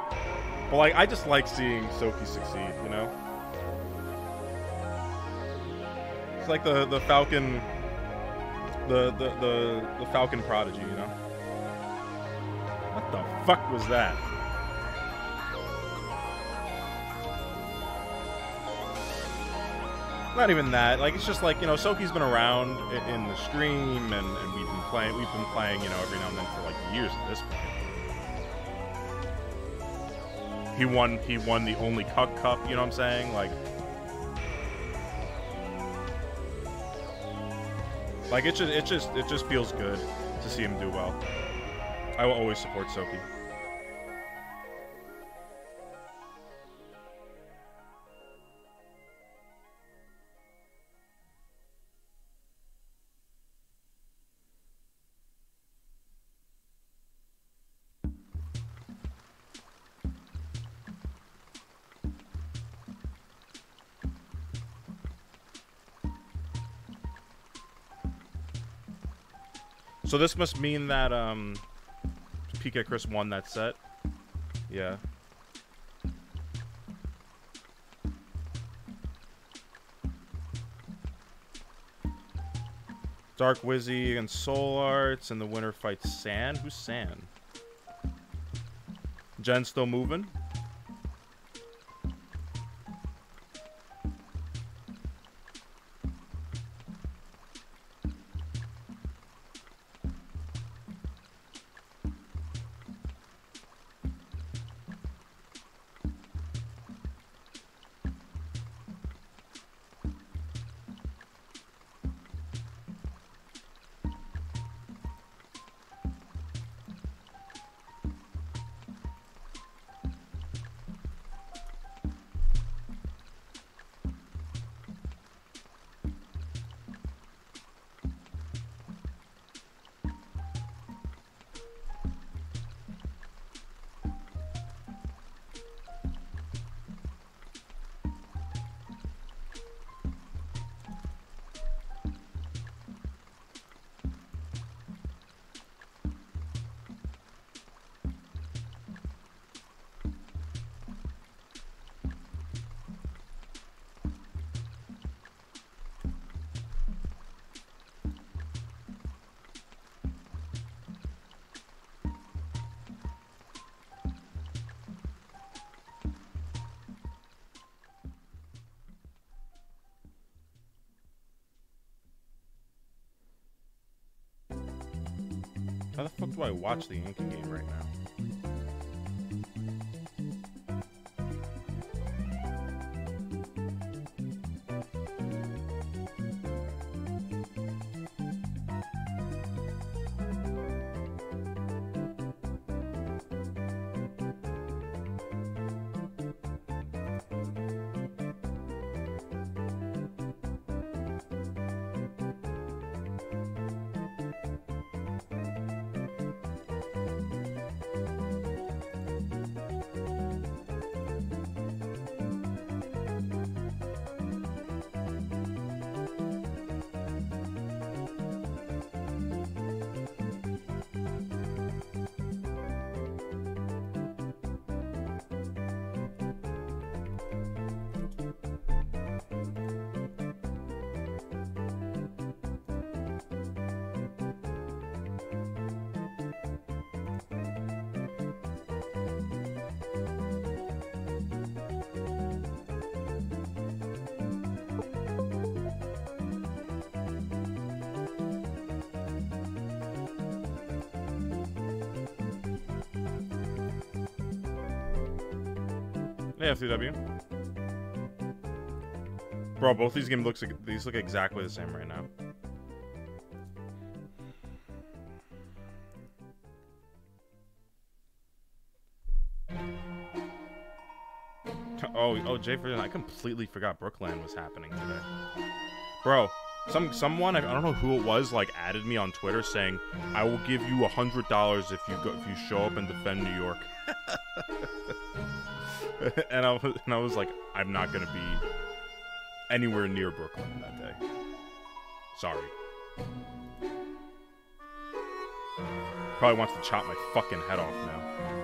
But like I just like seeing Soki succeed. You know. It's like the the Falcon, the the the the Falcon prodigy, you know. What the fuck was that? Not even that. Like it's just like you know, Soki's been around in, the stream, and, and we've been playing. We've been playing, you know, every now and then for like years at this point. He won. He won the only Cucc Cup. You know what I'm saying? Like. Like it just it just it just feels good to see him do well. I will always support Soki. So this must mean that um PK Chris won that set. Yeah. Dark Wizzy and Soul Arts, and the winner fights San. Who's San? Jen still moving? Watch the Yankee Hey, FCW. Bro, both these games looks these look exactly the same right now. Oh, oh, Jay, for I completely forgot Brooklyn was happening today. Bro, some someone I don't know who it was like added me on Twitter saying I will give you a hundred dollars if you go if you show up and defend New York. and I was and I was like, I'm not gonna be anywhere near Brooklyn that day. Sorry. Probably wants to chop my fucking head off now.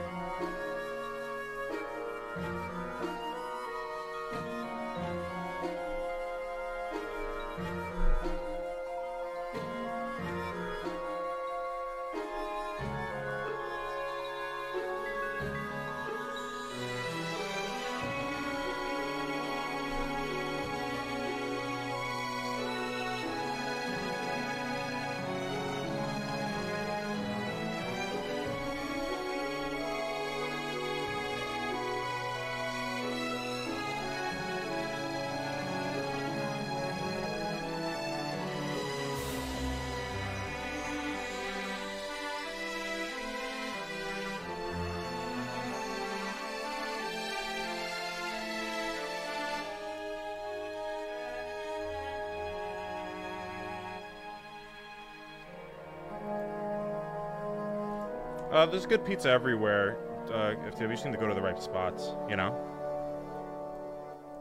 There's good pizza everywhere. Uh, if you just need to go to the right spots, you know.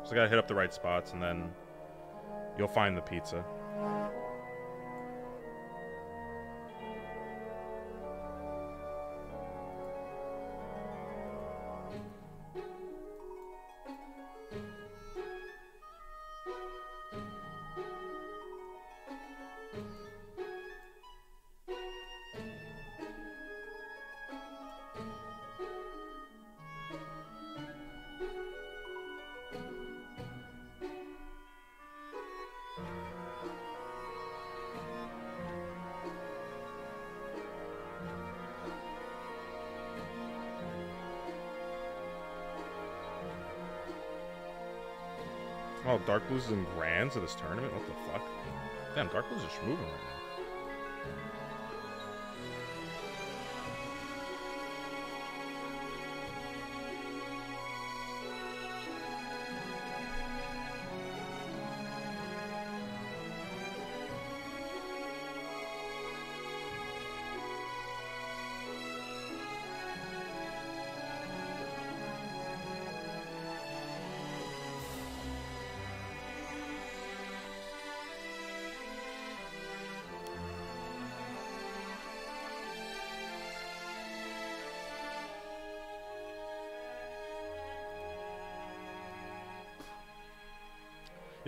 So gotta hit up the right spots, and then you'll find the pizza. Blues is in grands of this tournament? What the fuck? Damn, Dark is moving right now.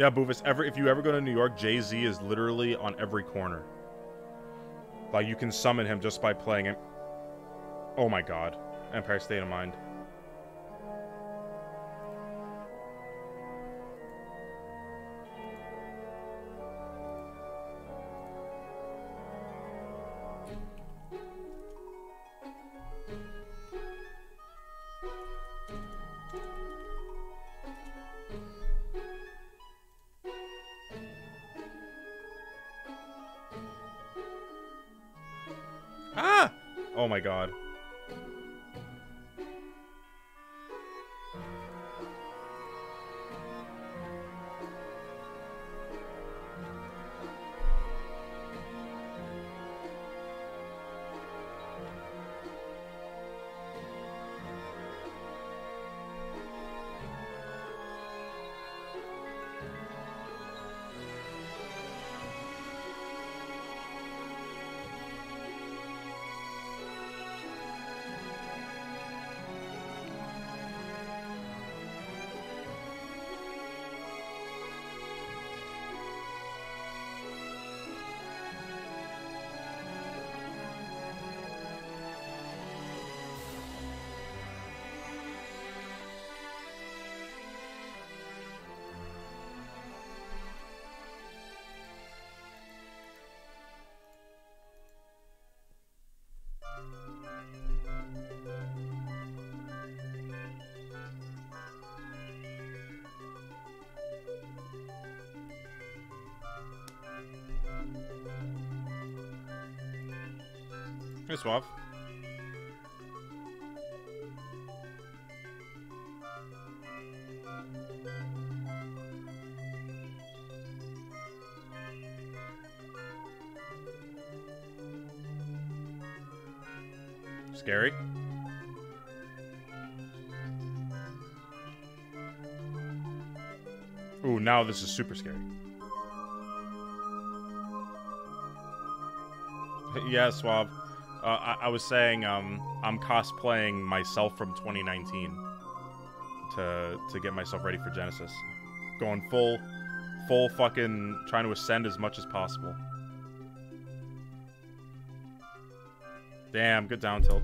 Yeah, Boofus, ever if you ever go to New York, Jay-Z is literally on every corner. Like you can summon him just by playing him. Oh my god. Empire State of Mind. Hey, Suave. Scary. Ooh, now this is super scary. yeah, Swab. Uh, I, I was saying um, I'm cosplaying myself from 2019 to to get myself ready for Genesis. Going full, full fucking trying to ascend as much as possible. Damn, good down tilt.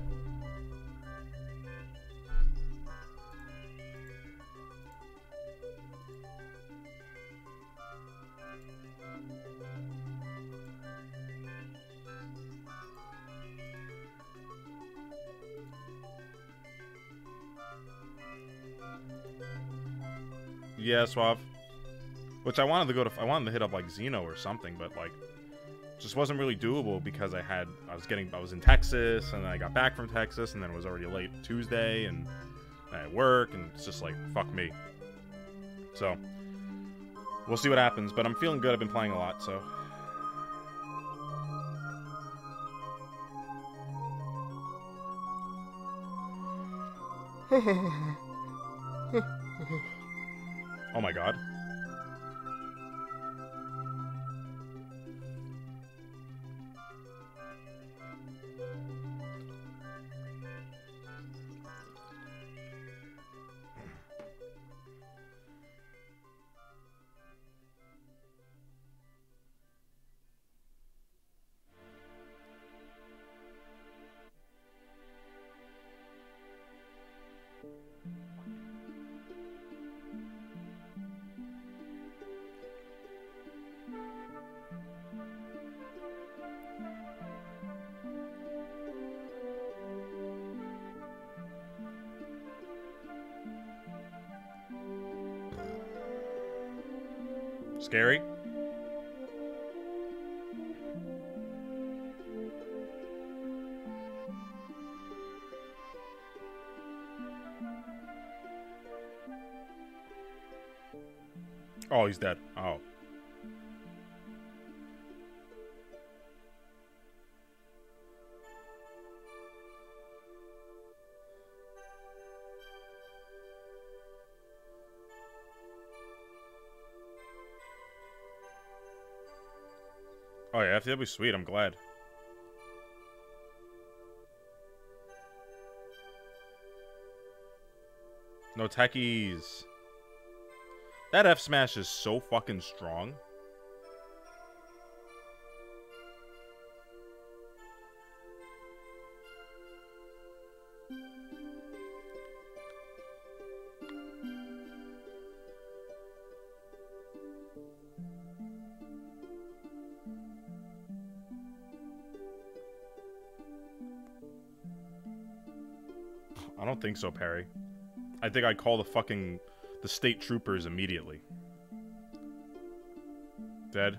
Suave. Which I wanted to go to. I wanted to hit up like Xeno or something, but like, just wasn't really doable because I had. I was getting. I was in Texas, and I got back from Texas, and then it was already late Tuesday, and I had work, and it's just like fuck me. So we'll see what happens, but I'm feeling good. I've been playing a lot, so. oh my god. He's dead. Oh. Oh yeah, that'd be sweet. I'm glad. No techies. That F smash is so fucking strong. I don't think so, Perry. I think I'd call the fucking the state troopers immediately. Dead.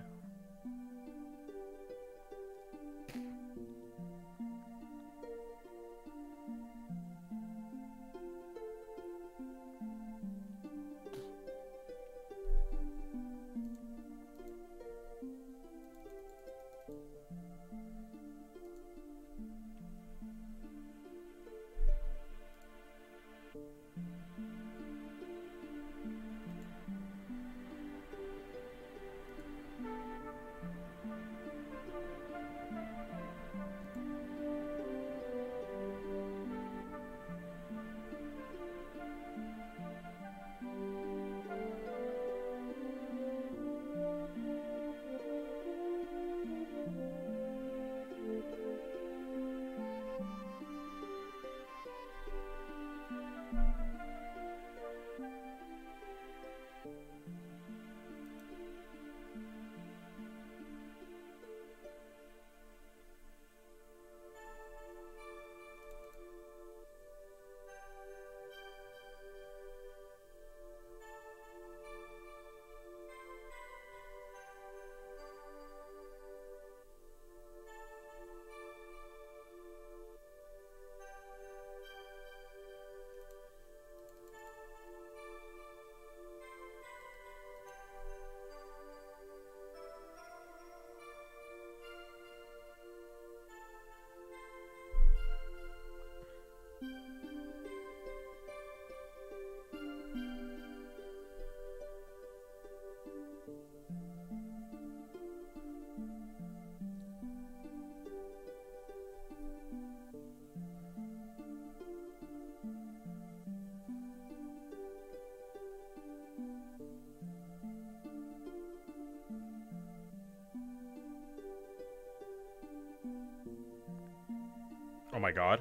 God.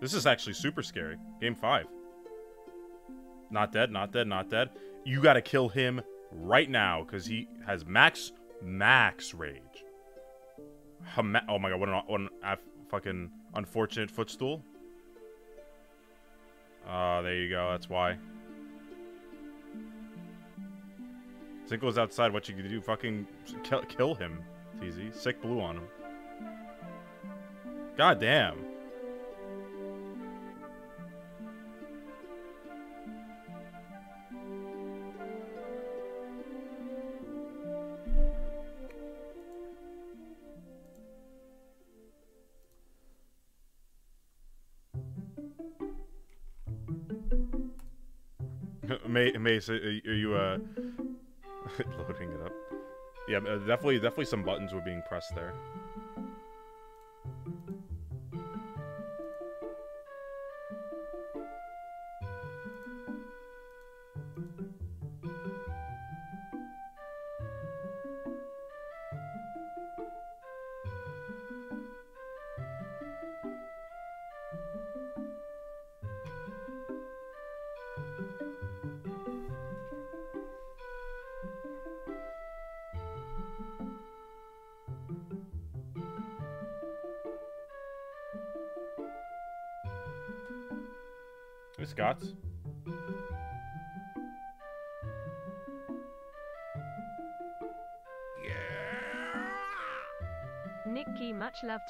This is actually super scary. Game 5. Not dead, not dead, not dead. You gotta kill him right now, because he has max, max rage. Hama- oh my god, what an, what an fucking unfortunate footstool. Ah, there you go, that's why. Zinko's outside, what you gonna do? Fucking kill, kill him, TZ. Sick blue on him. God damn. Mace, are you uh loading it up? Yeah, uh, definitely, definitely some buttons were being pressed there.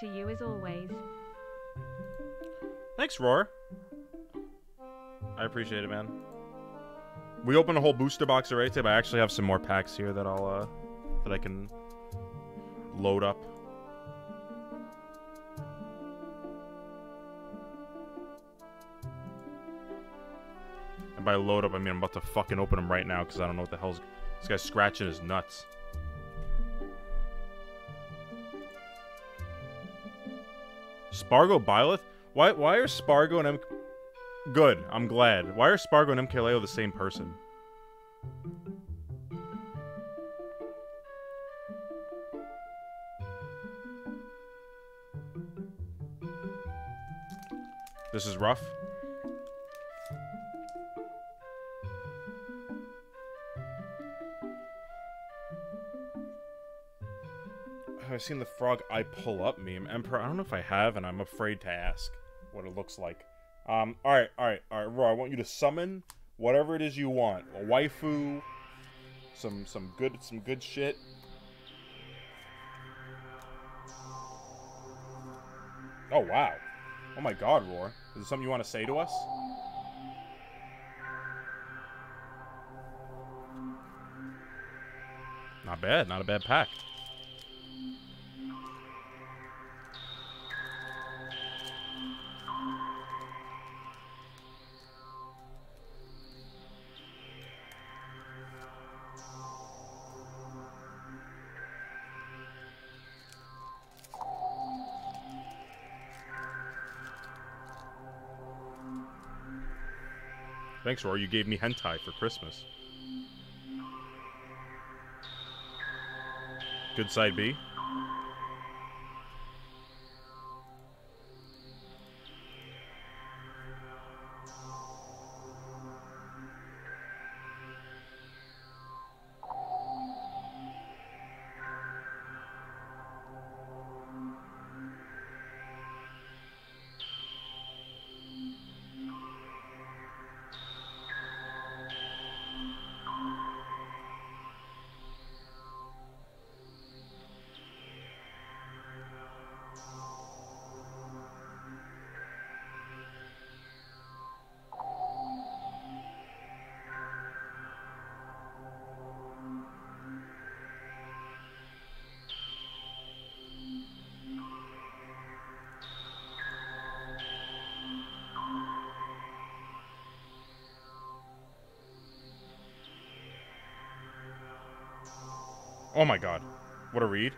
To you as always. Thanks, Roar. I appreciate it, man. We opened a whole booster box already, but I actually have some more packs here that I'll uh that I can load up. And by load up, I mean I'm about to fucking open them right now because I don't know what the hell's this guy's scratching his nuts. Spargo Byleth? Why why are Spargo and M Good, I'm glad. Why are Spargo and MKLeo the same person? This is rough. I've seen the frog I pull up meme. Emperor, I don't know if I have, and I'm afraid to ask what it looks like. Um, alright, alright, alright, Roar, I want you to summon whatever it is you want. A waifu, some some good some good shit. Oh wow. Oh my god, Roar. Is there something you want to say to us? Not bad, not a bad pack. Thanks, Roar. You gave me hentai for Christmas. Good side B. Oh my god. What a read.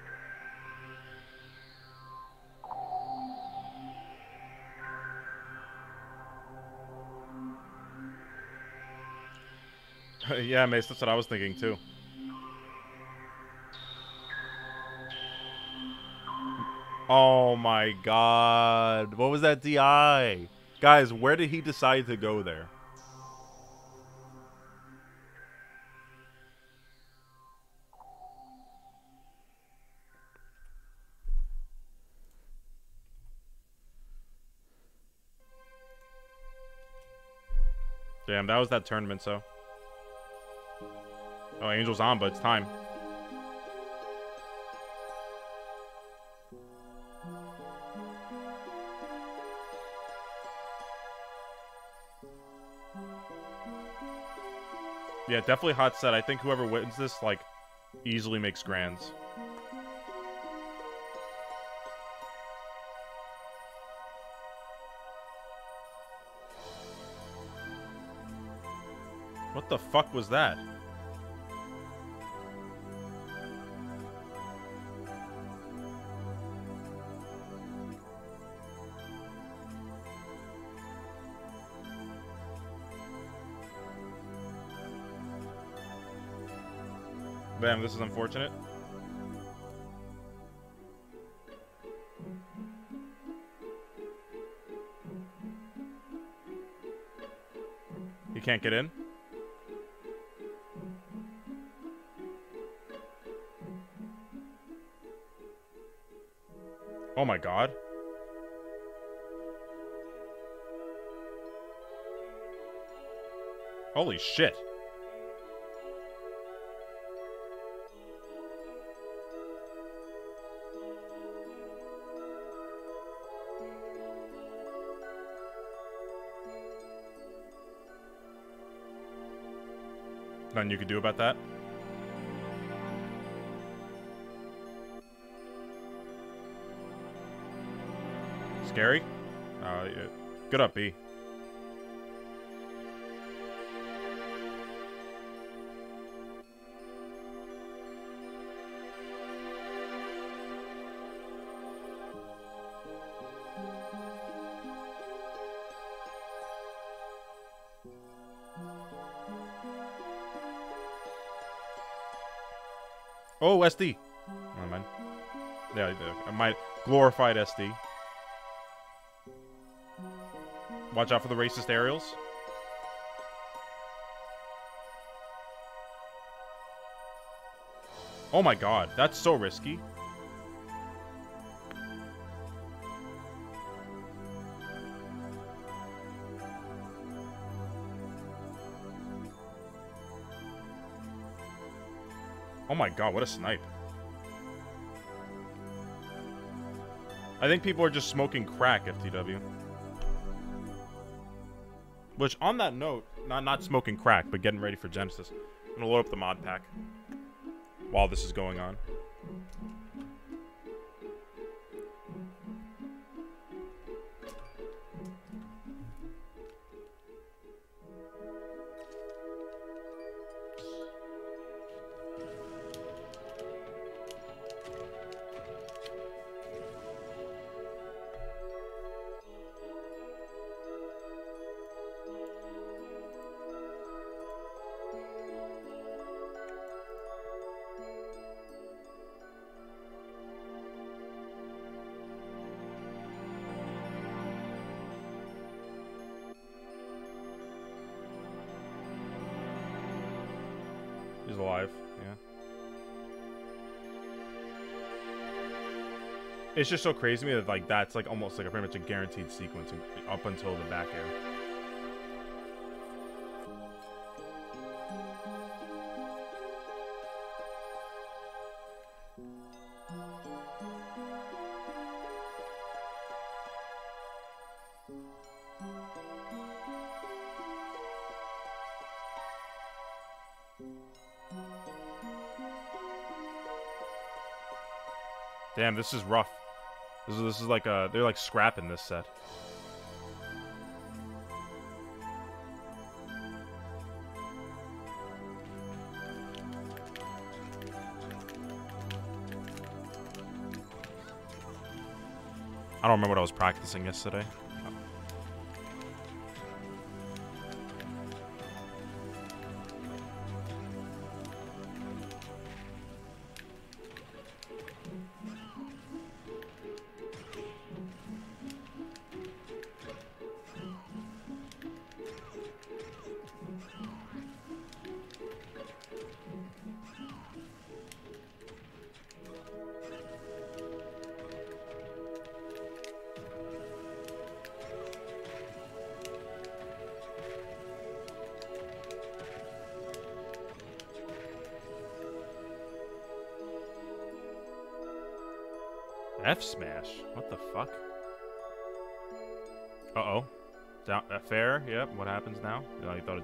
yeah, Mace, that's what I was thinking too. Oh my god. What was that DI? Guys, where did he decide to go there? Damn, that was that tournament, so. Oh, Angel's on, but it's time. Yeah, definitely hot set. I think whoever wins this, like, easily makes grands. What the fuck was that? Bam, this is unfortunate. You can't get in? Oh my god. Holy shit. Nothing you could do about that? Scary? Uh, yeah. Good up, B. Oh, SD. Never mind. Yeah, I might glorified SD. Watch out for the racist aerials. Oh my god, that's so risky. Oh my god, what a snipe. I think people are just smoking crack, FTW. Which, on that note, not not smoking crack, but getting ready for Genesis. I'm gonna load up the mod pack while this is going on. It's just so crazy to me that like that's like almost like a pretty much a guaranteed sequence up until the back air. Damn, this is rough. This is, this is like a they're like scrapping this set. I don't remember what I was practicing yesterday.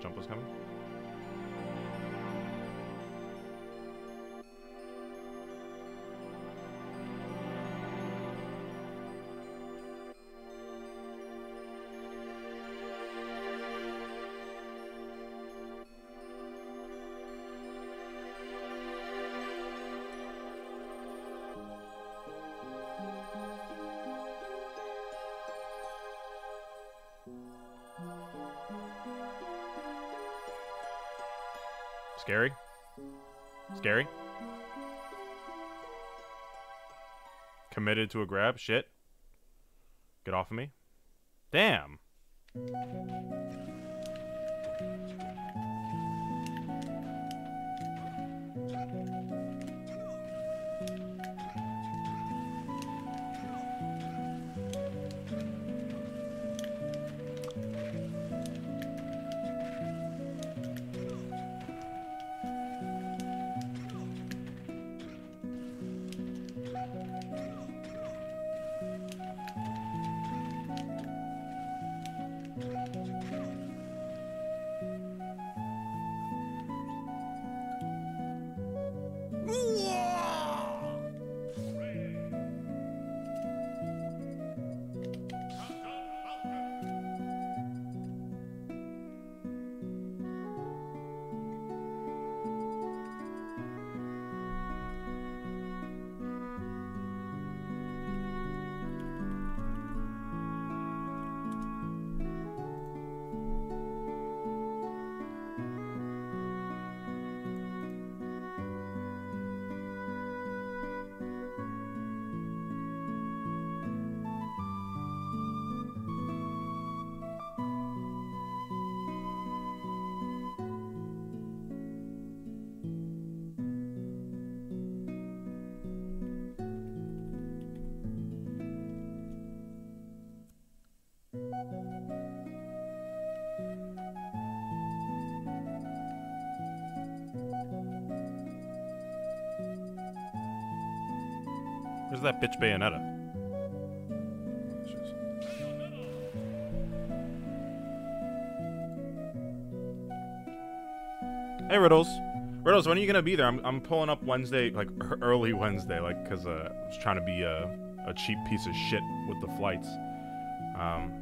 Jump was coming. Scary? Committed to a grab? Shit. Get off of me. That bitch Bayonetta? Hey Riddles, Riddles, when are you gonna be there? I'm, I'm pulling up Wednesday, like early Wednesday, like cause uh, I was trying to be a, a cheap piece of shit with the flights. Um,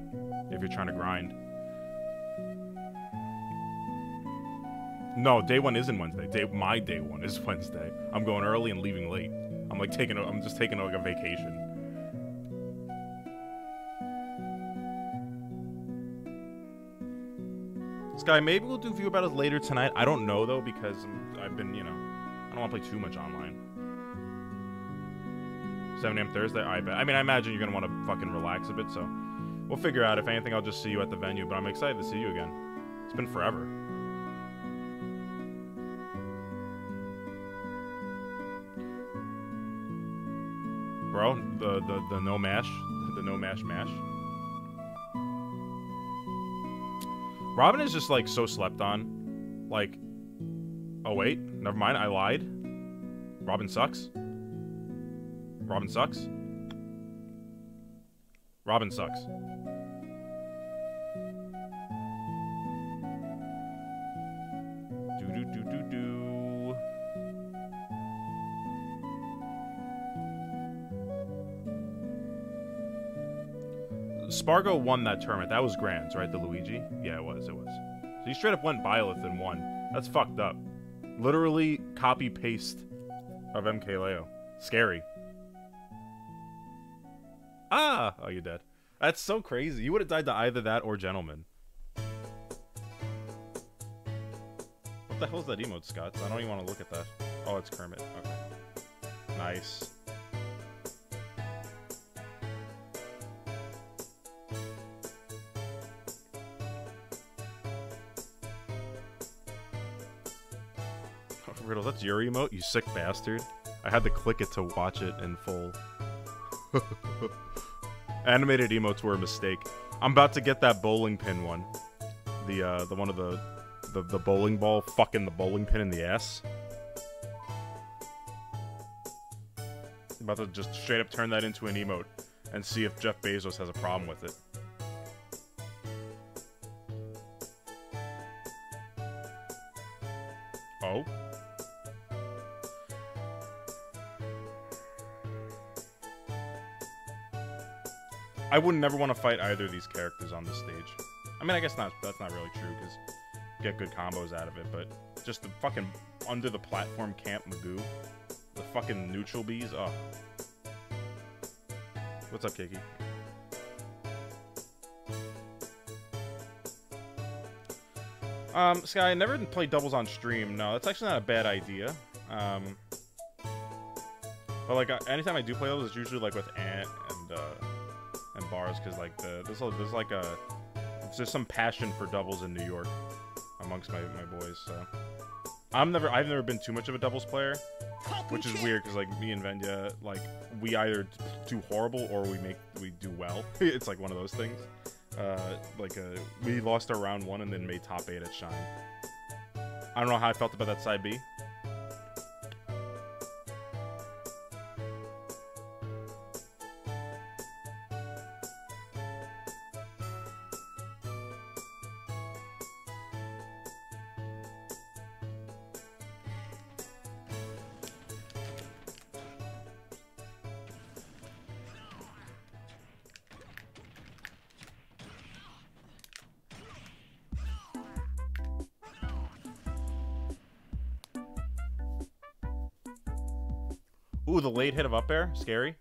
if you're trying to grind. No, day one isn't Wednesday. Day my day one is Wednesday. I'm going early and leaving late. I'm like taking a, I'm just taking like a vacation. Sky, maybe we'll do view about us later tonight. I don't know though because i have been, you know, I don't want to play too much online. 7 a.m. Thursday. I bet. I mean, I imagine you're gonna want to fucking relax a bit, so we'll figure out. If anything, I'll just see you at the venue. But I'm excited to see you again. It's been forever. The the no mash, the no mash mash. Robin is just like so slept on. Like, oh wait, never mind. I lied. Robin sucks. Robin sucks. Robin sucks. Spargo won that tournament. That was Grands, right? The Luigi? Yeah, it was. It was. So he straight up went Byleth and won. That's fucked up. Literally copy paste of MK Leo. Scary. Ah! Oh, you're dead. That's so crazy. You would have died to either that or Gentleman. What the hell is that emote, Scott? I don't even want to look at that. Oh, it's Kermit. Okay. Nice. That's your emote, you sick bastard. I had to click it to watch it in full. Animated emotes were a mistake. I'm about to get that bowling pin one. The uh the one of the the, the bowling ball fucking the bowling pin in the ass. I'm about to just straight up turn that into an emote and see if Jeff Bezos has a problem with it. I would never want to fight either of these characters on this stage. I mean, I guess not. That's not really true because get good combos out of it, but just the fucking under the platform camp Magoo, the fucking neutral bees. Oh, what's up, Kiki? Um, Sky, I never played doubles on stream. No, that's actually not a bad idea. Um, but like, uh, anytime I do play those, it's usually like with Ant and uh, bars, because like the there's there's like a there's some passion for doubles in New York amongst my my boys. So I'm never I've never been too much of a doubles player, which is weird because like me and Venya like we either do horrible or we make we do well. it's like one of those things. Uh, like uh, we lost our round one and then made top eight at Shine. I don't know how I felt about that side B. hit of up air, scary.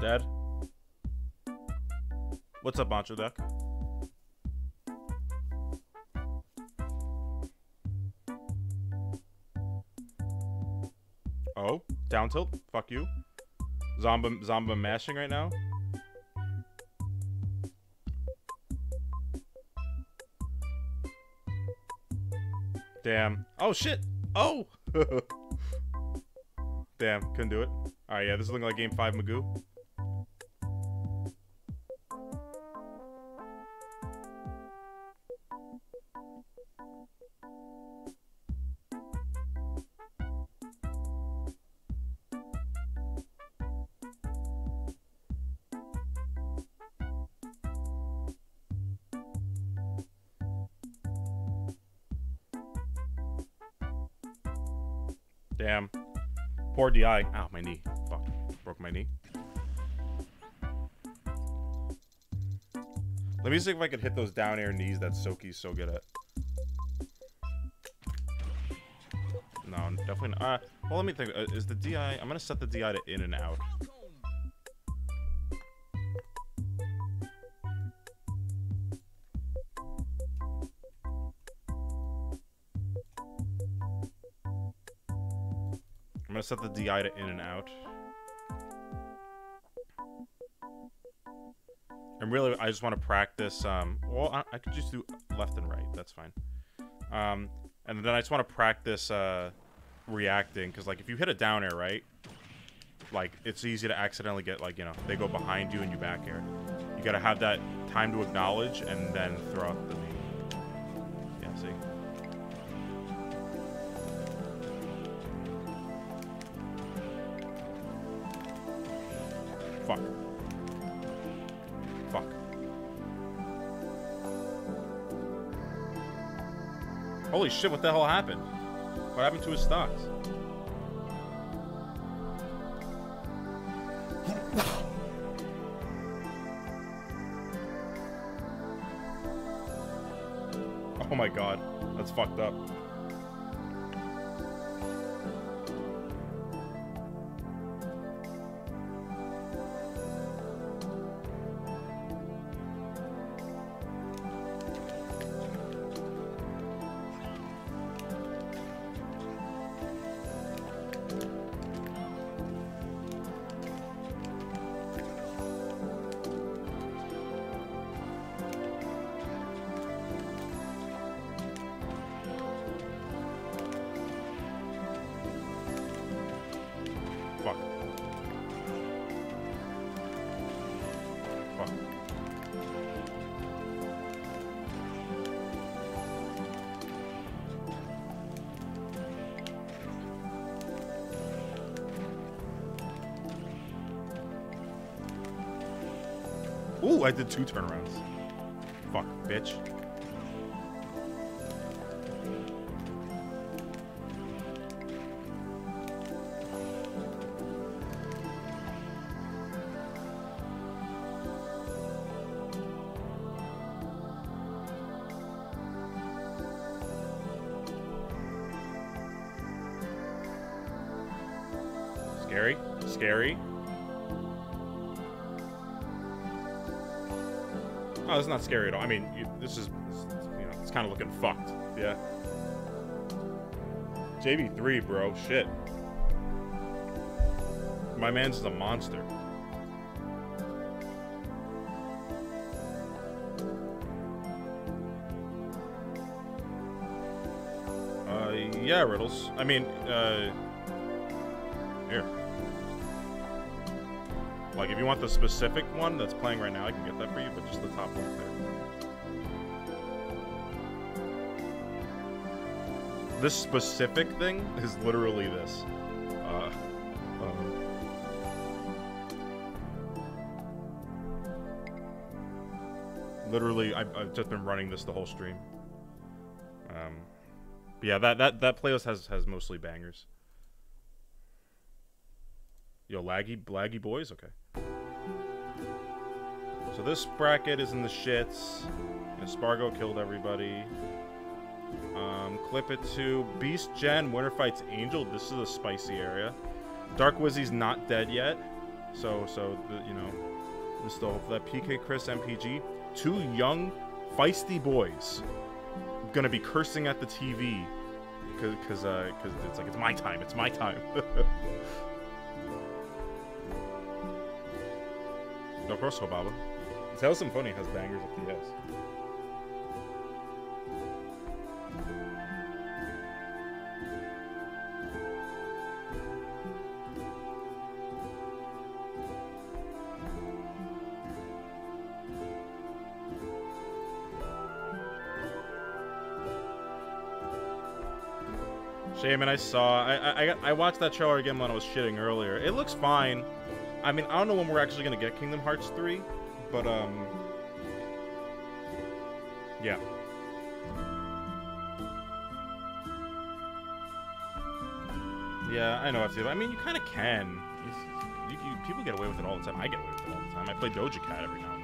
Dead. What's up, Macho Duck? Oh, down tilt. Fuck you. Zomba, Zomba mashing right now. Damn. Oh shit. Oh. Damn. Couldn't do it. All right. Yeah. This is looking like Game Five Magoo. DI. Ow, my knee. Fuck. Broke my knee. Let me see if I can hit those down air knees that Soki's so good at. No, definitely not. Uh, well, let me think. Uh, is the DI... I'm going to set the DI to in and out. Set the DI to in and out. And really, I just want to practice. Um, well, I, I could just do left and right. That's fine. Um, and then I just want to practice uh, reacting because, like, if you hit a down air, right, like it's easy to accidentally get like you know they go behind you and you back air. You gotta have that time to acknowledge and then throw out the Fuck. Fuck. Holy shit, what the hell happened? What happened to his stocks? Oh my god, that's fucked up. I did two turnarounds. Fuck, bitch. Scary at all. I mean, you, this is, you know, it's kind of looking fucked. Yeah. JV3, bro. Shit. My man's a monster. Uh, yeah, Riddles. I mean, uh, Like, if you want the specific one that's playing right now, I can get that for you, but just the top one there. This specific thing is literally this. Uh, um, literally, I've, I've just been running this the whole stream. Um, yeah, that, that, that playlist has, has mostly bangers. Yo, laggy, laggy boys? Okay. So this bracket is in the shits. Spargo killed everybody. Um, clip it to Beast Gen, Winter Fights Angel. This is a spicy area. Dark Wizzy's not dead yet. So, so the, you know, this is the hope that. PK Chris MPG. Two young, feisty boys gonna be cursing at the TV. Cause, cause, uh, cause it's like, it's my time, it's my time. No prosto, Baba. Tale Symphony has bangers at the S. Shaman, I saw. I, I I watched that trailer again when I was shitting earlier. It looks fine. I mean, I don't know when we're actually gonna get Kingdom Hearts 3, but um, yeah. Yeah, I know I I mean, you kind of can. You, you, people get away with it all the time. I get away with it all the time. I play Doja Cat every now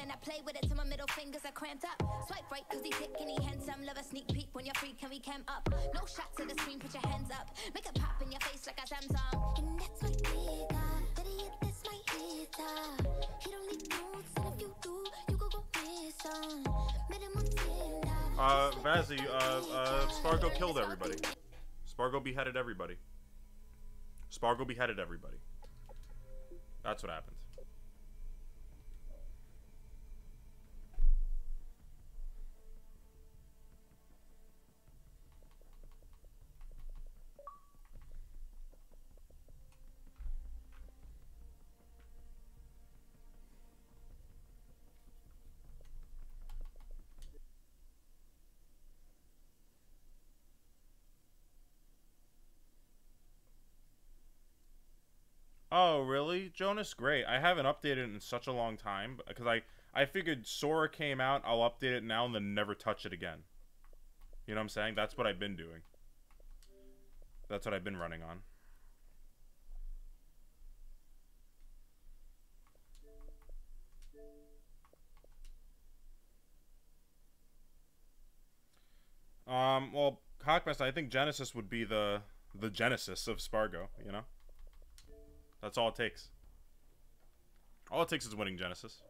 and hand and I play with it till my middle fingers are cramped up. Swipe right cause he thick and he handsome. Love a sneak peek when you're free, can we cam up? No shots to the screen, put your hands up. Make it pop in your face like a Samsung. And that's my nigga. Better yet, that's my hitter. He don't need notes, and if you do, you go go miss some. Met him on Tinder. Uh, Vazzy, uh, uh, Spargo killed everybody. Spargo beheaded everybody. Spargo beheaded everybody. That's what happened. Oh, really? Jonas, great. I haven't updated it in such a long time because I I figured Sora came out, I'll update it now and then never touch it again. You know what I'm saying? That's what I've been doing. That's what I've been running on. Um, well, Cockmast, I think Genesis would be the the genesis of Spargo, you know? That's all it takes. All it takes is winning Genesis.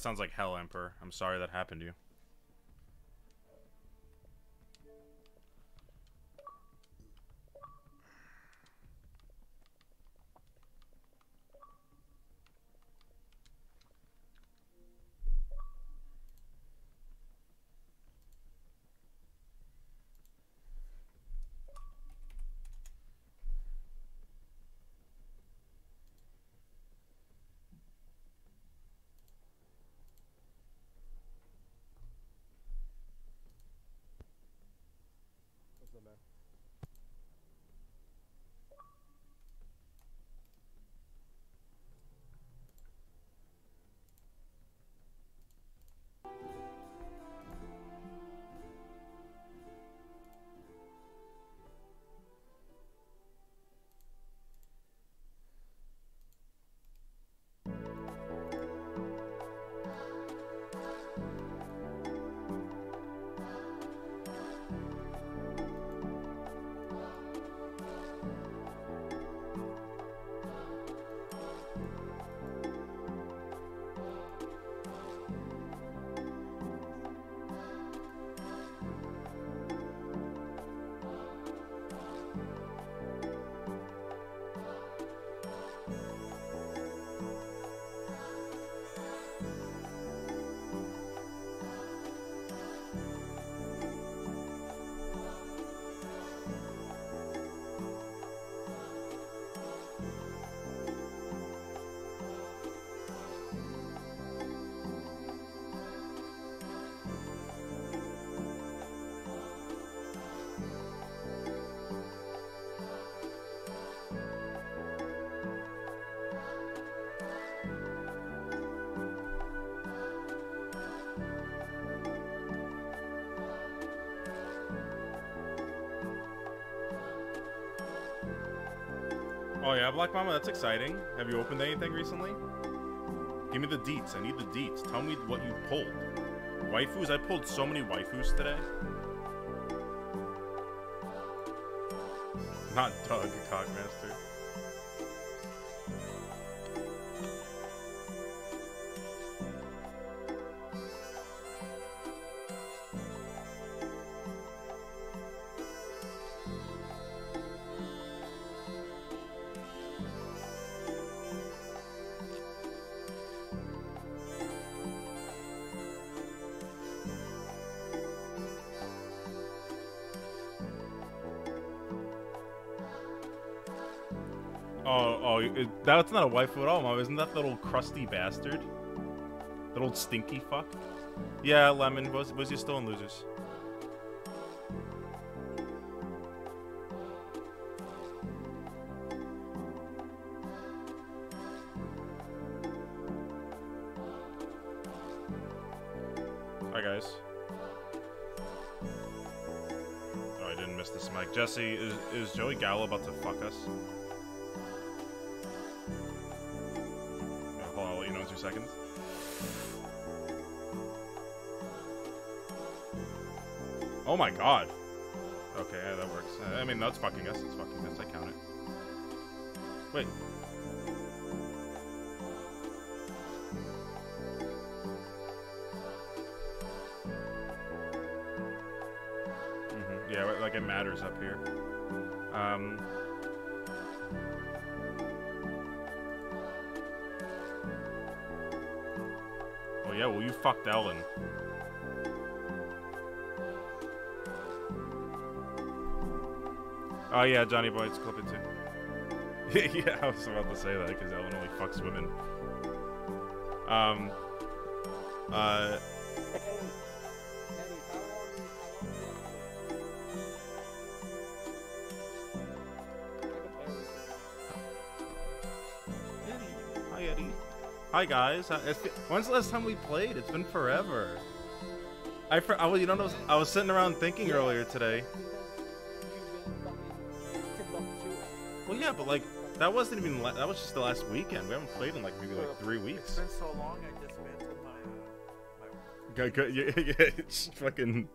Sounds like hell, Emperor. I'm sorry that happened to you. Oh yeah, Black Mama, that's exciting. Have you opened anything recently? Give me the deets. I need the deets. Tell me what you pulled. Waifus? I pulled so many waifus today. Not Doug, Cockmaster. That's not a waifu at all, mom. Isn't that the little crusty bastard? That old stinky fuck? Yeah, Lemon. Was was you still in losers? Seconds. Oh my god. Okay, yeah, that works. I mean, that's fucking us. It's fucking us. I count it. Wait. hmm Yeah, like it matters up here. Um. Yeah, well you fucked Ellen. Oh yeah, Johnny Boy, it's clipping too. yeah, I was about to say that because Ellen only fucks women. Um. Uh. Hi guys. Uh, when's the last time we played? It's been forever. I, for, I was, you know, I was, I was sitting around thinking earlier today. Well, yeah, but like that wasn't even that was just the last weekend. We haven't played in like maybe like three weeks. It's been so long, I dismantled my, uh, my yeah, yeah, it's fucking,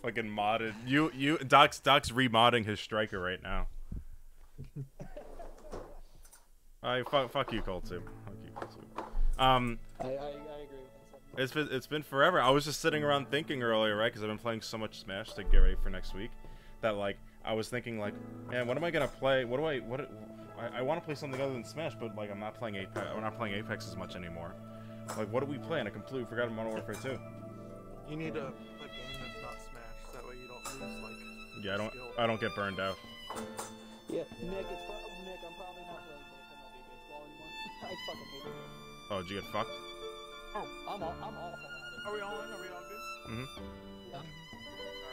fucking modded. You, you, Doc's, Doc's remodding his striker right now. I fuck, fuck you, Colt too. Um, I, I, I agree with it's been, it's been forever. I was just sitting around thinking earlier, right? Because I've been playing so much Smash to get ready for next week. That like, I was thinking like, man, what am I gonna play? What do I, what? I, I want to play something other than Smash, but like, I'm not playing Apex. We're not playing Apex as much anymore. Like, what do we play? And I completely forgot Modern Warfare 2. You need a, a game that's not Smash, that way you don't lose like. Yeah, I don't, skill. I don't get burned out. Yeah, Nick, it's pro- Nick, I'm probably not playing MLB baseball anymore. I fucking hate it. Oh, did you get fucked? Oh, I'm all, I'm awful Are we all in? Are we all good? Mm-hmm. it. Yeah. Sorry,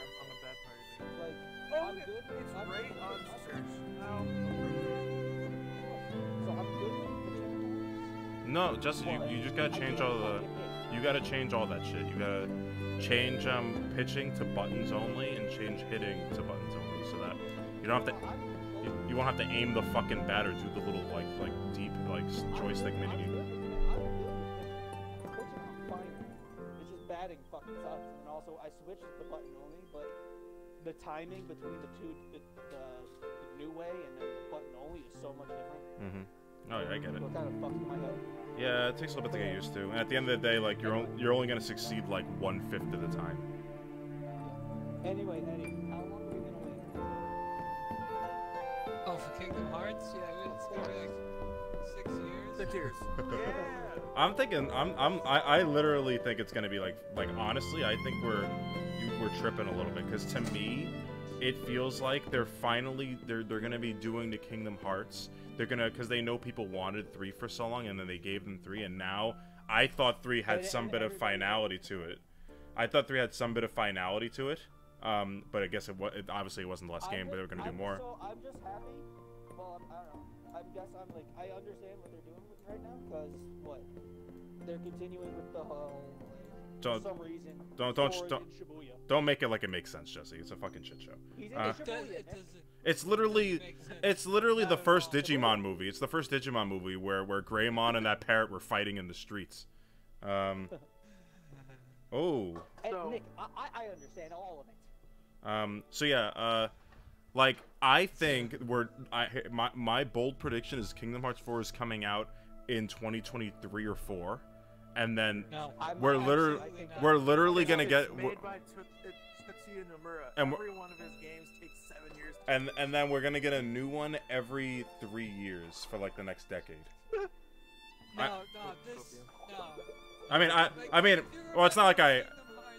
I'm, I'm a bad player. Like, Oh, I'm good. it's I'm right good, on I'm search. How So I'm good. No, Justin, you, you just gotta change all the, you gotta change all that shit. You gotta change um pitching to buttons only and change hitting to buttons only, so that you don't have to, you, you won't have to aim the fucking batter do the little like like deep like joystick mini game. It's just batting fucking sucks. And also, I switched the button only, but the timing between the two, the, the, the new way and the button only is so much different. Mm-hmm. Oh, yeah, I get it. So it kind of fucks with my head. Yeah, it takes a little bit to get used to. And at the end of the day, like you're on- you're only gonna succeed like one fifth of the time. Anyway, Eddie, how long are we gonna wait? Oh, for Kingdom Hearts? Yeah, it's gonna be like six years. Six years. yeah. I'm thinking. I'm. I'm. I, I literally think it's gonna be like. Like honestly, I think we're. You, we're tripping a little bit because to me, it feels like they're finally. They're. They're gonna be doing the Kingdom Hearts. They're gonna because they know people wanted three for so long, and then they gave them three, and now I thought three had some bit of finality to it. I thought three had some bit of finality to it. Um, but I guess it, was it obviously it wasn't the last I'm game, but they were gonna do I'm- more. So I'm just happy. Well, I'm, I don't know. I guess I'm like I understand what they're right now because what they're continuing with the whole like, Don't- for some reason. don't- don't- don't- in Shibuya. Don't make it like it makes sense, Jesse. It's a fucking shit show. He's in Uh, Shibuya. Does, it doesn't. It's literally, it's literally the first all. Digimon movie. It's the first Digimon movie where where Greymon and that parrot were fighting in the streets. Um, oh, And So- Nick, I, I I understand all of it. um, so yeah, uh, like I think we're I my my bold prediction is Kingdom Hearts 4 is coming out in 2023 or 4, and then No. I'm we're literally I think not. we're literally gonna get made by Tetsuya Nomura. And Every one of his games takes seven years. And and then we're gonna get a new one every three years for like the next decade. No, I- no, this. No. I mean, I Like, I mean, well, it's not like I.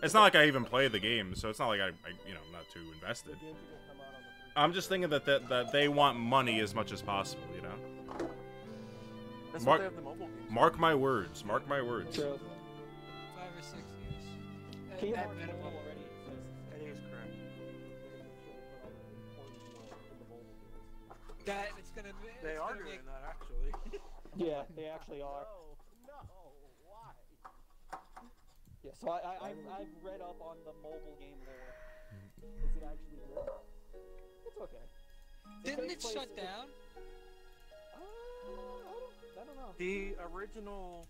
It's not like I even play the game, so it's not like I, I you know, I'm not too invested. The games are gonna come out on the I'm just thinking that, that that they want money as much as possible, you know. That's Mark, what they have the mobile games. mark my words. Mark my words. Five or six years. At- Kingdom at Hearts minimum. Mobile already exists. That is correct. That it's gonna be. They are doing make, that actually. Yeah, they actually are. no, no, why? Yeah, so I, I I've, I've read up on the mobile game lore. Hmm. Is it actually good? It's okay. Didn't it shut in- down? Uh, I don't, know. The original,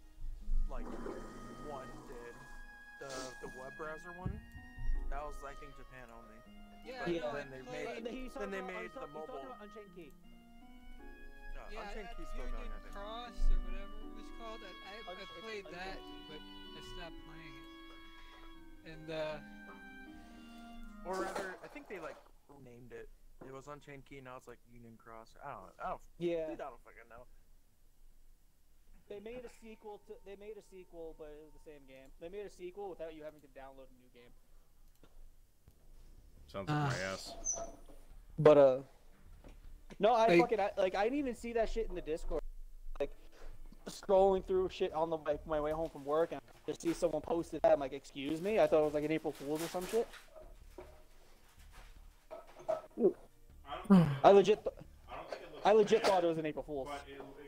like, one did the the web browser one. That was I think Japan only. Yeah. But no, then they played- made He's then they about- made he's the talking- he's talking mobile. about Unchained Key. No, Yeah, Unchained I- Key's still Union going. I think. Cross or whatever it was called. I, I, I Unchained- played that, but I stopped playing it. And uh, Or rather, I think they like named it. It was Unchained Key. Now it's like Union Cross. I don't. I don't. Yeah. I don't fucking know. They made a sequel to. They made a sequel, but it was the same game. They made a sequel without you having to download a new game. Sounds like my ass. But uh, no, I Like- fucking I, like I didn't even see that shit in the Discord. Like scrolling through shit on the like my way home from work, and I just see someone posted that. I'm like, excuse me, I thought it was like an April Fool's or some shit. I legit, th- I legit thought it was an April Fool's.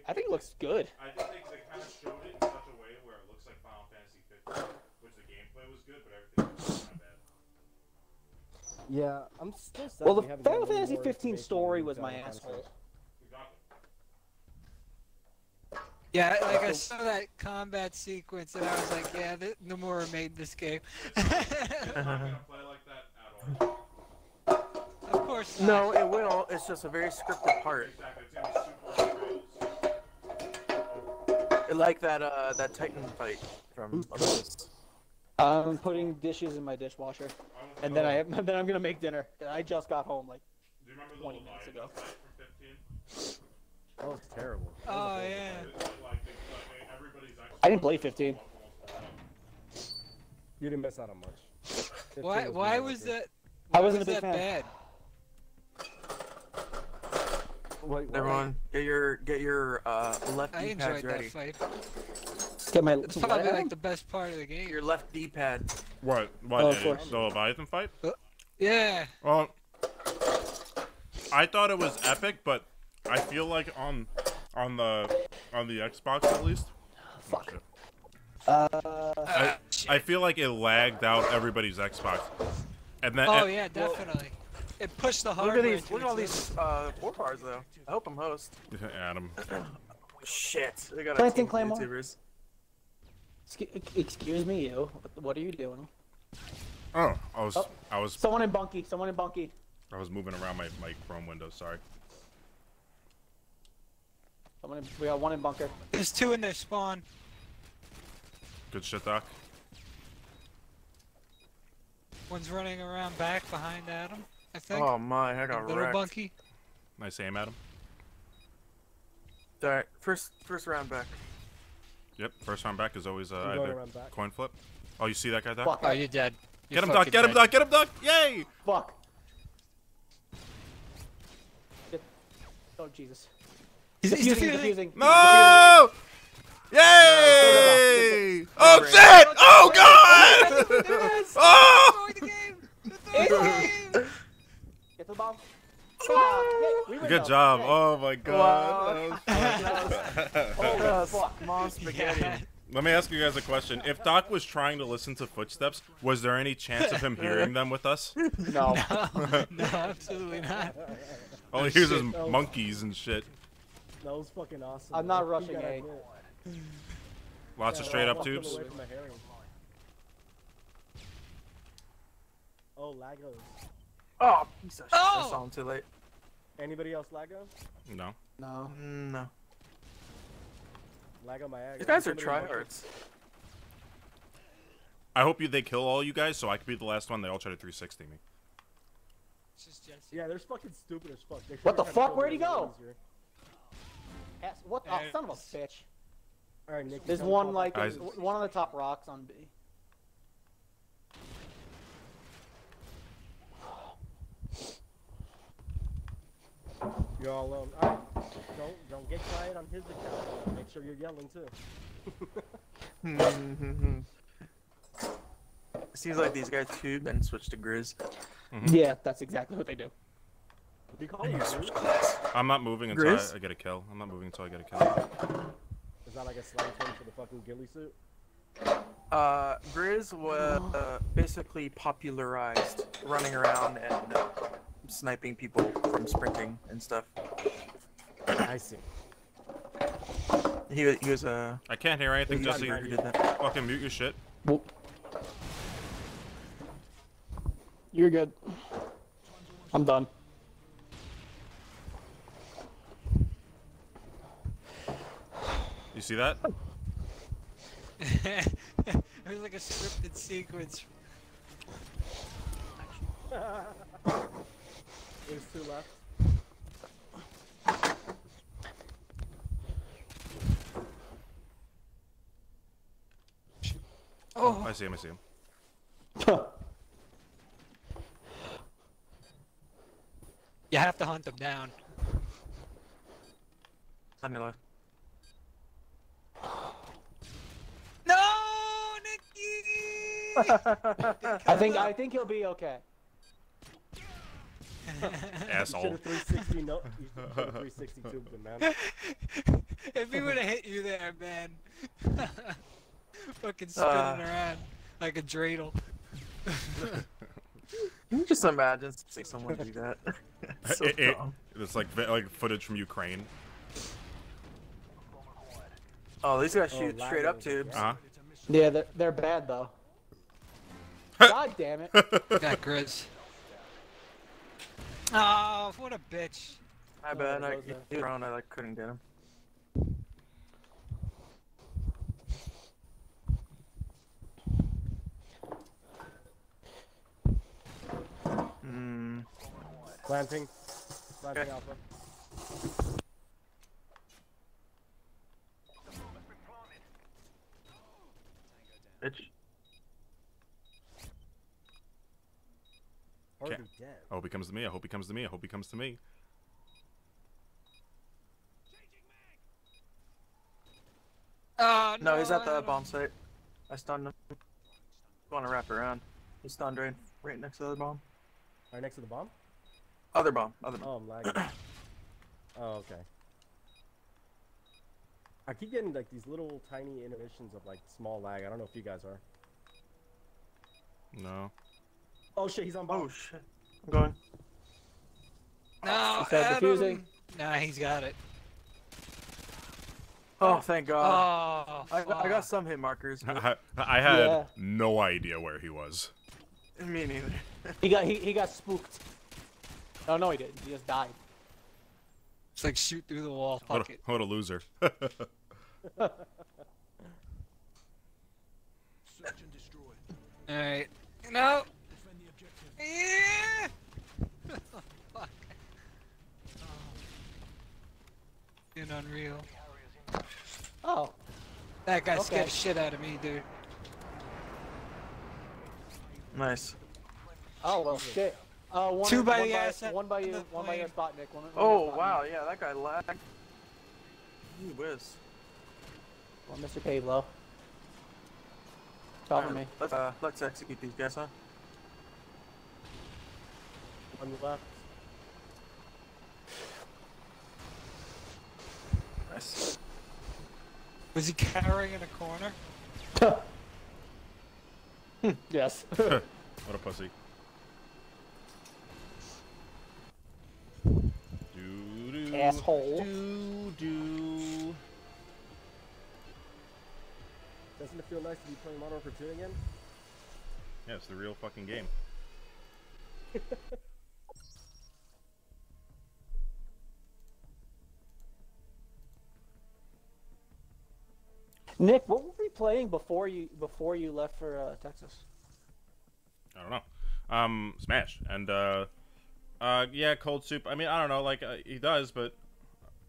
I think it looks good. I think they, they kind of showed it in such a way where it looks like Final Fantasy 15, which the gameplay was good, but everything was kind of bad. Yeah, I'm still sad Well, the we Final Fantasy more 15 story was my Final asshole. Yeah, like I saw that combat sequence, and I was like, yeah, th- Nomura made this game. of course not. No, it will. It's just a very scripted part. Like that uh that Titan fight from I'm putting dishes in my dishwasher, and then I then I'm gonna make dinner. I just got home like 20 minutes ago. That was terrible. Oh yeah. I didn't play 15. You didn't miss out on much. 15 Why? was Why was record. that? I wasn't was a big that fan. bad? Wait, what? Everyone, get your get your uh left I D enjoyed that ready. fight. Get my. It's probably like the best part of the game. Your left D pad. What? What? Oh, uh, of course. the Leviathan fight? Yeah. Well, I thought it was epic, but I feel like on on the on the Xbox at least. Fuck. I, Uh, I feel like it lagged out everybody's Xbox, and then Oh and- yeah, definitely. It pushed the Look at these. Look at all these uh four bars though. I hope I'm host. Adam. Shit. They got a Planting Claymore. YouTubers. Excuse me, you. What- What are you doing? Oh, I was Oh. I was Someone in Bunky. Someone in Bunky. I was moving around my my Chrome window. Sorry. Someone. In, we got one in bunker. There's two in their spawn. Good shit, Doc. One's running around back behind Adam. I think. Oh my, I got Little wrecked. bunky. Nice aim, Adam. Alright, first first round back. Yep. First round back is always uh, either back. coin flip. Oh, you see that guy, Doc? Fuck. Oh, you're dead. You're Get him, Doc! fucking Get him, dead. Doc! Get him, Doc! Yay! Fuck. Oh Jesus. He's, he's Defusing. defusing. Defusing. No! Yay! Oh shit! Oh god! Oh! Destroy the Get the bomb. We Good job! Yay. Oh my god! Oh fuck. Mom spaghetti. Yeah. Let me ask you guys a question. If Doc was trying to listen to footsteps, was there any chance of him hearing them with us? No. no, absolutely not. All he hears is monkeys and shit. That was fucking awesome. I'm not You rushing gotta eh? A. admit. Lots of straight up tubes. away from the herring. Oh, Lagos. Oh, piece of shit. I Oh! saw him too late. Anybody else Lago? No. No. No. Lago my These guys are tryhards. I hope you they kill all you guys so I could be the last one. They all try to 360 me. It's just Jesse. Yeah, they're fucking stupid as fuck. They What the should've tried to fuck? Where'd he go? easier. Ass- What? Oh, son of a bitch. All right, Nick. There's one like back. I- one on the top rocks on B. You're You're all alone. Alright. Don't don't get quiet on his account. Make sure you're yelling too. Seems like these guys too then switch to Grizz. Yeah, that's exactly what they do. What do you call it? dude? I'm not moving until Grizz? I, I get a kill. I'm not moving until I get a kill. Is that like a slang term for the fucking ghillie suit? Uh, Grizz was uh, basically popularized running around and uh, sniping people from sprinting and stuff. I see. He was, he was a. I can't hear anything, He's not Jesse. who did that. Fucking mute your shit. You're good. I'm done. You see that? it was like a scripted sequence. There's two left. Oh. I see him. I see him. You have to hunt them down. On your left. No, Nikki! I think I think he'll be okay. Asshole. You 360 no. You should have 360 tubed him, man. if he would have hit you there, man. Fucking spinning Uh. around like a dreidel. Can you just imagine seeing someone do that? It's so It- it- it's like like footage from Ukraine. Oh, these guys Oh, shoot straight up tubes. Uh huh. Yeah, they're, they're bad though. God damn it. Got Grizz. Oh, what a bitch. My Oh, bad. I, those are- he around, I like couldn't get him. Hmm. Planting. Planting Okay. alpha. Bitch. Already Okay. dead. I hope he comes to me. I hope he comes to me. I hope he comes to me. Oh, No, he's at the bomb site. I stunned him. Want to wrap around? He's stunned right, right next to the other bomb. Right next to the bomb? Other bomb. Other bomb. Oh, I'm lagging. oh, okay. I keep getting like these little tiny intermissions of like small lag. I don't know if you guys are. No. Oh shit, he's on bomb. Oh shit. I'm going. No, He said Adam. defusing. Nah, he's got it. Oh, thank God. Oh, I, got- I got some hit markers. but- I, I had Yeah. no idea where he was. Me neither. He got he, he got spooked. Oh no, he didn't. He just died. It's like shoot through the wall. What a, it. what a loser. All right. No. Yeah. Fuck. Oh. Being unreal. Oh. That guy Okay. scared the shit out of me, dude. Nice. Oh well, shit. Uh, one, Two by one the by, ass one by end you, of the one by your plane. spot, Nick. One, one Oh your spot, wow, Nick. yeah, that guy lagged. He whiz. One, Mr. Pablo. Cover me. Let's uh, let's execute these guys, huh? On the left. Nice. Was he carrying in a corner? yes. what a pussy. Doo-doo. Asshole. Doo doo. Doesn't it feel nice to be playing Modern Warfare 2 again? Yeah, it's the real fucking game. Nick, what were we playing before you before you left for uh, Texas? I don't know. Um, Smash and uh, uh, yeah, Cold Soup. I mean, I don't know. Like uh, he does, but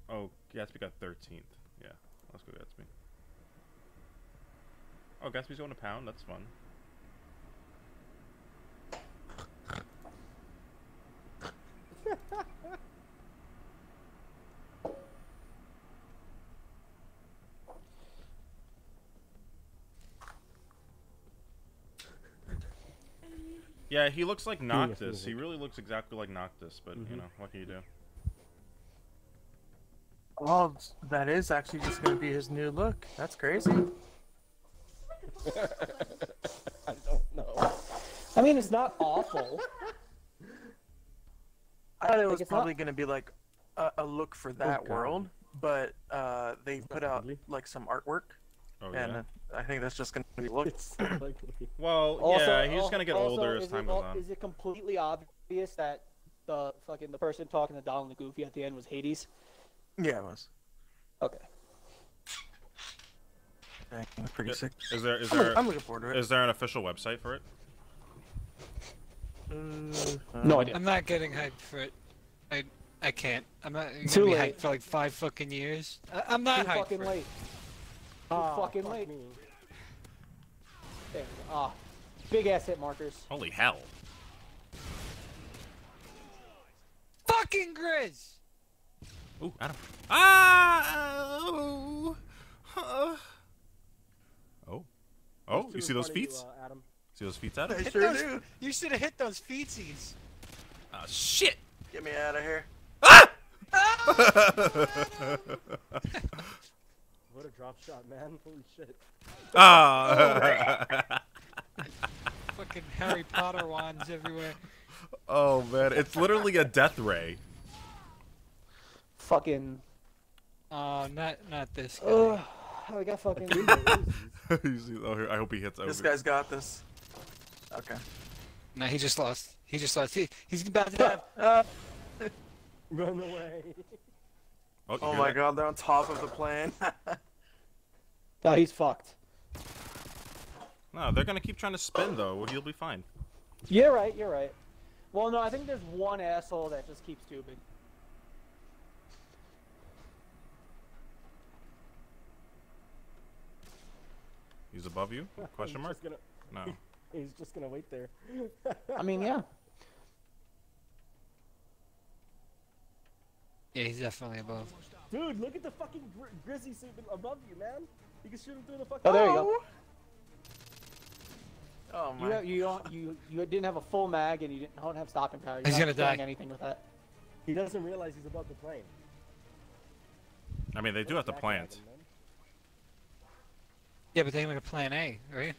oh, Gatsby got 13th. Yeah, let's go Gatsby. Oh, Gatsby's going to pound. That's fun. Yeah, he looks like Noctis. He really looks exactly like Noctis, but Mm-hmm. you know, what can you do? Oh, that is actually just gonna be his new look. That's crazy. I don't know. I mean, it's not awful. I thought it Like, was it's not- probably gonna be like a, a look for that God. world, but uh, they put out ugly. like some artwork, Oh and yeah. I think that's just gonna be look. It's so. Well, Also, yeah, he's gonna get also, older as is time it, goes on. Is it completely obvious that the fucking the person talking to Donald and the Goofy at the end was Hades? Yeah, it was. Okay. Dang, that's pretty Yeah, sick. Is there is I'm, there I'm looking forward to it. is there an official website for it? Uh, No idea. I'm not getting hyped for it. I I can't. I'm not gonna Too be late. hyped for like five fucking years. I, I'm not Too hyped fucking for it. Late. Too Ah, fucking fuck late. me. There we go. Ah, big ass hit markers. Holy hell! Fucking Grizz! Ooh, Adam. Ah! Oh! Uh, oh! Oh! You see those front of you, feet? uh, Adam. See those feet, Adam? I sure those- do. You should have hit those feetsies. Ah, shit! Get me out of here. What a drop shot, man. Holy shit. ah! Fucking Harry Potter wands everywhere. oh man, it's literally a death ray. Fucking. Oh, not not this guy. Ugh. I got fucking. You oh, I hope he hits over. This guy's got this. Okay. No, he just lost. He just lost. He, he's about to have. Uh, Run away. Oh, oh my that? god, they're on top of the plane. No, he's fucked. No, they're gonna keep trying to spin though. He'll be fine. You're right. You're right. Well, no, I think there's one asshole that just keeps tubing. He's above you? Question mark? gonna- No. He's just gonna wait there. I mean, yeah. Yeah, he's definitely above. Dude, look at the fucking gri- grizzly suit above you, man. You can shoot him through the fucking. Oh, there you go. Oh You my. have, you don't you you didn't have a full mag and you didn't don't have stopping power. You're He's not gonna doing die. anything with that. He doesn't realize he's above the plane. I mean, they do have to plant. him. Yeah, but they went to Plan A, right?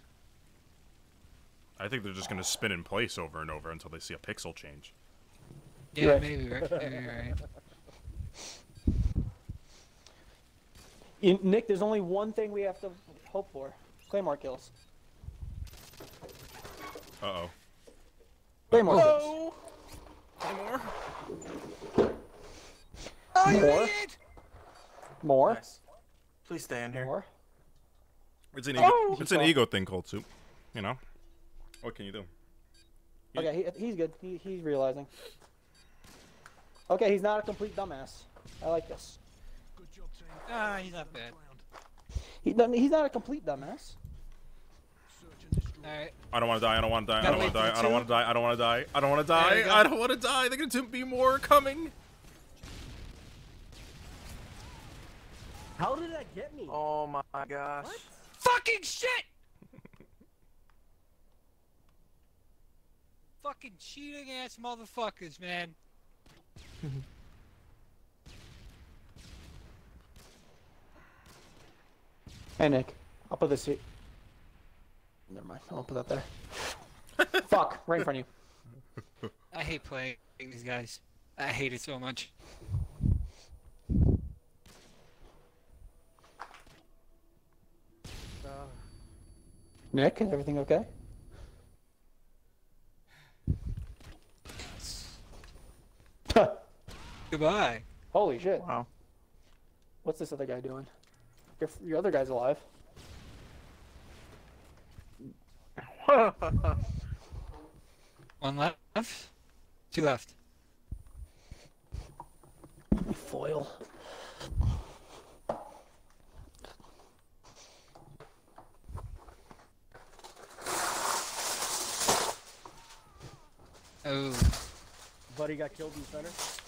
I think they're just gonna spin in place over and over until they see a pixel change. Yeah, Right. maybe right. Maybe right. You, Nick, there's only one thing we have to hope for: Claymore kills. Uh oh. Claymore kills. Oh, you More? idiot! More. Nice. Please stay in here. More. It's an ego. Oh! It's an ego thing, cold soup. You know. What can you do? Yeah. Okay, he, he's good. He, he's realizing. Okay, he's not a complete dumbass. I like this. Ah, he's not bad. He, doesn't- he's not a complete dumbass. All right. I don't want to die. I don't want to die. I don't want to die. I don't want to die. I don't want to die. I don't want to die. I don't want to die. They're gonna be more coming. How did that get me? Oh my gosh. Fucking shit! Fucking cheating ass motherfuckers, man. Hey, Nick. I'll put this here. Never mind. I won't put that there. Fuck. Right in front of you. I hate playing these guys. I hate it so much. Uh, Nick, is everything okay? Goodbye. Holy shit. Wow. What's this other guy doing? Your, your other guy's alive. One left. Two left. Foil. Oh. Buddy got killed in the center.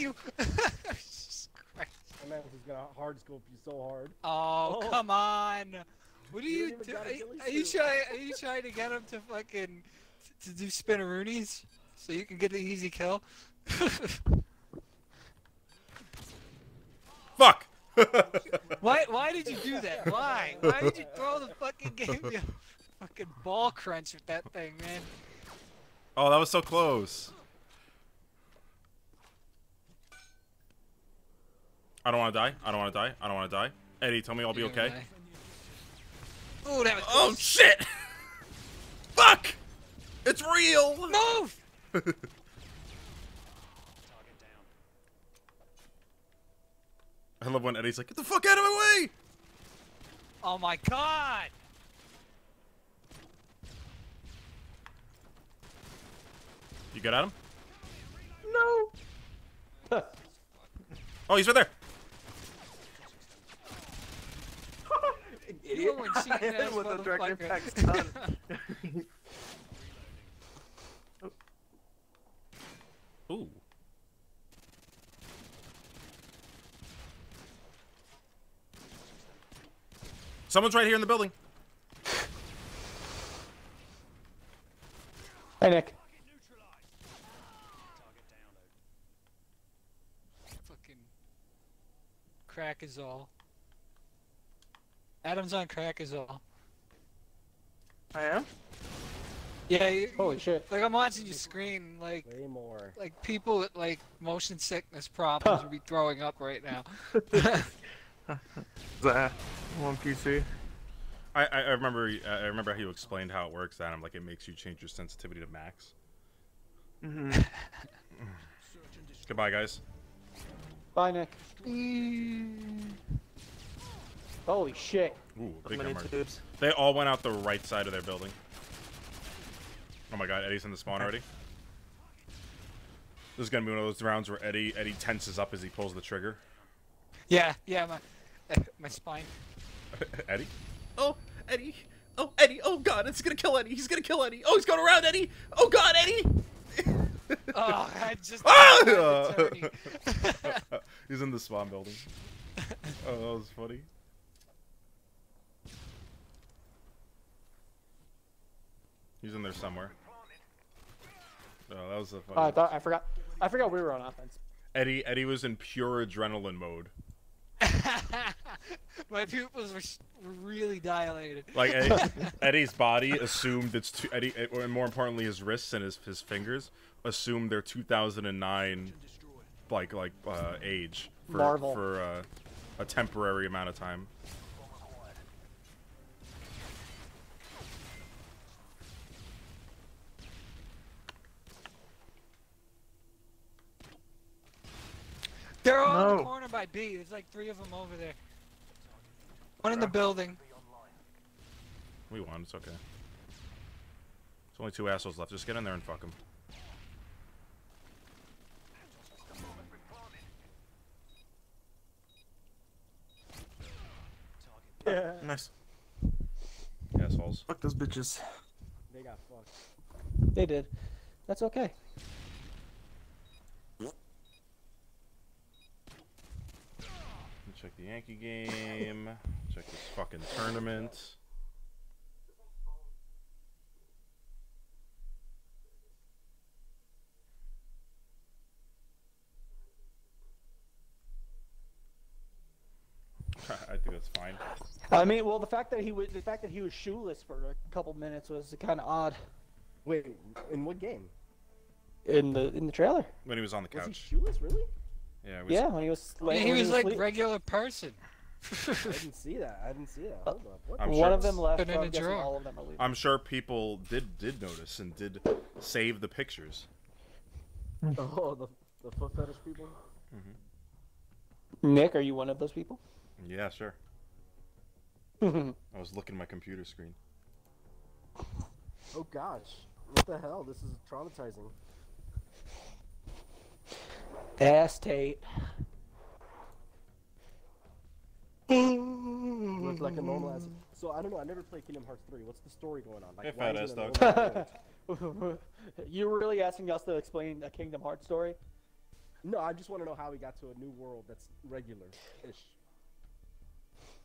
You! Jesus My man is gonna hard scope you so hard. Oh, come on! What are You you don't even do? got Are, are you trying? Are you trying to get him to fucking to do spinneroonies so you can get the easy kill? Fuck! why? Why did you do that? Why? Why did you throw the fucking game? You fucking ball crunch with that thing, man. Oh, that was so close. I don't want to die. I don't want to die. I don't want to die. Eddie, tell me I'll be okay. die. Oh, that was. Oh close. shit! Fuck! It's real. Move! I love when Eddie's like, "Get the fuck out of my way!" Oh my god! You get at him? No. Oh, he's right there. You were cheating Hit him ass with a direct motherfucker. impact stun. Ooh. Someone's right here in the building. Hey, Nick. Fucking crack is all. Adam's on crack is all. I am. Yeah. You, Holy shit. Like I'm watching you screen, like Way more. like people with like motion sickness problems would be throwing up right now. That one PC. I, I I remember uh, I remember how you explained how it works, Adam. Like it makes you change your sensitivity to max. hmm Goodbye, guys. Bye, Nick. Holy shit. Ooh, big many tubes. They all went out the right side of their building. Oh my god, Eddie's in the spawn already. This is gonna be one of those rounds where Eddie Eddie tenses up as he pulls the trigger. Yeah, yeah, my my spine. Eddie? Oh, Eddie. Oh, Eddie. Oh, God. It's going to kill Eddie. He's going to kill Eddie. Oh, he's going around Eddie. Oh, God, Eddie. Oh, I just. Ah! He's in the spawn building. Oh, that was funny. He's in there somewhere. Oh, that was a funny. Oh, I thought I forgot. I forgot we were on offense. Eddie Eddie was in pure adrenaline mode. my pupils were, really dilated. Like Eddie, Eddie's body assumed it's two, Eddie, eh, and more importantly, his wrists and his his fingers assumed their 2009 like like uh, age for Marvel. for uh, a temporary amount of time. They're all in the corner by B. There's like three of them over there. One in the building. We won. It's okay. There's only two assholes left. Just get in there and fuck them. Yeah. Nice. Assholes. Fuck those bitches. They got fucked. They did. That's okay. Check the Yankee game. Check this fucking tournament. I think that's fine. I mean, well, the fact that he was the fact that he was shoeless for a couple minutes was kind of odd Wait, in what game? in the in the trailer. When he was on the Was he couch. shoeless, really? Yeah, it was, Yeah, when he was Yeah, laying, he was like asleep. regular person. I didn't see that. I didn't see that. Uh, Hold up. What? I'm One sure- of them left. So in I'm a drawer. all of them are leaving. I'm sure people did did notice and did save the pictures. Hmm. Oh, the the foot fetish people. Mm-hmm. Nick, are you one of those people? Yeah, sure. I was looking at my computer screen. Oh gosh, what the hell? This is traumatizing. Ass Tate. Looked like a normal ass. So I don't know. I never played Kingdom Hearts 3. What's the story going on? Like, Hey, why fat ass dog. You're really asking us to explain a Kingdom Hearts story? No, I just want to know how he got to a new world that's regular-ish.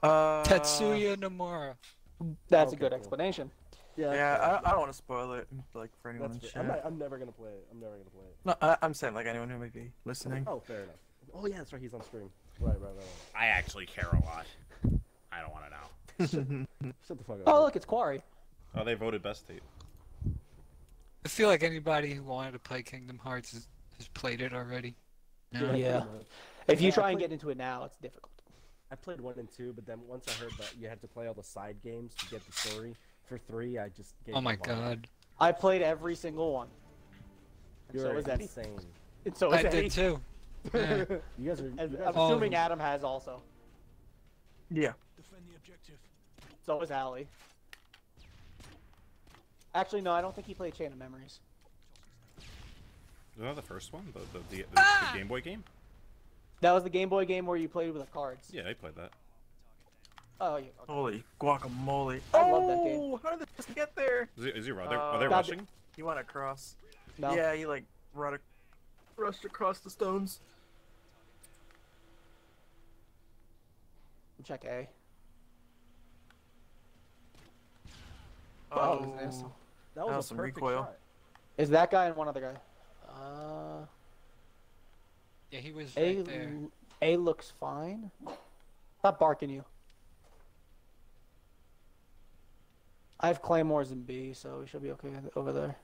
Uh, Tetsuya Nomura. That's Okay, a good cool. explanation. Yeah, Yeah, I, I don't want to spoil it, like for anyone That's in fair. I'm, not, I'm never gonna play it. I'm never gonna play it. No, I, I'm saying like anyone who may be listening. Oh, fair enough. Oh yeah, that's right. He's on stream. Right, right, right. right. I actually care a lot. I don't want to know. Shut the fuck up. Oh, look, it's Quarry. Oh, they voted best tape. I feel like anybody who wanted to play Kingdom Hearts has, has played it already. No? Yeah. pretty much. If you Yeah, try and get into it now, it's difficult. I played one and two, but then once I heard that you had to play all the side games to get the story for three, I just gave Oh my up on it. god. I played every single one. And You're so is Eddie. insane. And so I is Eddie. did too. Yeah. You guys are. And You guys I'm are assuming. Adam has also. Yeah. Defend the objective. So is Allie. Actually, no, I don't think he played Chain of Memories. Is that the first one? The, the, the, the, Ah! the Game Boy game? That was the Game Boy game where you played with the cards. Yeah, I played that. Oh, yeah. Holy guacamole! I love that game. Oh, how did this get there? Is he, is he are they, are Uh, they God, rushing? He went across. No. Yeah, he like run ac- rushed across the stones. Check A. Oh, Wow, that was nice. That That was, was a some perfect recoil. shot. Is that guy and one other guy? Uh, Yeah, he was A, right there. A looks fine. Stop barking, you. I have claymores in B, so we should be okay over there.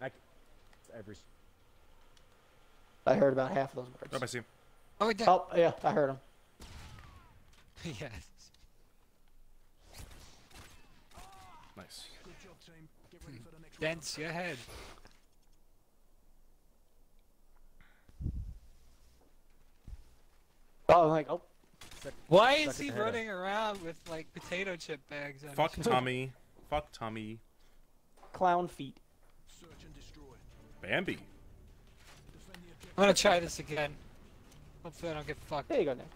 I c- every. I heard about half of those words. Oh, I see him. Oh, he did. Oh, yeah, I heard him. yes. Nice. Dents your head. Oh, I'm like, oh, Why is he his head up. running around with like potato chip bags on Fuck his Tommy. Fuck Tommy. clown feet. Bambi. I'm gonna try this again. Hopefully I don't get fucked. There you go, Nick.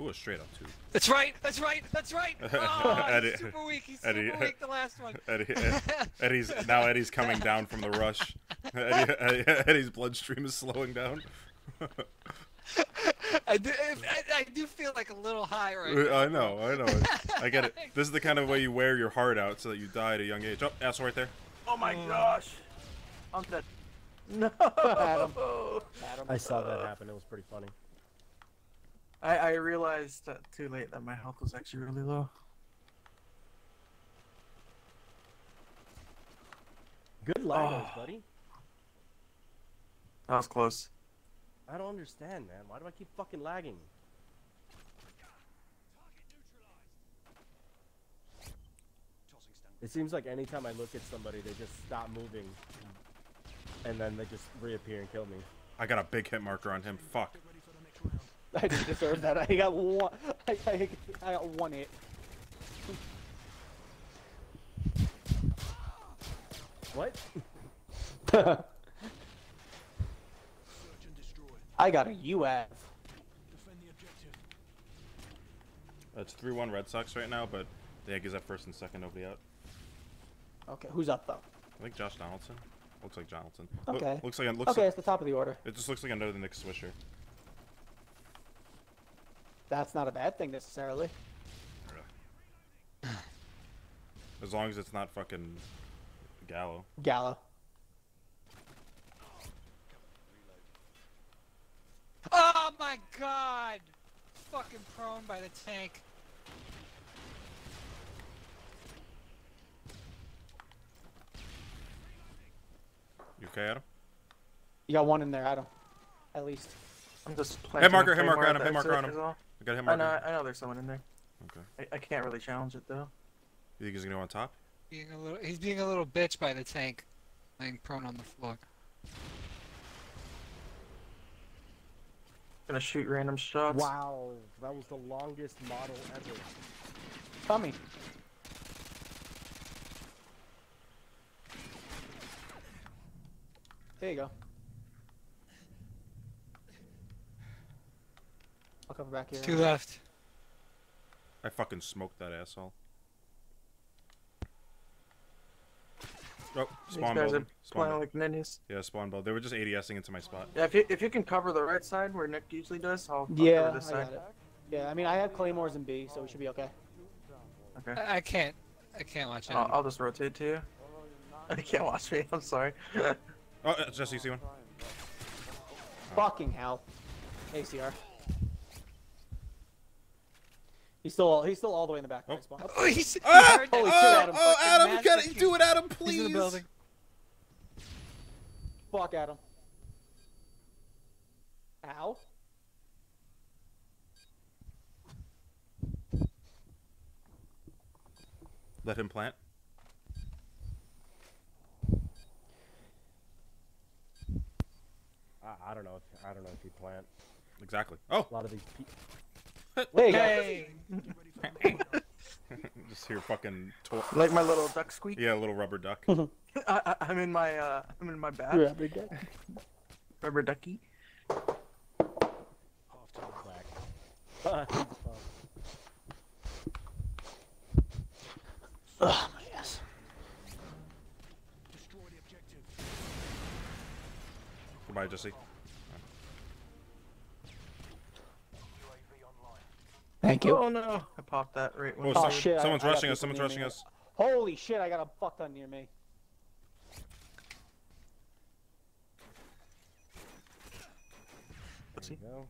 Ooh, a straight up two. That's right. That's right. That's right. Oh, Eddie- he's super weak. He's Eddie- super weak. The last one. Eddie, Eddie's now Eddie's coming down from the rush. Eddie, Eddie- Eddie's bloodstream is slowing down. I do, I, I do feel like a little high right uh, now. I know, I know. I get it. This is the kind of way you wear your heart out so that you die at a young age. Oh, asshole right there. Oh my mm. gosh! I'm dead. No. Adam. Adam. I saw that uh, happen. It was pretty funny. I, I realized that too late that my health was actually really low. Good laggers, Oh. buddy. That was close. I don't understand, man. Why do I keep fucking lagging? It seems like anytime I look at somebody, they just stop moving, and then they just reappear and kill me. I got a big hit marker on him. Fuck. I didn't deserve that. I got one. I, I, I got one hit. What? I got a UAV. It's 3 1 Red Sox right now, but the Yankees have first and second, nobody out. Okay, who's up though? I think Josh Donaldson. Looks like Donaldson. Loo- Okay. looks like looks okay, like, it's the top of the order. it just looks like another Nick Swisher. That's not a bad thing necessarily. As long as it's not fucking Gallo. Gallo. Oh my god! Fucking prone by the tank. You okay, Adam? You got one in there, Adam. At least. I'm just Hit planting marker, a hit marker claymore on him, at hit the marker on exit him. Is all. I got him I know. I know there's someone in there. Okay. I, I can't really challenge it though. You think he's gonna go on top? Being a little, he's being a little bitch by the tank, laying prone on the floor. Gonna shoot random shots. Wow, that was the longest model ever. Tommy. There you go. I'll cover back here. Two left. I fucking smoked that asshole. Oh, These spawn guys building. are Spawn playing like ninjas. Yeah, spawn build. They were just ADSing into my spot. Yeah, if you if you can cover the right side where Nick usually does, I'll, I'll Yeah, cover this I side. got it. Yeah, I mean, I have claymores in B, so we should be okay. Okay. I I can't. I can't watch it. I'll, I'll just rotate to you. I can't watch me. I'm sorry. Oh, uh, Jesse, you see one? Fucking hell. ACR. He's still he's still all the way in the back. Oh. right spawn. Oh, he's, Ah! heard Holy that. shit, Oh, Adam. oh, Adam, master get it. key. Do it, Adam, He's please. in the building. Fuck Adam. Ow. Let him plant. I, I don't know. If, I don't know if you plant. Exactly. Oh, A lot of these. Pe- There you go. Hey. just hear fucking. To- like my little duck squeak. yeah, a little rubber duck. I, I, I'm in my uh, I'm in my bath. Yeah, big guy. Rubber ducky. off to the back. Ugh, my ass. Goodbye, Jesse. Thank you. Oh no! I popped that right Oh, when. Oh, some- shit, I- someone's I got rushing us. Someone's rushing me. us. Holy shit, I got a fuck ton near me. There you go.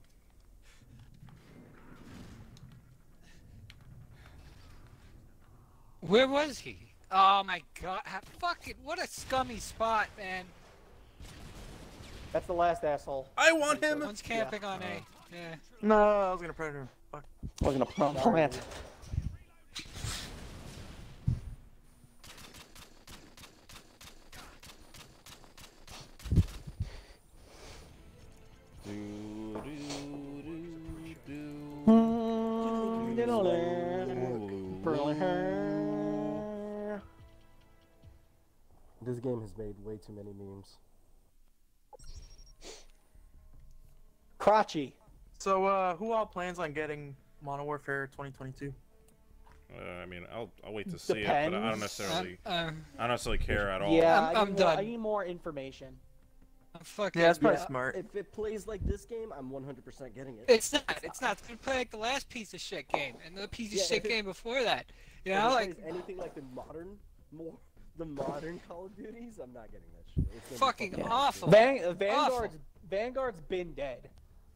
Where was he? Oh my god! ha- Fucking what a scummy spot, man. That's the last asshole. I want him. One's camping on A. Yeah. No, I was gonna predator. him. Fuck. I was gonna plant. This game has made way too many memes. Crotchy. So, uh, who all plans on getting Modern Warfare 2022? Uh, I mean, I'll I'll wait to see it, but I don't necessarily Um, um, I don't necessarily care at all. Yeah, I'm- I, need I'm more, done. I need more information. I'm fucking. Yeah, that's probably Yeah, smart. If it plays like this game, I'm 100% getting it. It's not. It's not. It's gonna play like the last piece of shit game and the piece of Yeah, shit it- game before that. You If know, it like plays anything like the modern, more the modern Call of Duties, I'm not getting that shit. It's fucking fucking awful. Van- uh, Vanguard's Vanguard's been dead.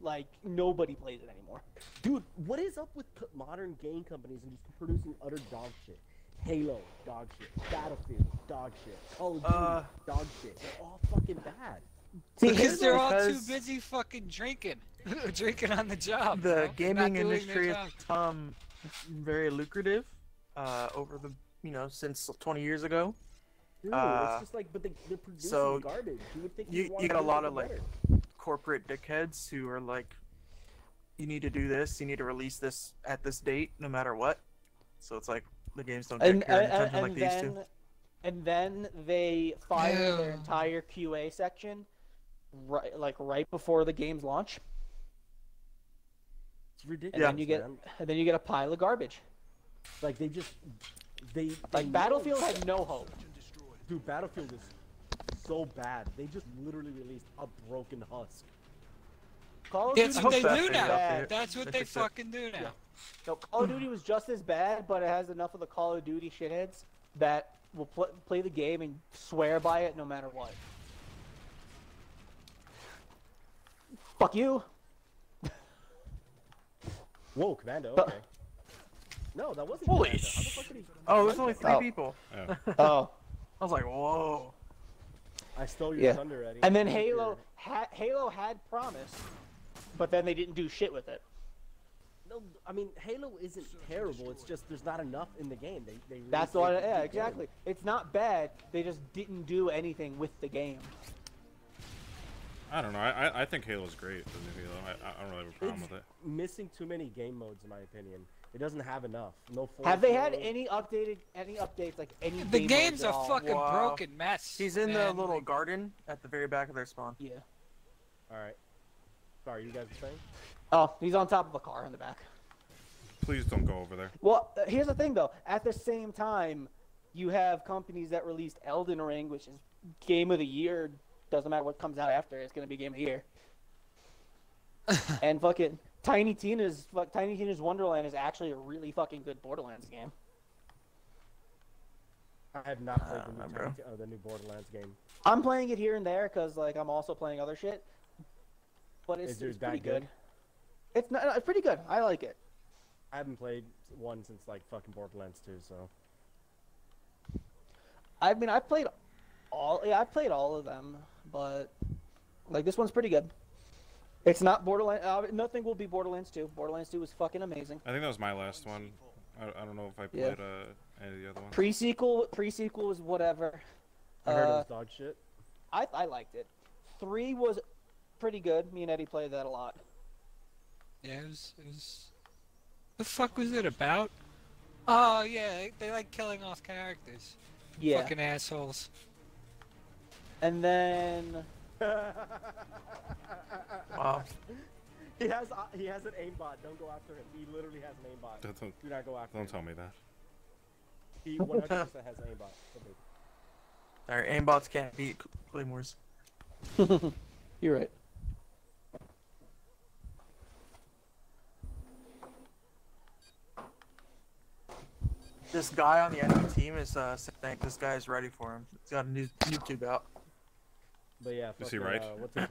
Like nobody plays it anymore. Dude, what is up with co- modern game companies and just producing utter dog shit? Halo, dog shit. Battlefield, dog shit. Call of Duty, Uh, dog shit. They're all fucking bad. because they're all too busy fucking drinking, drinking on the job. you The know? Gaming industry job. has become very lucrative uh, over the you know since 20 years ago. Dude, Uh, it's just like, but they, they're producing so garbage. You would think You you'd you got a lot it of like better. Corporate dickheads who are like, you need to do this, you need to release this at this date, no matter what. So it's like the games don't get And care and, and attention and like they used then to. and then they fire their entire QA section right like right before the game's launch. It's ridiculous. And ridiculous. then you get man. and then you get a pile of garbage. like they just they they Like know- Battlefield had no hope. Dude, Battlefield is so bad. They just literally released a broken husk. Call of That's Duty what they do now. That's what They they fixed it. fucking do now. No, Call of Duty was just as bad, but it has enough of the Call of Duty shitheads that will pl- play the game and swear by it no matter what. Fuck you. Whoa, Commando. Uh, Okay. No, that wasn't. Holy Commando. How the sh- fuck did he- Oh, there's only three Oh. people. Yeah. Oh. I was like, whoa. I stole your Yeah. thunder, Eddie. And then Halo, ha- Halo had promise, but then they didn't do shit with it. No, I mean Halo isn't terrible. It's just there's not enough in the game. They they. That's released what. it Yeah, again. exactly. It's not bad. They just didn't do anything with the game. I don't know. I I, I think Halo's great. The new Halo. I, I don't really have a problem It's with it. missing too many game modes, in my opinion. It doesn't have enough. No. Have they had any updated, any updates like any? The game game's a all? fucking Wow. broken mess. He's in the little Like, garden at the very back of their spawn. Yeah. All right. Sorry, you guys are saying? Oh, he's on top of a car in the back. Please don't go over there. Well, uh, here's the thing though. At the same time, you have companies that released Elden Ring, which is game of the year. Doesn't matter what comes out after, it's gonna be game of the year. and fucking Tiny Tina's fuck, Tiny Tina's Wonderland is actually a really fucking good Borderlands game. I have not played Uh, the, new bro. Tiny- uh, the new Borderlands game. I'm playing it here and there because like I'm also playing other shit. But it's, it's pretty good? good. It's not, it's pretty good. I like it. I haven't played one since like fucking Borderlands 2, so I mean, I played all. Yeah, I played all of them, but like this one's pretty good. It's not Borderlands. Uh, nothing will be Borderlands 2. Borderlands 2 was fucking amazing. I think that was my last one. I, I don't know if I Yeah. played uh, any of the other ones. Pre-sequel, pre-sequel was whatever. I heard it Uh, was dog shit. I I liked it. Three was pretty good. Me and Eddie played that a lot. Yeah, it was, it was. The fuck was it about? Oh yeah, they, they like killing off characters. Yeah. Fucking assholes. And then Wow. He has uh, he has an aimbot. Don't go after him. He literally has an aimbot. Don't- don't- Do not go after Don't him. tell me that. He 100% has an aimbot. Something. Our aimbots can't beat claymores. You're right. This guy on the enemy team is uh, saying this guy is ready for him. He's got a new YouTube out. But yeah, Is he fucking, right? Uh, what's it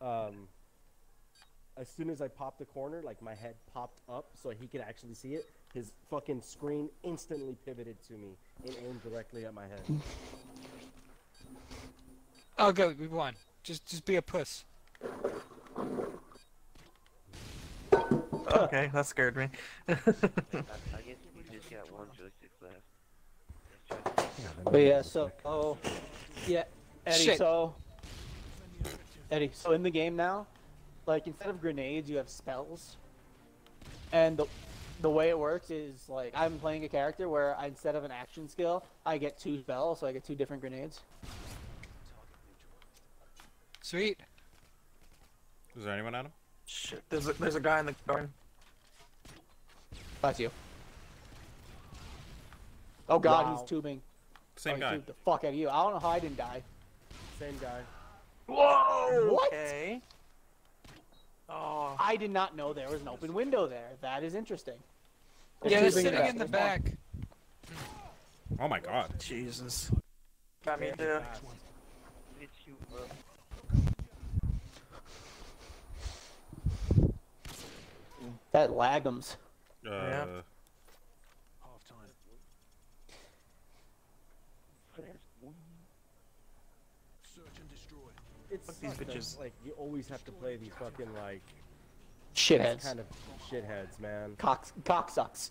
called? um, as soon as I popped the corner, like my head popped up so he could actually see it. His fucking screen instantly pivoted to me and aimed directly at my head. Oh good, we won. Just just be a puss. Okay, that scared me. I, I guess we just got one joystick left. But yeah, so oh yeah, Eddie. Shit. So Eddie, so in the game now, like instead of grenades, you have spells, and the the way it works is like I'm playing a character where I, instead of an action skill, I get two spells, so I get two different grenades. Sweet. Is there anyone at him? Shit, there's a, there's a guy in the garden. That's you. Oh God, Wow. he's tubing. Same oh, he guy. tubed the fuck out of you. I don't know how I didn't die. Same guy. Whoa! What? Okay. Oh, I did not know there was an open window there. That is interesting. Yeah, they're sitting in the back. Oh my god. Jesus. Got me too. Hit you up. That lagums. Uh, It's Fuck these bitches. like you always have to play these fucking like Shitheads. kind of shitheads, man. Cock, cock sucks.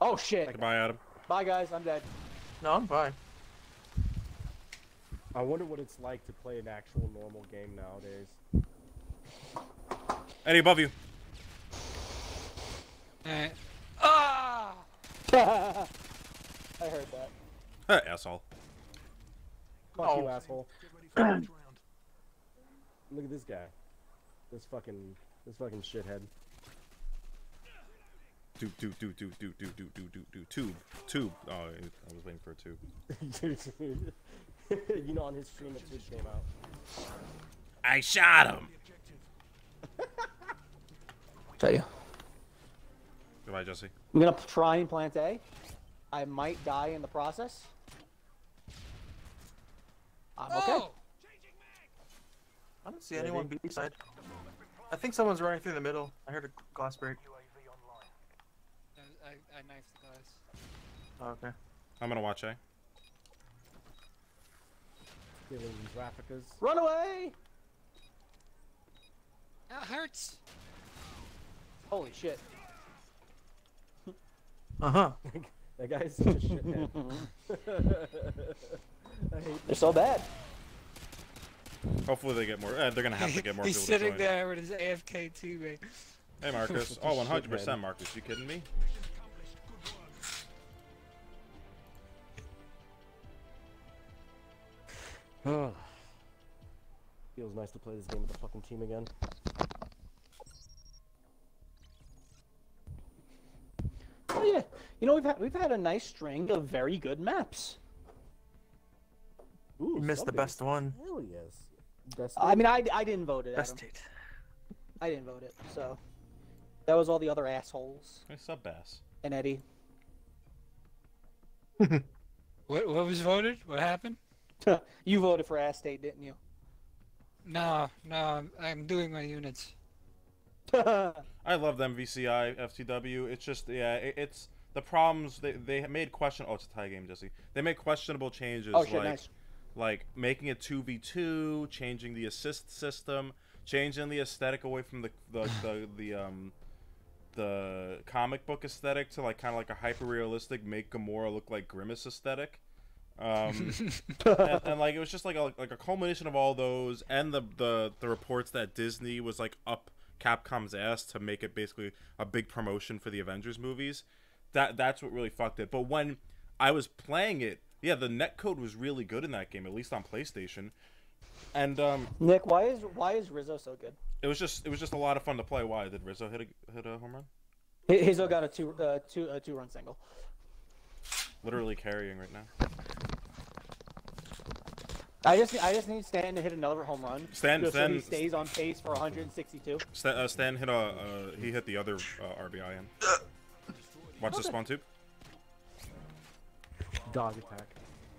Oh shit. goodbye, Adam. Bye guys, I'm dead. No, I'm fine. I wonder what it's like to play an actual normal game nowadays. Eddie, above you. Alright. Ah! I heard that. Asshole. Fuck you, Oh. asshole. Look at this guy. This fucking this fucking shithead. Do do do do do do do do do do tube tube. Oh, I was waiting for a tube. you know, on his stream, a tube came out. I shot him. Tell you. Goodbye, Jesse. I'm gonna try and plant A. I might die in the process. I'm okay. I don't see anyone B side. I think someone's running through the middle. I heard a glass break. I, I knifed the glass. Oh, okay. I'm gonna watch A. Stealing these Rafficas. Run away! That hurts. Holy shit. Uh huh. that guy's such a shithead. They're so bad. Hopefully they get more. Uh, they're gonna have to get more He's people sitting there with his AFK teammate. Hey, Marcus. Oh, 100% Marcus. You kidding me? Feels nice to play this game with the fucking team again. Oh yeah. You know, we've had we've had a nice string of very good maps. Ooh, You missed the best one. Hell yes. Best I mean, I, I didn't vote it. Best Adam. hit. I didn't vote it, so that was all the other assholes Hey, sub bass. and Eddie. What what was voted? What happened? you voted for Ass State, didn't you? No, no, I'm, I'm doing my units. I love them VCI FTW. It's just yeah, it, it's the problems they they made question. Oh, it's a tie game, Jesse. They made questionable changes Oh, shit, like nice. Like making it two v two, changing the assist system, changing the aesthetic away from the the the, the um the comic book aesthetic to like kind of like a hyper realistic make Gamora look like Grimace aesthetic. Um, and, and like it was just like a like a culmination of all those and the the the reports that Disney was like up Capcom's ass to make it basically a big promotion for the Avengers movies. That that's what really fucked it. But when I was playing it, yeah, the netcode was really good in that game, at least on PlayStation. And um, Nick, why is why is Rizzo so good? it was just it was just a lot of fun to play. Why did Rizzo hit a hit a home run? Hizzo got a two uh, two a two run single. Literally carrying right now. I just I just need Stan to hit another home run. Stan- so he stays on pace for 162. Stan, uh, Stan hit a uh, he hit the other uh, RBI in. Watch the spawn tube. Dog attack.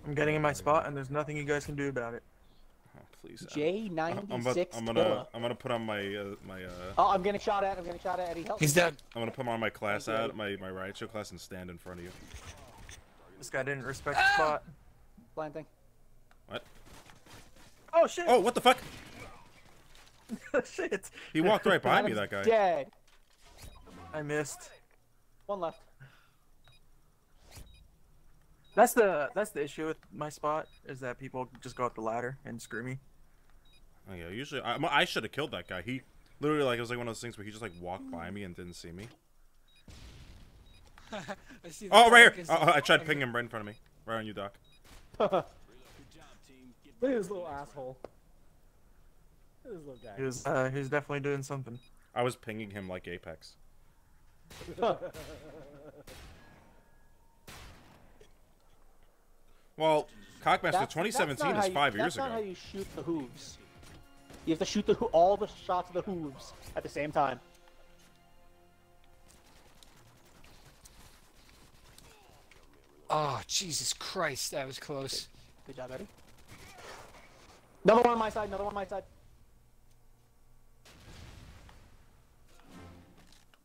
I'm getting in my spot, and there's nothing you guys can do about it. Oh, please. J96 I'm, about, I'm gonna Killer. I'm gonna put on my uh, my uh. Oh, I'm getting shot at. I'm getting shot at. Eddie, help. He's me. dead. I'm gonna put on my class ad, my my riot show class, and stand in front of you. This guy didn't respect the spot. Blind thing. What? Oh shit! Oh, what the fuck? shit! He walked right behind me. That guy. Dead. I missed. One left. That's the that's the issue with my spot is that people just go up the ladder and screw me. Oh, yeah. Usually, I, I should have killed that guy. He literally like it was like one of those things where he just like walked by me and didn't see me. I see Oh, right here. Oh, I tried to ping him right in front of me, right on you, Doc. Look at this little asshole. Look at this little guy. He was uh, he was definitely doing something. I was pinging him like Apex. Well, Cockmaster That's- 2017 that's is how you- five that's years not ago. how you shoot the hooves. You have to shoot the all the shots of the hooves at the same time. Oh Jesus Christ, that was close. Good job, Eddie. Another one on my side. Another one on my side.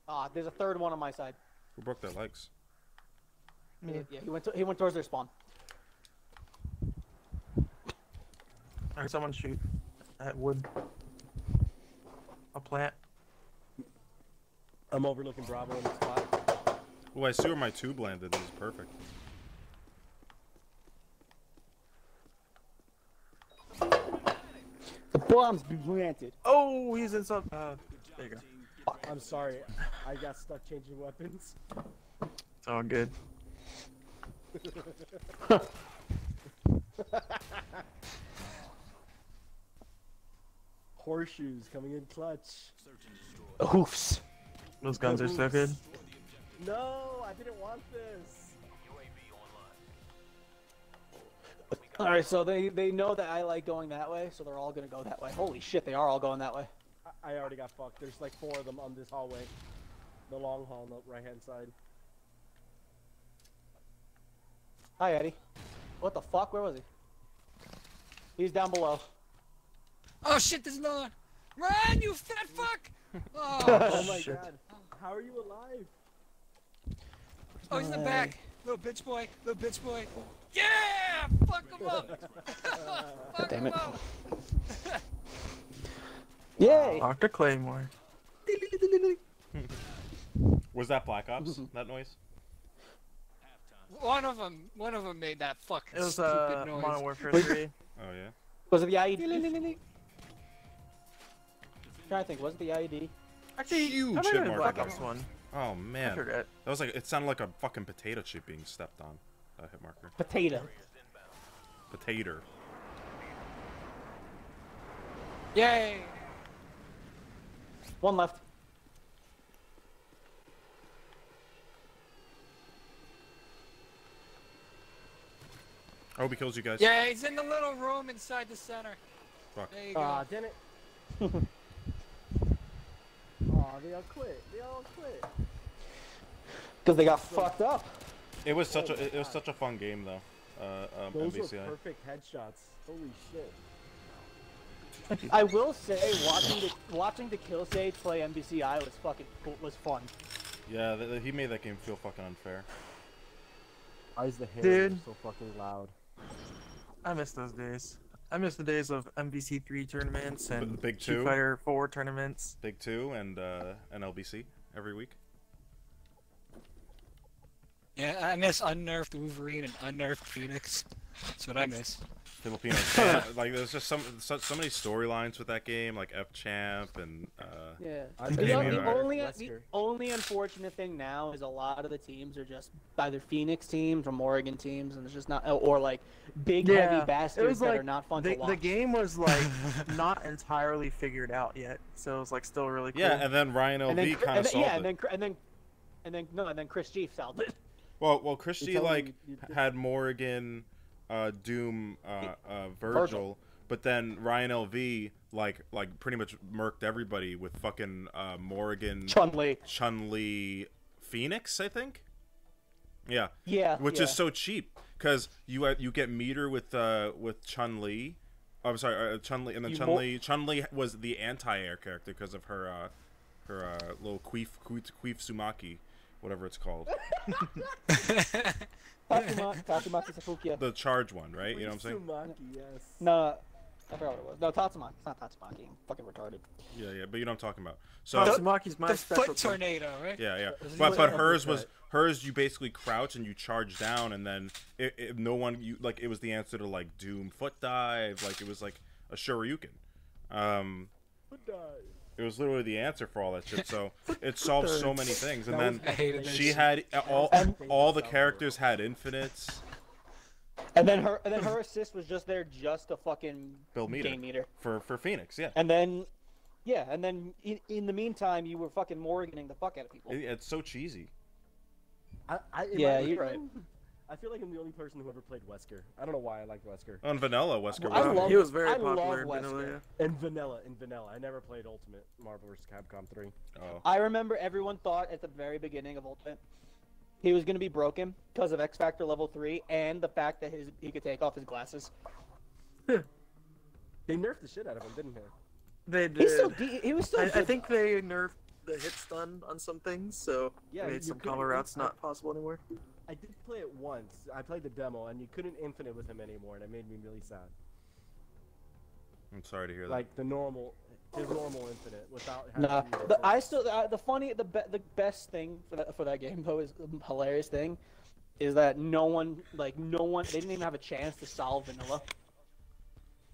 Ah, there's a third one on my side. Who broke their legs? Yeah, yeah, he went. To, he went towards their spawn. I heard someone shoot at wood. A plant. I'm overlooking Bravo in the spot. Oh, I see where my tube landed. This is perfect. The bombs be planted. Oh, he's in some. Uh, there you go. I'm sorry. I got stuck changing weapons. It's all good. Horseshoes coming in clutch. Hoofs. Those guns are so good. No, I didn't want this. All right, so they they know that I like going that way, so they're all gonna go that way. Holy shit, they are all going that way. I, I already got fucked. There's like four of them on this hallway. The long hall on the right hand side. Hi, Eddie. What the fuck? Where was he? He's down below. Oh shit, there's another one. Run, you fat fuck! Oh, Oh my shit. god. How are you alive? oh he's in the back. Little bitch boy, little bitch boy. Yeah! Fuck him up! Fuck Damn him it. up! Yay! Dr. Claymore. Was that Black Ops? that noise? One of them, one of them made that fucking It was stupid uh, noise. Modern Warfare 3. Oh yeah. Was it the IED? Trying to think. Was it the IED? Actually, Huge I might hit have been marker Black Ops 1. Oh man. forget. That was like it sounded like a fucking potato chip being stepped on. That hit marker. Potato. Potato. Yay! One left. I hope he kills you guys. Yeah, he's in the little room inside the center. Fuck. There you go. Ah, damn it. Aw, they all quit. They all quit. Because they got fucked up. It was such a it was such a fun game though. Uh, um, Those MVCI. were perfect headshots. Holy shit. I will say, watching the watching the Kill Stage play MVCI was fucking cool, was fun. Yeah, th- th- he made that game feel fucking unfair. Why is the hair so fucking loud? I miss those days. I miss the days of MVC3 tournaments B- and Big Street Two. Fighter 4 tournaments. Big Two and uh, and LBC every week. Yeah, I miss unnerfed Wolverine and unnerfed Phoenix. That's what I miss. Filipino yeah, like there's just some so, so many storylines with that game, like F Champ and uh, Yeah. I The, the only the only unfortunate thing now is a lot of the teams are just either Phoenix teams or Oregon teams, and it's just not or like big heavy bastards that like are not fun the, to watch. the game was like not entirely figured out yet, so it was like still really cool. yeah, and then Ryan and then, LV kind and of then solved yeah, it. and then and then and then no, and then Chris Chief solved it. Well, well, Christie telling like you- you- had Morrigan, uh, Doom, uh, uh, Vergil, Vergil. but then Ryan LV like like pretty much murked everybody with fucking uh, Morrigan, Chun Li. Chun Li, Phoenix, I think. Yeah, Yeah, which yeah. is so cheap because you uh, you get meter with uh with Chun Li. I'm sorry, uh, Chun Li, and then You Chun mo- Chun Li was the anti-air character because of her uh, her uh, little queef queef, queef sumaki, whatever it's called. Tatsuma- Tatsumaki Safukia. the charge one, right? You know what I'm saying? Sumaki, yes. No, I forgot what it was. No, Tatsumaki. It's not Tatsumaki. I'm fucking retarded. Yeah, yeah, but you know what I'm talking about. So Tatsumaki's my the special foot tornado, right? yeah, yeah. But but hers was hers. You basically crouch and you charge down, and then it, it, no one you like. It was the answer to like Doom foot dive. Like it was like a Shoryuken. Um, it was literally the answer for all that shit. So it solved so many things, and then I hated this she had all all the characters had infinites. And then her and then her assist was just there just to fucking Bill meter gain meter. for for Phoenix. Yeah, And then, yeah, and then in, in the meantime, you were fucking Morganing the fuck out of people. It- it's so cheesy. I, I, Yeah, I you're wrong? I feel like I'm the only person who ever played Wesker. I don't know why I like Wesker. On Vanilla, Wesker. I was- love- he was very I popular love in Vanilla. Wesker. And Vanilla, in Vanilla. I never played Ultimate Marvel vs. Capcom 3. Oh. I remember everyone thought at the very beginning of Ultimate he was gonna be broken because of X Factor level three and the fact that his he could take off his glasses. They nerfed the shit out of him, didn't they? They did. He's still de- he was still. I, I good. think they nerfed the hit stun on some things, so Yeah, made some couldn't combo routes not possible anymore. I did play it once. I played the demo, and you couldn't infinite with him anymore, and it made me really sad. I'm sorry to hear that. Like the normal, his normal infinite without. having Nah, the. I still the, the funny the be, the best thing for that for that game though is the hilarious thing is that no one like no one they didn't even have a chance to solve vanilla.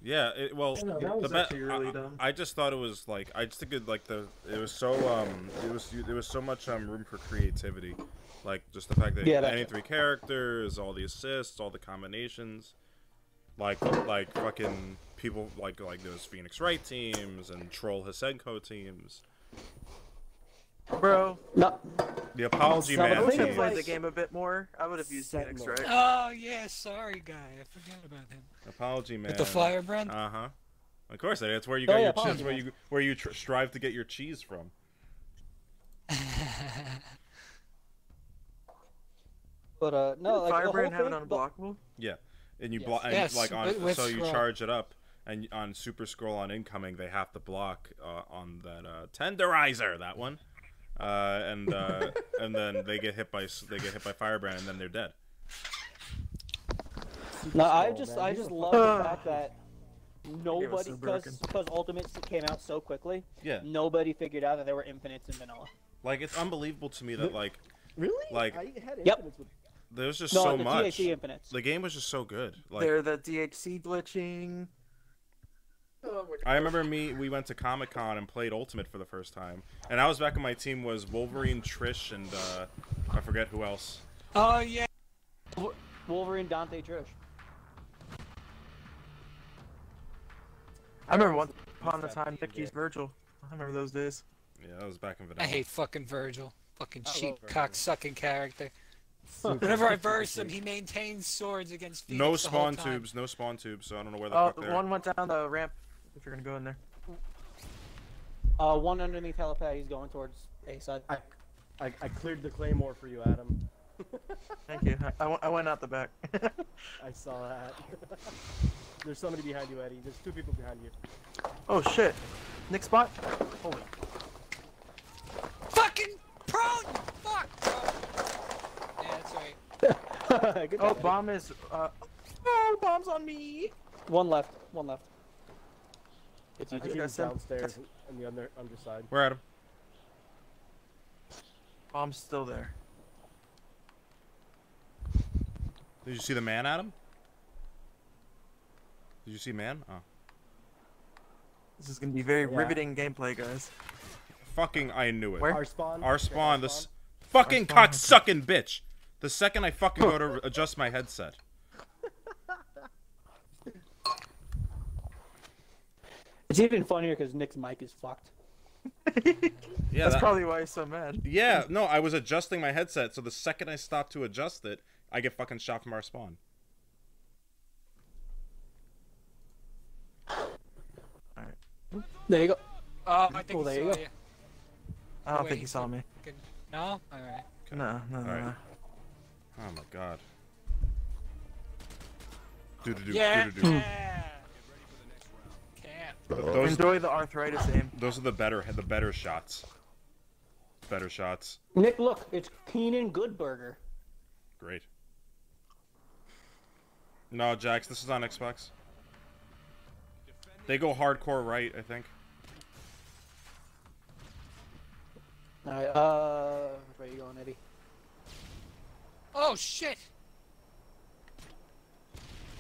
Yeah, it, well, No, that the was be- really I. I just thought it was like I just think it like the it was so um it was it was so much um room for creativity, like just the fact that Yeah, that- any three characters, all the assists, all the combinations, like like fucking people like like those Phoenix Wright teams and Troll Hsien-Ko teams. Bro, No, The Apology Some Man the I wish I thing team. played the game a bit more. I would have used Phoenix, Sentinel. right? Oh yeah, sorry guy, I forgot about him. Apology Man. With the firebrand. Uh huh. Of course, that's where you Oh, got yeah, your cheese, where you where you tr- strive to get your cheese from. but uh no like Firebrand whole have an thing, the- unblockable? Yeah, and you Yes. block, and Yes, like on with- with so you scroll. charge it up, and on super scroll on incoming they have to block uh, on that uh, tenderizer that one, uh, and uh, and then they get hit by they get hit by firebrand and then they're dead. No, I just man. I just love the fact that nobody because broken. because Ultimate came out so quickly. Yeah, Nobody figured out that there were infinites in vanilla. like it's unbelievable to me that like Really? Like- I had Yep. infinites with. There's just No, so the much. DHC infinites. The game was just so good. Like They're the DHC glitching. Oh I remember me we went to Comic Con and played Ultimate for the first time, and I was back on my team was Wolverine, Trish, and uh, I forget who else. Oh yeah. Wolverine, Dante, Trish. I remember once upon a time being Vicky's? Vergil. I remember those days. Yeah, that was back in I hate fucking Vergil. Fucking cheap cock sucking character. Whenever I burst him, he maintains swords against Phoenix No the whole spawn time. tubes. No spawn tubes. So I don't know where the Oh, fuck they're. one went down the ramp. If you're gonna go in there. Uh, one underneath helipad. He's going towards A side. I, I, I cleared the claymore for you, Adam. Thank you. I, I went- I went out the back. I saw that. There's somebody behind you, Eddie. There's two people behind you. oh shit. Nick spot. Holy. Fucking prone! Fuck! bro. Yeah, that's right. Good Oh, job. bomb is. Uh, oh, bomb's on me. One left. One left. It's I you. think got he's some- downstairs on the under, underside. Where at him? Bomb's still there. Did you see the man, Adam? Did you see man? Oh. This is gonna be very Yeah. riveting gameplay, guys. Fucking, I knew it. Where? Our spawn. Our Yeah, spawn, this fucking cock sucking bitch. The second I fucking go to adjust my headset. It's even funnier because Nick's mic is fucked. Yeah, That's that- probably why he's so mad. Yeah, no, I was adjusting my headset, so the second I stop to adjust it, I get fucking shot from our spawn. There you go. Oh, I think Oh, he there you go. you. I don't oh, Wait, think he saw me. Fucking- No? Alright. No, no, no. Alright. no. Oh my god. Do do do Yeah. do do do. yeah. Can't. Those Enjoy the arthritis aim. those are the better the better shots. Better shots. Nick, look, it's Keenan Goodburger. Great. No, Jax, this is on Xbox. They go hardcore right, I think. Alright, uh, where you going, Eddie? Oh shit!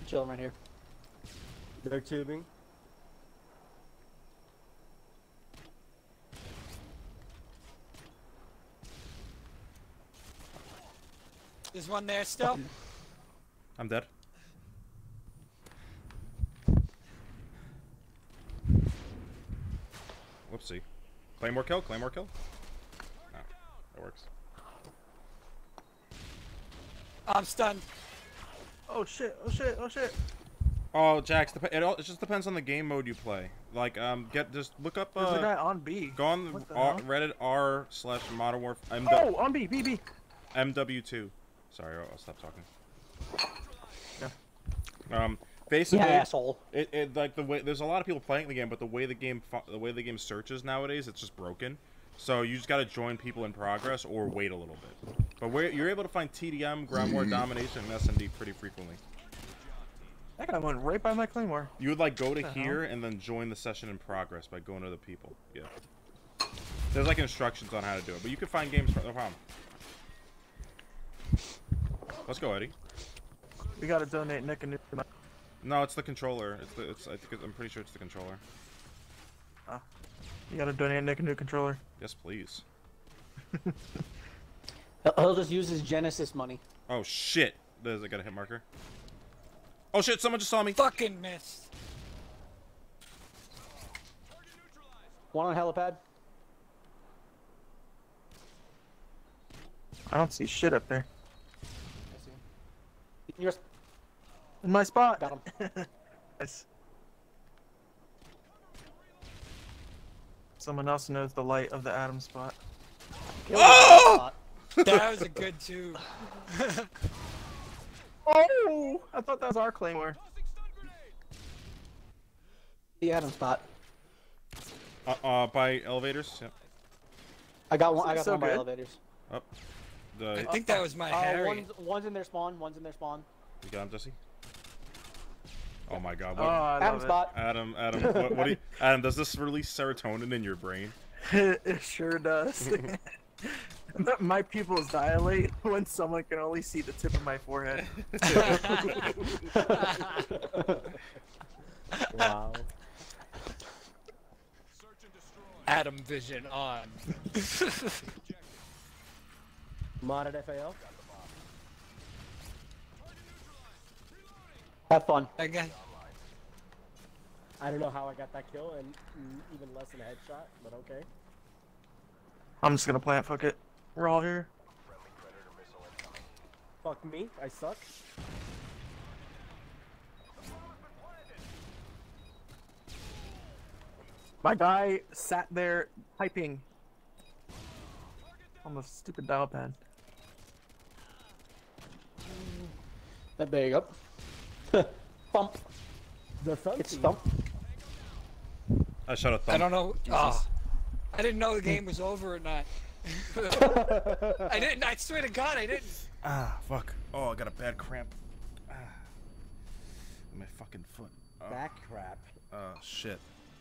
Chilling right here. They're tubing. There's one there still. I'm dead. Whoopsie. Claymore kill, Claymore kill. No, that works. I'm stunned. Oh shit! Oh shit! Oh shit! Oh, Jax, dep- it, all, it just depends on the game mode you play. Like, um, get just look up. There's a guy Uh, on B. go on What the R, hell? Reddit r slash Modern Warfare MW, Oh, on B, B, B. MW2. Sorry, I'll, I'll stop talking. Yeah. Um, basically, Yeah, asshole. It, it like the way there's a lot of people playing the game, but the way the game the way the game searches nowadays, it's just broken. So you just got to join people in progress or wait a little bit. But where you're able to find TDM, ground war domination, and S&D pretty frequently. That guy went right by my claymore. You would like go to The hell? here and then join the session in progress by going to the people. Yeah. There's like instructions on how to do it, but you can find games for no problem. Let's go, Eddie. We gotta donate Nick a new. No, it's the controller. It's the it's I think it, I'm pretty sure it's the controller. Oh. You gotta donate Nick a new controller. Yes, please. He'll- He'll just use his Genesis money. Oh shit! Does it got a hit marker. Oh shit! Someone just saw me. Fucking missed. One on helipad. I don't see shit up there. I see him. You're In my spot. got him. Nice. Someone else knows the light of the atom spot. Killed him on the spot. That was a good two. Oh! I thought that was our claymore. The Adam spot. Uh, uh by elevators. Yep. I got one. I got So one by elevators. Up. I The think that was my Uh, Harry. one's, one's in their spawn. One's in their spawn. you got him, Jesse. Oh my God! Oh, What, I Adam love spot. Adam, Adam, what, what do you, Adam? Does this release serotonin in your brain? it. it sure does. my pupils dilate when someone can only see the tip of my forehead. Wow. Adam Vision on. Modded FAL. Have fun. I guess. I don't know how I got that kill and even less than a headshot, but okay. I'm just gonna plant. Fuck it. We're all here. Fuck me, I suck. My guy sat there typing on the stupid dial pad. That there you go. Thump. The thump. It's thump. I shot a thumb. I don't know. Oh, I didn't know the game was over or not. I didn't. I swear to God, I didn't. Ah, fuck. Oh, I got a bad cramp. Ah. In my fucking foot. Oh. Back crap. Uh, shit.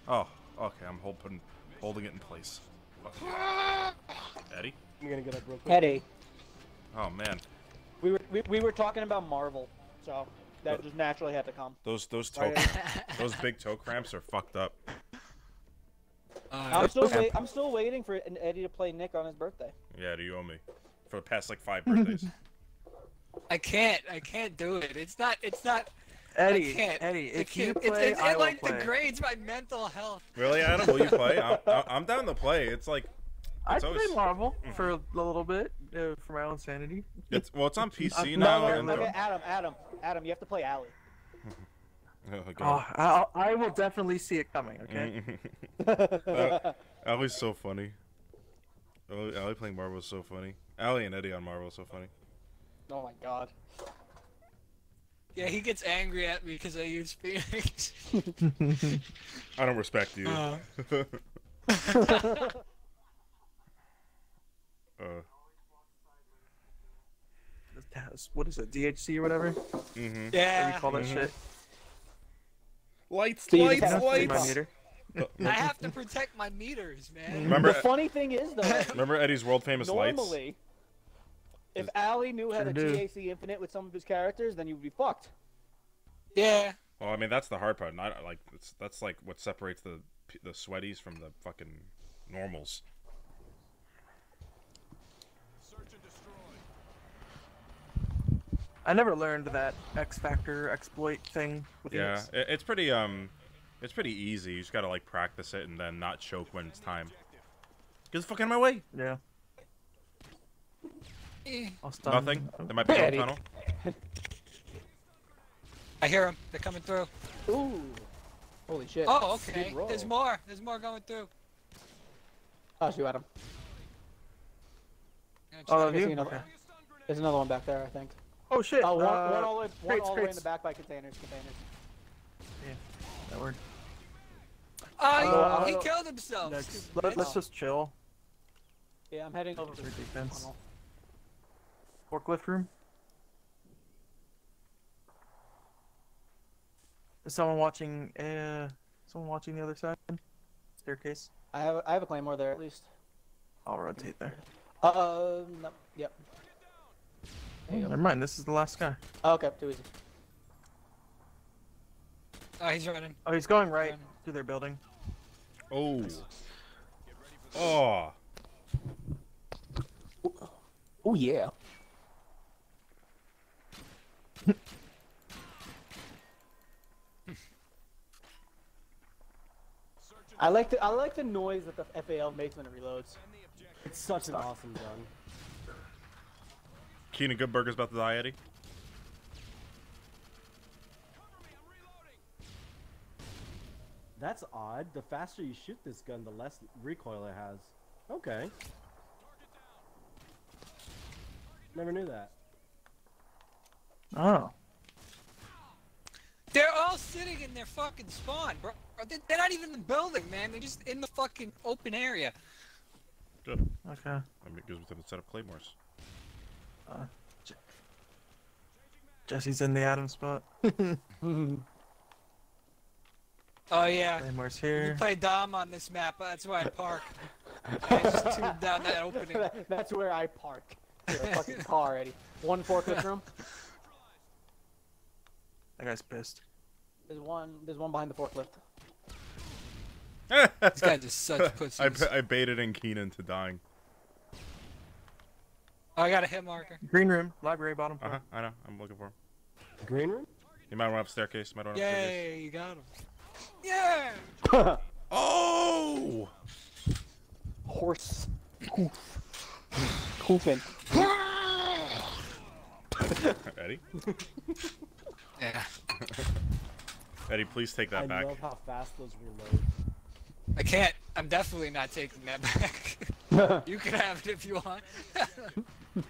Oh, okay. I'm holding, holding it in place. Fuck. Eddie? I'm gonna get up real quick. Eddie. Oh man, We were we, we were talking about Marvel, so that just naturally had to come. those those toe, Right. those big toe cramps are fucked up. I'm still wait, I'm still waiting for Eddie to play Nick on his birthday. Yeah, do you owe me for the past like five birthdays? I can't. I can't do it. It's not. It's not. Eddie, I can't. Eddie, I if you can't. It's- play, it's, I it will like play. degrades my mental health. really, Adam? Will you play? I'm, I'm- I'm down to play. It's like I it's played always Marvel mm-hmm. for a little bit uh, for my own sanity. it's well, it's on PC I'm- now. no, and, no, Okay, Adam, Adam, Adam, you have to play Allie. Oh, Oh, I'll, I will definitely see it coming. Okay. Uh, Allie's so funny. Oh, Allie playing Marvel is so funny. Allie and Eddie on Marvel is so funny. Oh my god. Yeah, he gets angry at me because I use Phoenix. I don't respect you. Uh. uh, What is it? DHC or whatever? mhm. Yeah. What do you call that Mhm. shit? Lights, So you just lights, have to My lights. I have to protect my meters, man. Remember, the funny thing is though, remember Eddie's world famous lights? normally, if Allie knew how to do. TAC Infinite with some of his characters, then you'd be fucked. Yeah. Well, I mean that's the hard part. Not like it's, that's like what separates the the sweaties from the fucking normals. I never learned that X Factor exploit thing. With Yeah, Phoenix. it's pretty um, it's pretty easy. You just gotta like practice it and then not choke when it's time. Get the fuck out of my way! Yeah. Eh. I'll stun. Nothing. There might be a Eddie. tunnel. I hear them. They're coming through. Ooh. Holy shit. Oh, okay. There's more. There's more going through. Oh, shoot, Adam. Gonna All try of to- you? another- Okay. There's another one back there, I think. Oh shit. Oh, one, uh, one all the way, one crates, all the way in the back by containers, containers. Yeah, that word. Oh, he, Uh, he killed himself. Next. Let, let's just chill. Yeah, I'm heading over to the defense. tunnel. Forklift room. Is someone watching? Uh, someone watching the other side? Staircase. I have I have a claymore there at least. I'll rotate there. Uh, no, yep. There you go. Never mind. This is the last guy. Oh, okay, too easy. Oh, he's running. Oh, he's going right to their building. Oh. Oh. Oh yeah. I like the I like the noise that the FAL makes when it reloads. It's such an awesome gun. Keenan Goodburger's about to die, Eddie. That's odd. The faster you shoot this gun, the less recoil it has. Okay. Never knew that. Oh. They're all sitting in their fucking spawn, bro. They- They're not even in the building, man. They're just in the fucking open area. Good. Okay. I mean, it gives me time to set up claymores. Uh, J- Jesse's in the Adam spot. Oh yeah. Claymore's You here. play Dom on this map. That's why I park. I just tune down that opening. That's where I park. Your fucking car, Eddie. One forklift room. That guy's pissed. There's one. There's one behind the forklift. These guys are such I, pussies. ba- I baited in Keenan to dying. Oh, I got a hit marker. Green room, library, bottom Uh huh. I know. I'm looking for him. Green room? You might want to have a staircase. Might want to have staircase. Yay, you got him. Yeah. Oh! Horse. Hoof. Hoofing. Eddie? Yeah. Eddie, please take that I back. love how fast those reload. I can't. I'm definitely not taking that back. you can have it if you want.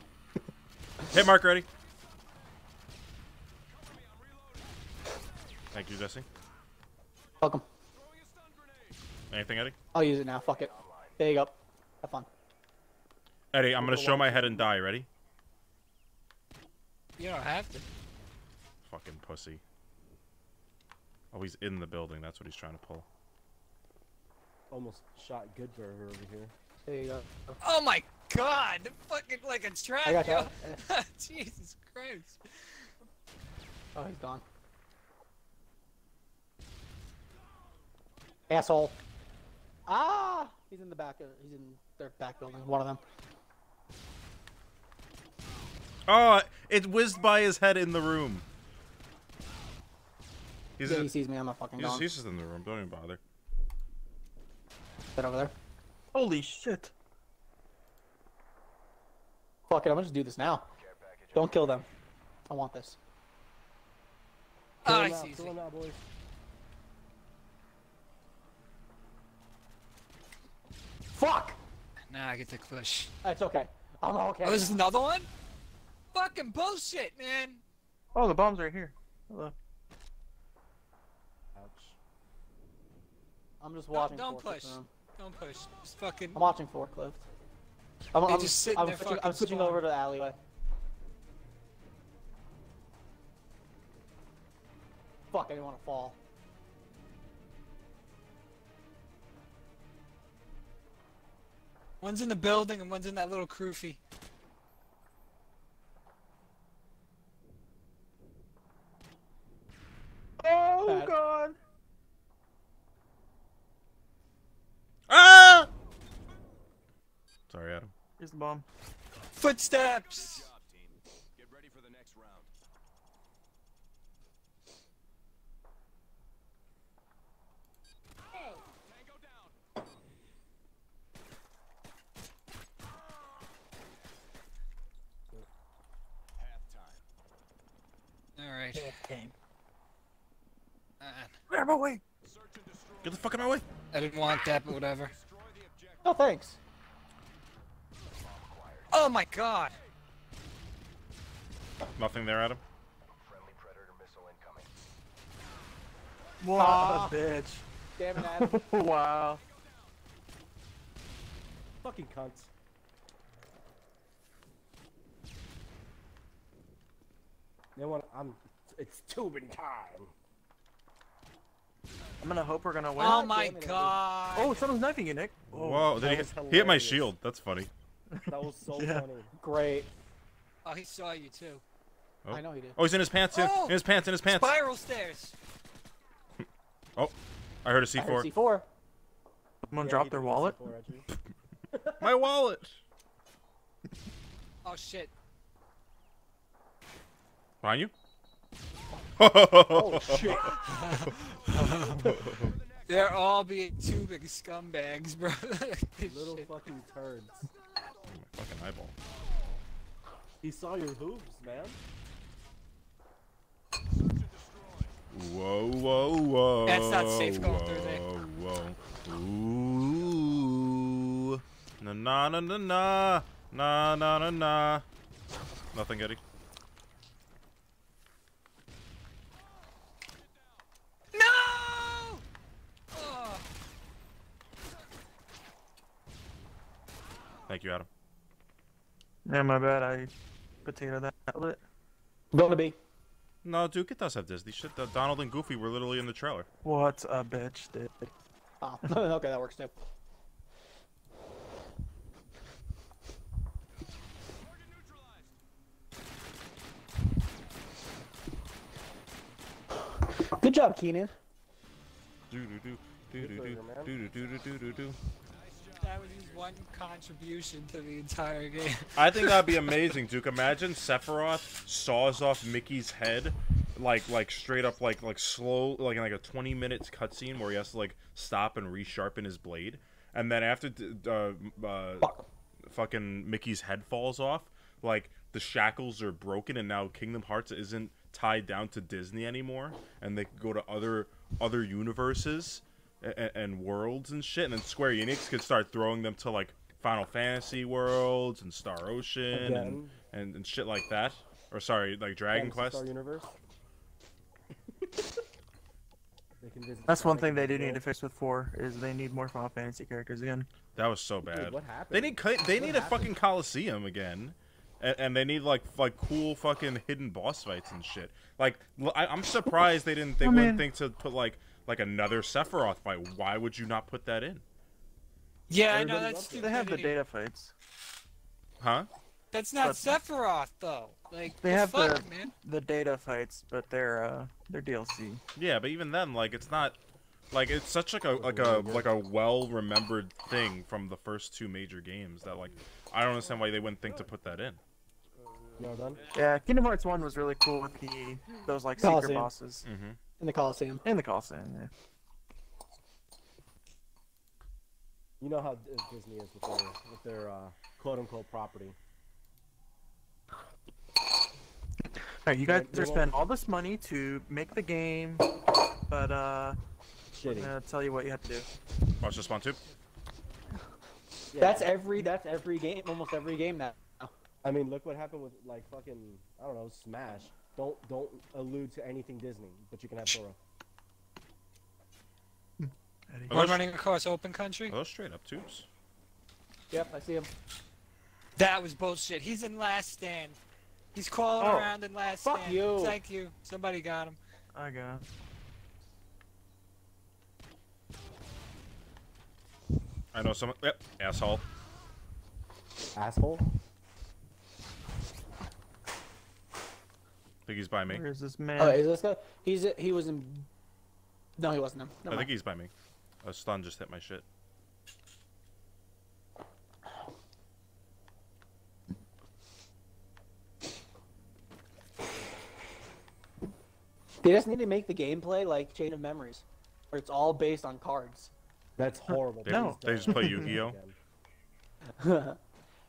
Hit mark ready. Thank you, Jesse. Welcome. Anything, Eddie? I'll use it now. Fuck it. There you go. Have fun. Eddie, I'm gonna show my head and die. Ready? you don't have to. Fucking pussy. Oh, he's in the building. That's what he's trying to pull. Almost shot Good Burger over here. There you go. Oh my god! Fucking like a trap, I got yo. that. Jesus Christ. Oh, he's gone. Asshole. Ah! He's in the back. Of, he's in their back building. One of them. Oh, it whizzed by his head in the room. He's, Yeah, he sees me. I'm not fucking he's, gone. he's just in the room. Don't even bother. Get over there. Holy shit. Fuck it. I'm gonna just do this now. Don't kill them. I want this. Oh, Kill I him see. kill him out, boys. Fuck! Now I get the push. It's okay. I'm okay. Oh, there's another one? Fucking bullshit, man. Oh, the bomb's right here. Hello. Ouch. I'm just Don't, watching. don't forklift push. Room. Don't push. Just fucking. I'm watching forklift. I'm, I'm just sit in I'm their switching, I'm switching over to the alleyway. Fuck! I didn't want to fall. One's in the building and one's in that little croofy. Oh Bad. god. Ah! Sorry, Adam. Here's the bomb. Footsteps. Get ready for the next round. All right. Game. Uh, Get out of my way. Get the fuck out of my way. I didn't want that, but whatever. No thanks. Oh my god. Nothing there, Adam. What Ah. a bitch. Damn it, Adam. wow. Fucking cunts. You want? I'm. It's tubing time. I'm gonna hope we're gonna win. Oh my god. Oh, someone's knifing you, Nick. Oh. Whoa, did he, was he hit my shield. That's funny. That was so Yeah. funny. Great. Oh, he saw you too. Oh. I know he did. Oh, he's in his pants too. Oh! In his pants, in his pants. Spiral stairs. Oh, I heard a I heard C4. C4. Someone Yeah, dropped he their wallet. C4. My wallet. Oh shit. Behind you? Oh shit. They're all being two big scumbags, bro. Little Shit. fucking turds. Fucking eyeball. He saw your hooves, man. Whoa, whoa, whoa. That's not safe going through there. Whoa, whoa. Ooh. Na na na na na. Na na na na. Nothing, Eddie. Thank you, Adam. Yeah, my bad. I potato that outlet. Gonna be. No, Duke, it does have Disney shit. The Donald and Goofy were literally in the trailer. What a bitch, dude. Oh, okay, that works too. Good job, Keenan. Do do do do do do do do do do do do. That was his one contribution to the entire game. I think that'd be amazing, Duke. Imagine Sephiroth saws off Mickey's head, like like straight up like like slow like in like a twenty minutes cutscene where he has to like stop and resharpen his blade, and then after d- uh, uh, fucking Mickey's head falls off, like the shackles are broken and now Kingdom Hearts isn't tied down to Disney anymore, and they can go to other other universes and, and worlds and shit, and then Square Enix could start throwing them to like Final Fantasy worlds and Star Ocean and, and and shit like that. Or sorry, like Dragon Phantasy Quest. Star Universe. They can visit That's one thing they do need to fix with four is they need more Final Fantasy characters again. That was so bad. what happened? They need cl- they What need a happened? fucking Coliseum again, and, and they need like like cool fucking hidden boss fights and shit. Like I, am surprised they didn't. They I wouldn't think to put like like another Sephiroth fight. Why would you not put that in? Yeah, I know Everybody that's They have the data fights. Huh? That's not but- Sephiroth though. Like They the have fuck, the man. the data fights, but they're uh they're DLC. Yeah, but even then, like it's not like it's such like a like a like a well remembered thing from the first two major games that like I don't understand why they wouldn't think to put that in. No done. Yeah, Kingdom Hearts One was really cool with the those like secret bosses Mm-hmm. In the Coliseum. in the Coliseum. Yeah. You know how Disney is with their with their uh, quote unquote property. Alright, you guys They- they are spending all this money to make the game, but uh, I'm gonna tell you what you have to do. Watch this one too. Yeah. That's every that's every game, almost every game now. I mean, look what happened with like fucking I don't know Smash. Don't don't allude to anything Disney, but you can have Sora. Eddie. Oh, We're running across open country. Oh, straight up tubes. Yep, I see him. That was bullshit. He's in last stand. He's crawling Oh, around in last fuck stand. you. Thank you. Somebody got him. I got. him. I know someone. Yep, asshole. Asshole. Think he's by me. Where is this man? Oh, is this guy? He's he was in. No, he wasn't him. I think he's by me. A stun just hit my shit. They just need to make the gameplay like Chain of Memories, where it's all based on cards. That's horrible. They, No. they just play Yu-Gi-Oh.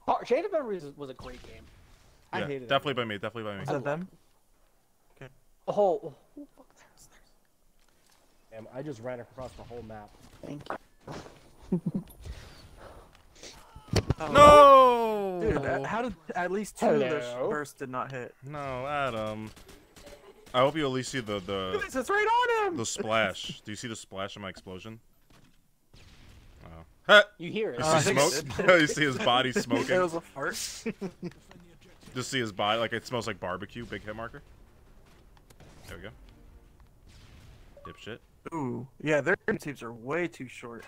oh, Chain of Memories was a great game. I Yeah, hated it. definitely by me. Definitely by me. Is that them? Oh, oh, Damn, I just ran across the whole map. thank you. Oh, No. Dude, uh, how did at least two of those bursts did not hit? No, Adam. I hope you at least see the the It's right on him. the splash. Do you see the splash of my explosion? Oh. Ha! You hear it? You Uh, see I smoke? you see his body smoking. It smoking? was a fart. Just see his body, like it smells like barbecue. Big hit marker. There we go. Dipshit. Ooh, yeah, their teams are way too short.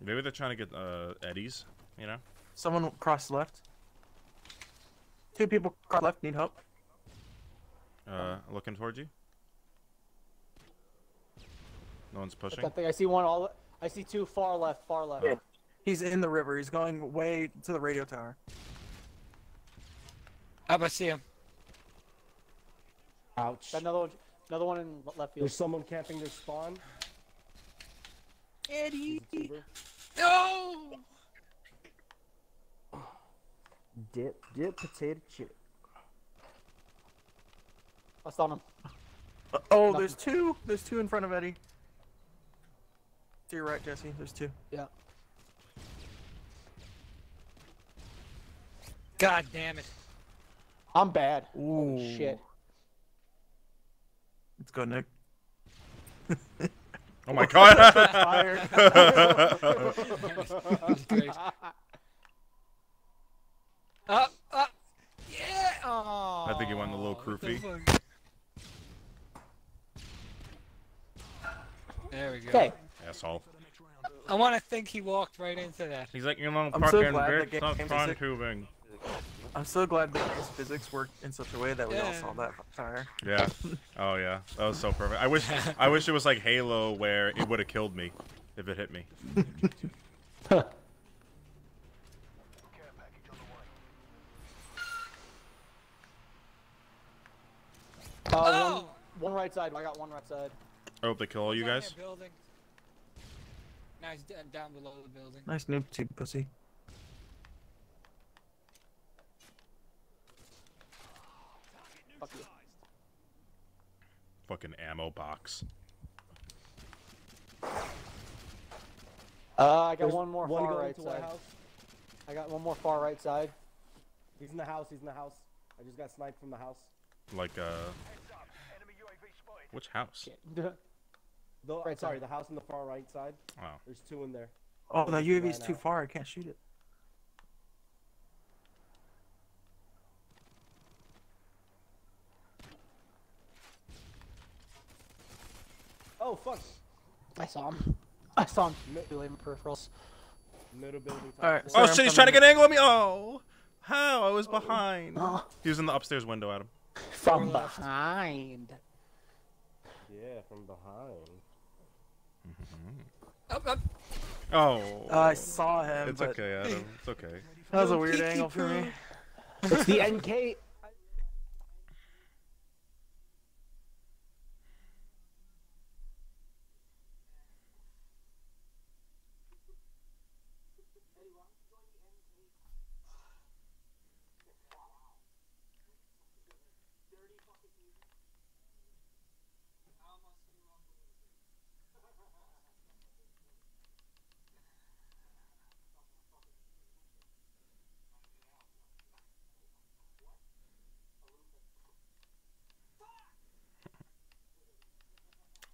Maybe they're trying to get uh, Eddie's. You know. Someone cross left. Two people cross left need help. Uh, looking towards you. No one's pushing. I think I see one all. I see two far left, far left. Yeah. He's in the river. He's going way to the radio tower. Up, I see him. Ouch. Got another one. Another one in left field. There's someone camping their spawn. Eddie. No. Dip, dip, potato chip. I saw him. Uh, oh, there's two. There's two in front of Eddie. To your right, Jesse. There's two. Yeah. God damn it. I'm bad. Ooh. Oh shit. Let's go, Nick. Oh my god! Fire. That's great. Uh, up, uh, up. Yeah. Oh. I think he won the little crew fee. There we go. Okay. Asshole. I want to think he walked right into that. He's like, you know, I'm so fucking glad the bitch, game stop trying tubing. I'm so glad that his physics worked in such a way that we all saw that fire. Yeah. Oh yeah. That was so perfect. I wish I wish it was like Halo where it would have killed me if it hit me. Uh, Oh! one, one right side. I got one right side. I hope they kill all you Down guys. Nice, Building. Now he's d- down below the building. Nice noob tube, pussy. Fuck you. Fucking ammo box. Uh, I got There's one more one far right side. House. I got one more far right side. He's in the house. He's in the house. I just got sniped from the house. Like uh. Which house? The, Right sorry, side. the house on the far right side. Wow. There's two in there. Oh, They that just UAV's too far. I can't shoot it. Oh fuck! I saw him. I saw him. Too late in peripherals. Middle building. top Alright. Oh shit! He's trying to get an angle on me. Oh, how? I was oh. behind. Oh. He was in the upstairs window, Adam. From behind. Yeah, from behind. Mm-hmm. Up, up. Oh. I saw him. It's but okay, Adam. It's okay. That was a weird angle for me. It's the NK.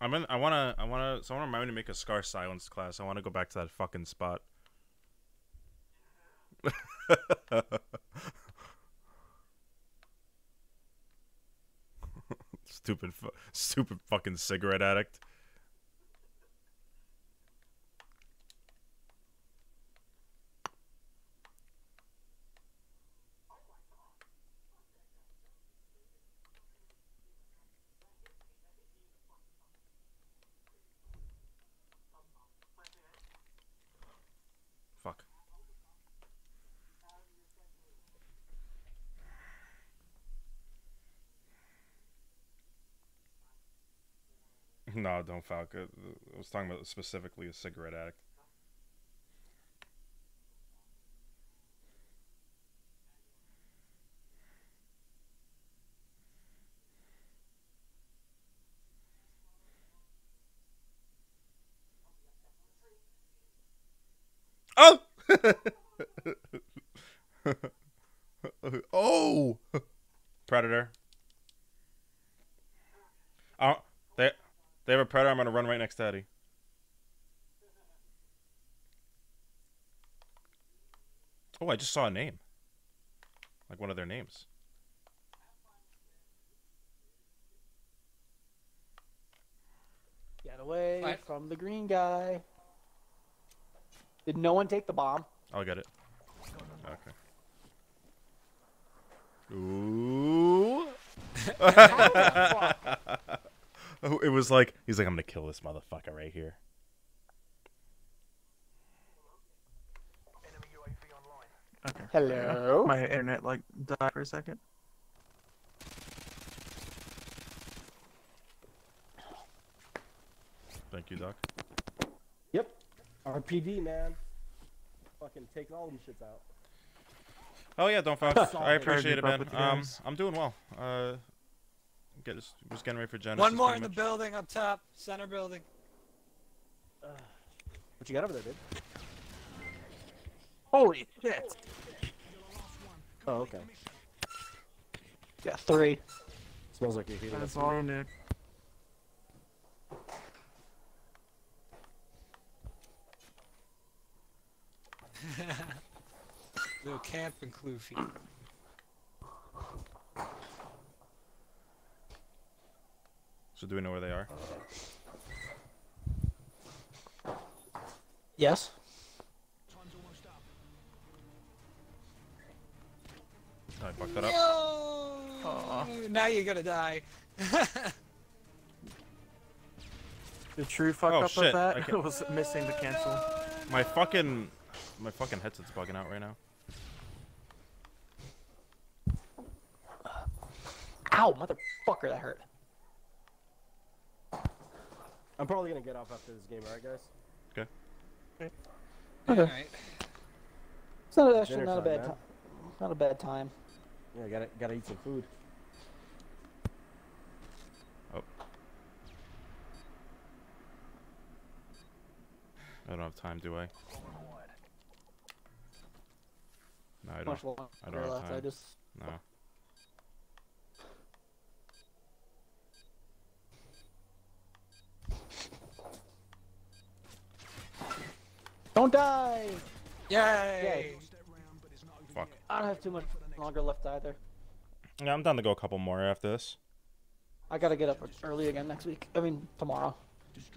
I'm in. I wanna. I wanna. Someone remind me to make a scar silence class. I wanna go back to that fucking spot. stupid, fu- stupid fucking cigarette addict. Fuck. Don't Falco. Uh, I was talking about specifically a cigarette addict. Oh! oh! Predator. Oh, they they have a predator. I'm gonna run right next to Eddie. Oh, I just saw a name. Like one of their names. Get away What? from the green guy. Did no one take the bomb? I'll get it. Okay. Ooh. Oh, it was like he's like I'm gonna kill this motherfucker right here. Okay. Hello? My internet like died for a second. Thank you, Doc. Yep. RPD man. Fucking taking all them shits out. Oh yeah, don't fuck. I appreciate it, Keep man. Um. I'm doing well. Uh, get was getting ready for Genesis. One more pretty in the building up top, center building. What you got over there, dude? Holy shit! Oh, okay. Got three. Smells like you're heating That's up. all, Nick. Little camp and Kloofy. So do we know where they are? Yes. I fucked that up. No! Now you're gonna die. The true fuck Oh, up shit, of that was missing the cancel. My fucking my fucking headset's bugging out right now. Ow, motherfucker, that hurt. I'm probably gonna get off after this game, alright, guys? Okay. Okay. okay. Alright. It's not actually not a bad time. Not a bad time. Yeah, gotta gotta eat some food. Oh. I don't have time, do I? No, I don't. I don't have time. I just. No. Don't die! Yay! Fuck. I don't have too much longer left either. Yeah, I'm down to go a couple more after this. I gotta get up early again next week. I mean, tomorrow.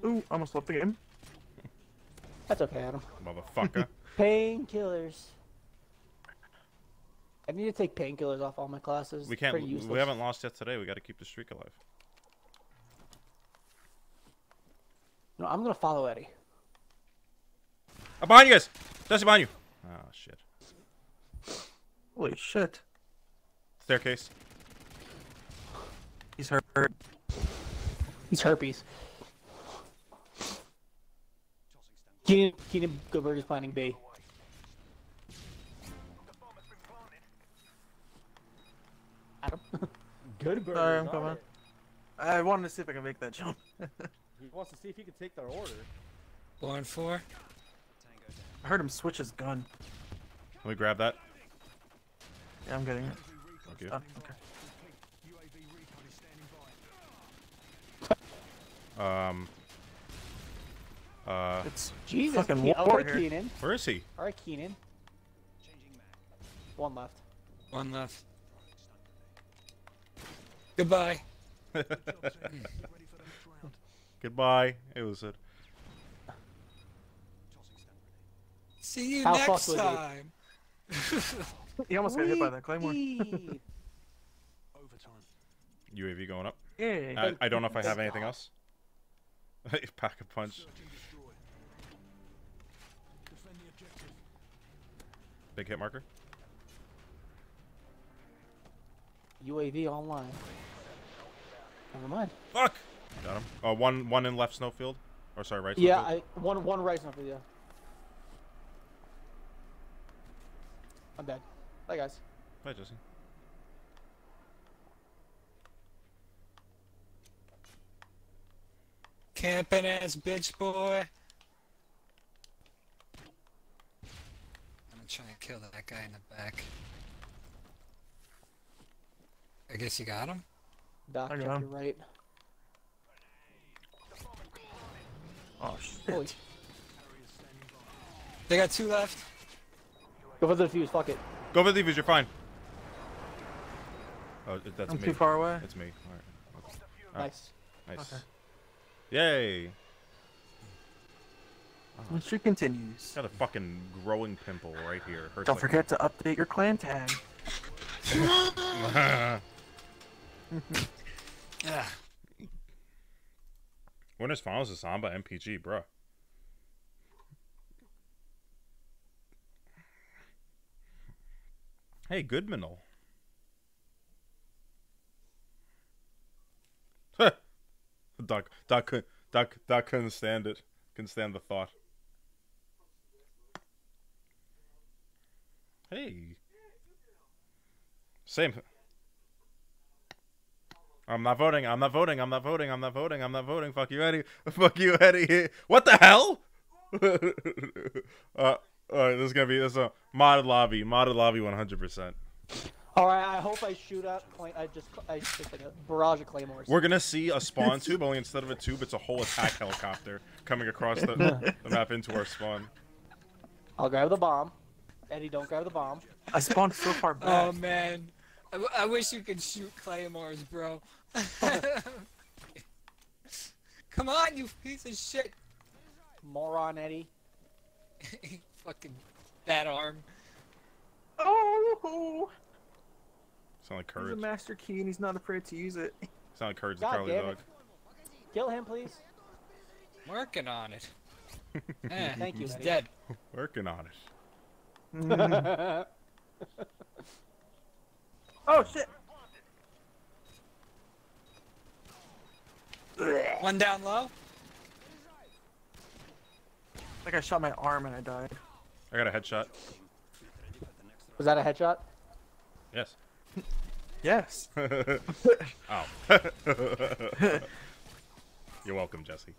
Ooh, I almost left the game. That's okay, Adam. Motherfucker. Painkillers. I need to take painkillers off all my classes. we can't. We haven't lost yet today. We got to keep the streak alive. No, I'm gonna follow Eddie. Oh, behind you guys! Jesse, behind you! Oh, shit. Holy shit. Staircase. He's hurt. He's herpes. Keenan, Keenan Goodberg is planning B. Adam. Good bird. Sorry, I'm on coming. I wanted to see if I can make that jump. He wants to see if he can take their order. Born four. I heard him switch his gun. Let me grab that. Yeah, I'm getting it. Thank you. Oh, okay. Um. Uh. It's Jesus, fucking Ke- war okay, here. Keenan. Where is he? All right, Keenan. One left. One left. Goodbye. Goodbye. It was it. See you How next fucked was he? time. He almost got hit by that claymore. Whee! UAV going up. Yeah. I, I don't know if I have anything else. Pack a punch. Big hit marker. UAV online. Never mind. Fuck. Got him. Uh, one one in left snowfield. Or sorry, right. Yeah, snowfield. I one one right now for I'm dead. Bye guys. Bye, Jesse. Camping ass bitch boy. I'm gonna try and kill that guy in the back. I guess you got him? Doc, I check got him. right. Oh Holy. shit. They got two left. Go for the defuse. Fuck it. Go for the defuse. You're fine. Oh, it- that's I'm me. too far away. It's me. All right. Okay. All right. Nice. Nice. Okay. Yay. The streak continues. Got a fucking growing pimple right here. Hurts Don't like- forget to update your clan tag. Yeah. Winners finals is Zomba MPG, bruh. Hey, Goodmanel. Doc, Doc, Doc, Doc couldn't stand it. Couldn't stand the thought. Hey. Same. I'm not voting. I'm not voting. I'm not voting. I'm not voting. I'm not voting. Fuck you, Eddie. Fuck you, Eddie. What the hell? uh, alright, this is gonna be this is a modded lobby. Modded lobby, 100%. All right. I hope I shoot out. Clay- I just I just like a barrage of claymores. We're gonna see a spawn tube, only instead of a tube, it's a whole attack helicopter coming across the, the map into our spawn. I'll grab the bomb. Eddie, don't grab the bomb. I spawned so far back. Oh man. I, w- I wish you could shoot claymores, bro. Come on, you piece of shit. Moron, Eddie. Fucking that arm. Oh! Sound like courage. He's a master key and he's not afraid to use it. Sound like courage the God Charlie dog. Kill him, please. Working on it. Eh, Thank you, He's Eddie. dead. Working on it. Oh shit! One down low. Like I shot my arm and I died. I got a headshot. Was that a headshot? Yes. yes. oh. You're welcome, Jesse.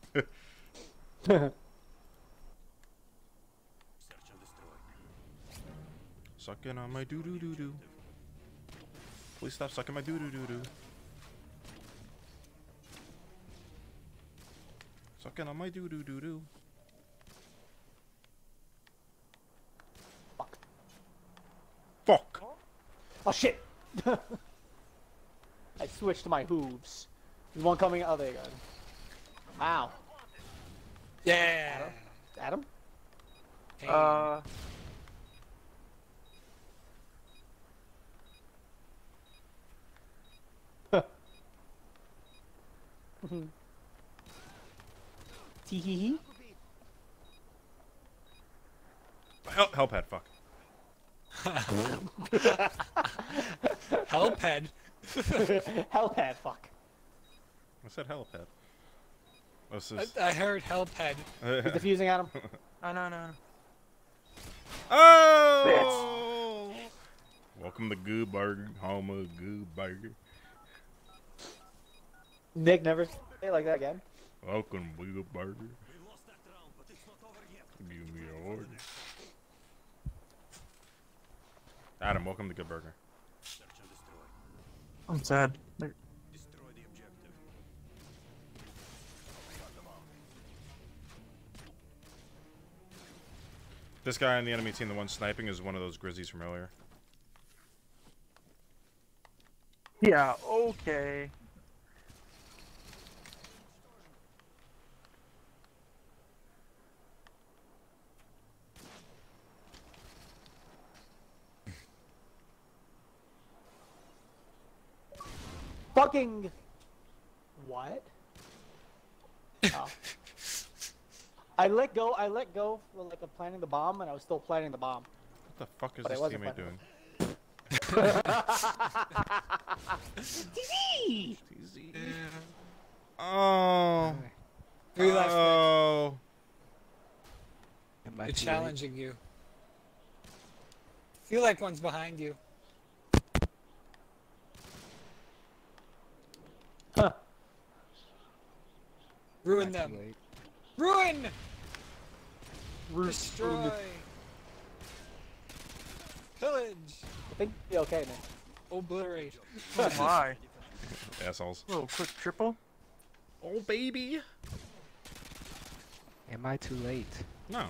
Sucking on my doo doo doo doo. Please stop sucking my doo doo doo doo. Sucking on my doo doo doo doo. Fuck. Oh shit! I switched to my hooves. There's one coming. Oh, there you go. Wow. Yeah. Adam? Uh. Tee hee hee. Help, help head, fuck. Hellpad. Hellpad, fuck. I said helipad. This I, is. I heard Hellpad. He's defusing at Adam. Oh no no. Oh! Welcome to Goo Burger, home of Goo Burger. Nick never say like that again. Welcome, Goo Burger. Give me an order. Adam, welcome to Good Burger. I'm sad. They're- This guy on the enemy team, the one sniping, is one of those Grizzlies from earlier. Yeah. Okay. Fucking. What? Oh. I let go. I let go for like of planting the bomb, and I was still planting the bomb. What the fuck is But this teammate doing? TZ. Oh. Three left, Oh. They're challenging you. Feel like one's behind you. Huh. Ruin them. Ruin! Destroy! Pillage! I think you're okay, man. Obliterate. Oh my. Assholes. A Little quick triple. Oh baby. Am I too late? No.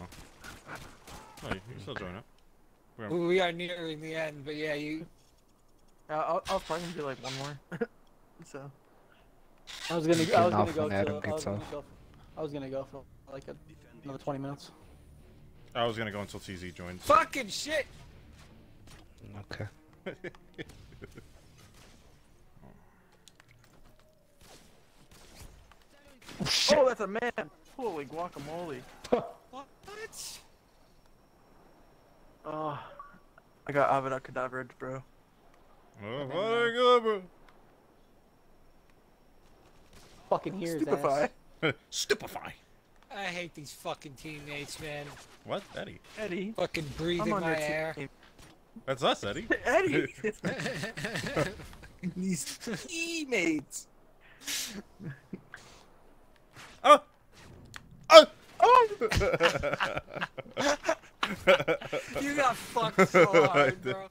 No, you can still join up. We're- We- We are nearing the end, but yeah, you. Yeah, I'll, I'll probably do like one more. so. I was gonna. I was gonna go when Adam to. I was gonna off. go. I was gonna go for like a, another 20 minutes. I was gonna go until TZ joins. Fucking shit! Okay. Oh, that's a man. Holy guacamole. What? Oh, I got Avada Kedavra, bro. Oh, what a good, bro. Fucking hears Stupefy. ass. Stupefy. I hate these fucking teammates, man. What? Eddie? Eddie. Fucking breathing I'm on my your air. That's us, Eddie. Eddie. These teammates. oh! Oh! Oh! you got fucked so hard, bro.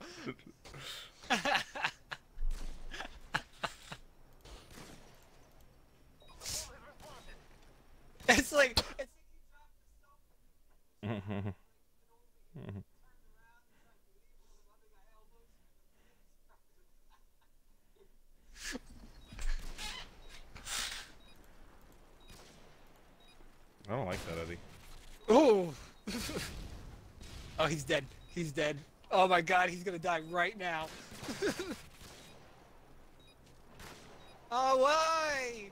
It's like it's I don't like that, Eddie. Oh! oh, he's dead. He's dead. Oh my god, he's gonna die right now. oh, why?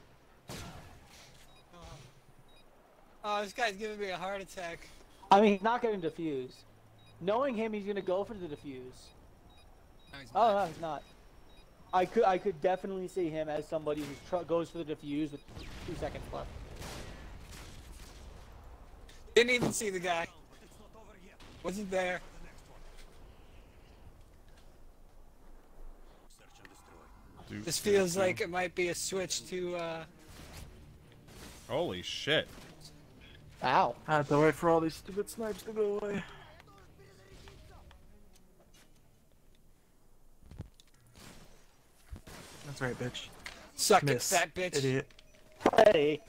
Oh. this guy's giving me a heart attack. I mean, he's not gonna defuse. Knowing him, he's gonna go for the defuse. No, Oh no, he's not. I could, I could definitely see him as somebody who tr- goes for the defuse with two seconds left. Didn't even see the guy. Wasn't there. This feels like it might be a switch to, uh... Holy shit. Ow. I have to wait for all these stupid snipes to go away. That's right, bitch. Suck Miss, it, fat bitch. Idiot. Hey.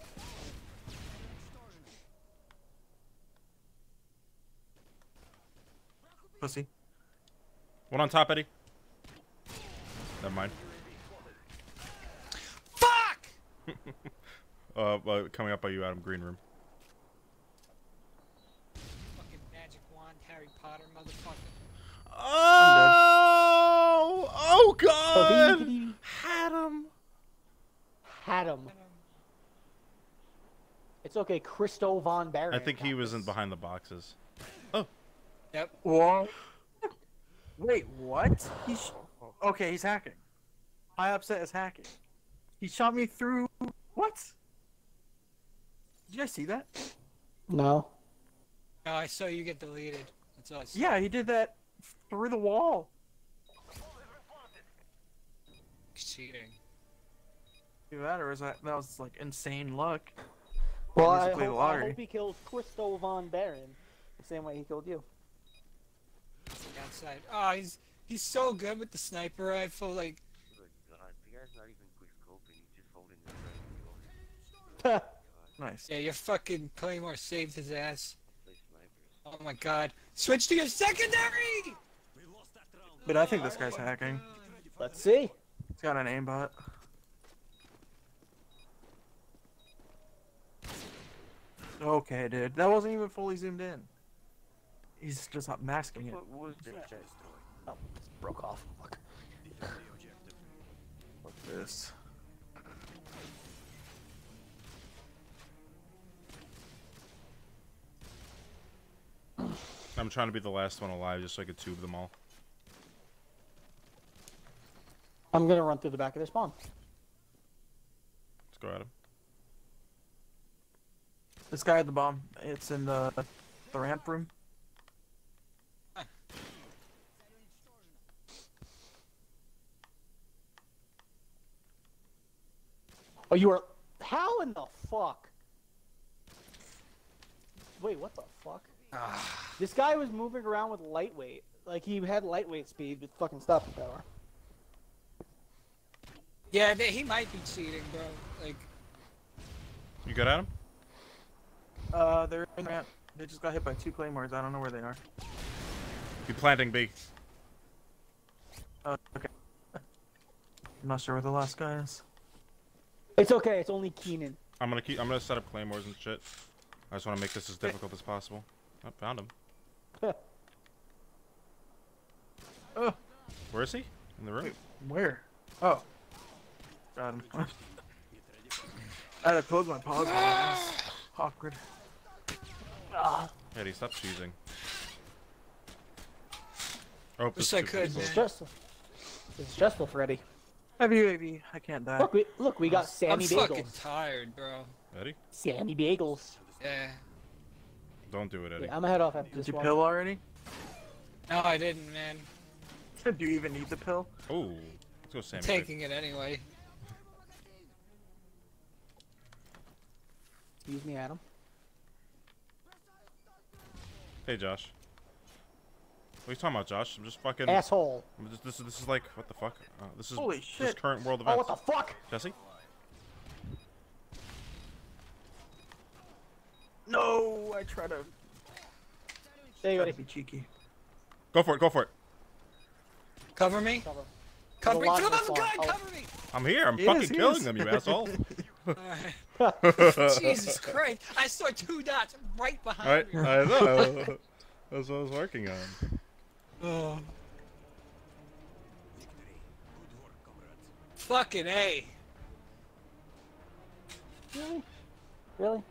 Pussy. One on top, Eddie. Never mind. Fuck! uh, coming up by you, Adam. Green room. Oh! Oh God! Had Had him. Had him. It's okay, Christo von Baron. I think he was in behind the boxes. Oh. Yep. What? Wait, what? He's okay. He's hacking. High upset is hacking. He shot me through. What? Did you guys see that? No. No, I saw you get deleted. That's all I saw. Yeah, he did that through the wall. Cheating. Do that, or is that that was like insane luck? Well, I Basically the hope, I hope he kills Christo von Baron the same way he killed you. Outside. Oh, ah, he's he's so good with the sniper rifle. Like, Nice. yeah, your fucking Claymore saved his ass. Oh my god. Switch to your secondary! But I think this guy's hacking. Let's see. He's got an aimbot. Okay, dude. That wasn't even fully zoomed in. He's just not masking it. Oh, this broke off. Fuck. Look at this. I'm trying to be the last one alive just so I could tube them all. I'm gonna run through the back of their spawn. Let's go at him. This guy had the bomb. It's in the the ramp room. Oh, you are. How in the fuck? Wait, what the fuck? Ah. this guy was moving around with lightweight. Like he had lightweight speed with fucking stopping power. Yeah, they, he might be cheating, bro. Like, You good at him? Uh, they're in the ramp. They just got hit by two claymores. I don't know where they are. You planting B. Uh, okay. I'm not sure where the last guy is. It's okay. It's only Keenan. I'm gonna keep. I'm gonna set up claymores and shit. I just want to make this as difficult as possible. I found him. Oh, Where is he? In the room. where? Oh. Got him. I had to close my pause. Awkward. Eddie, stop cheesing. Oh, Wish this I is too could, It's stressful. It's stressful, Freddy. Have you, baby? I can't die. Look, we look. We got I'm Sammy fucking Bagels. tired, bro. Eddie, Sammy Bagels. Yeah. don't do it, Eddie. Yeah, I'm gonna head off after Did this you one. pill already? No, I didn't, man. Do you even need the pill? Oh, let's go, Sammy. I'm Taking it anyway. Excuse me, Adam. Hey, Josh. What are you talking about, Josh? I'm just fucking. Asshole. I'm just- this, is this is like what the fuck? Uh, this is Holy This current world event. Oh, what the fuck? Jesse. No, I try to, There you go. be cheeky. Go for it. Go for it. Cover me. Cover. Cover me. There's a For the lot love in of this God, one. cover me. I'm here. I'm He fucking is, he killing is. them, you asshole. Alright. Jesus Christ. I saw two dots right I, behind me. I know. That's what I was working on. Oh. Fucking A. Really? Really?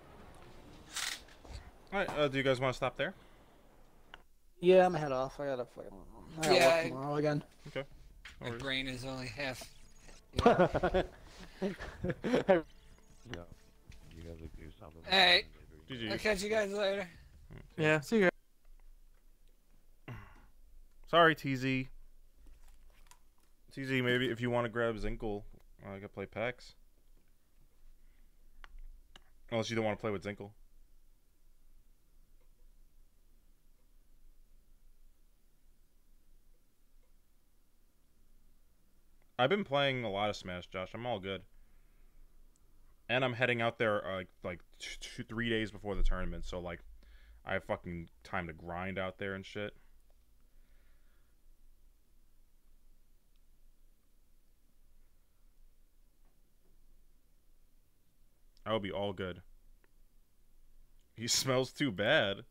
All right. Uh, do you guys want to stop there? Yeah, I'm gonna head off. I gotta fucking. I gotta Yeah, work I- tomorrow again. Okay. No My brain is only half. Hey, GG. I'll catch you guys later. Yeah, see you guys. Sorry, TZ. TZ, maybe if you want to grab Zinkel, uh, I could play PAX. Unless you don't want to play with Zinkel. I've been playing a lot of Smash, Josh. I'm all good. And I'm heading out there uh, like two, three days before the tournament, so like I have fucking time to grind out there and shit. I will be all good. He smells too bad.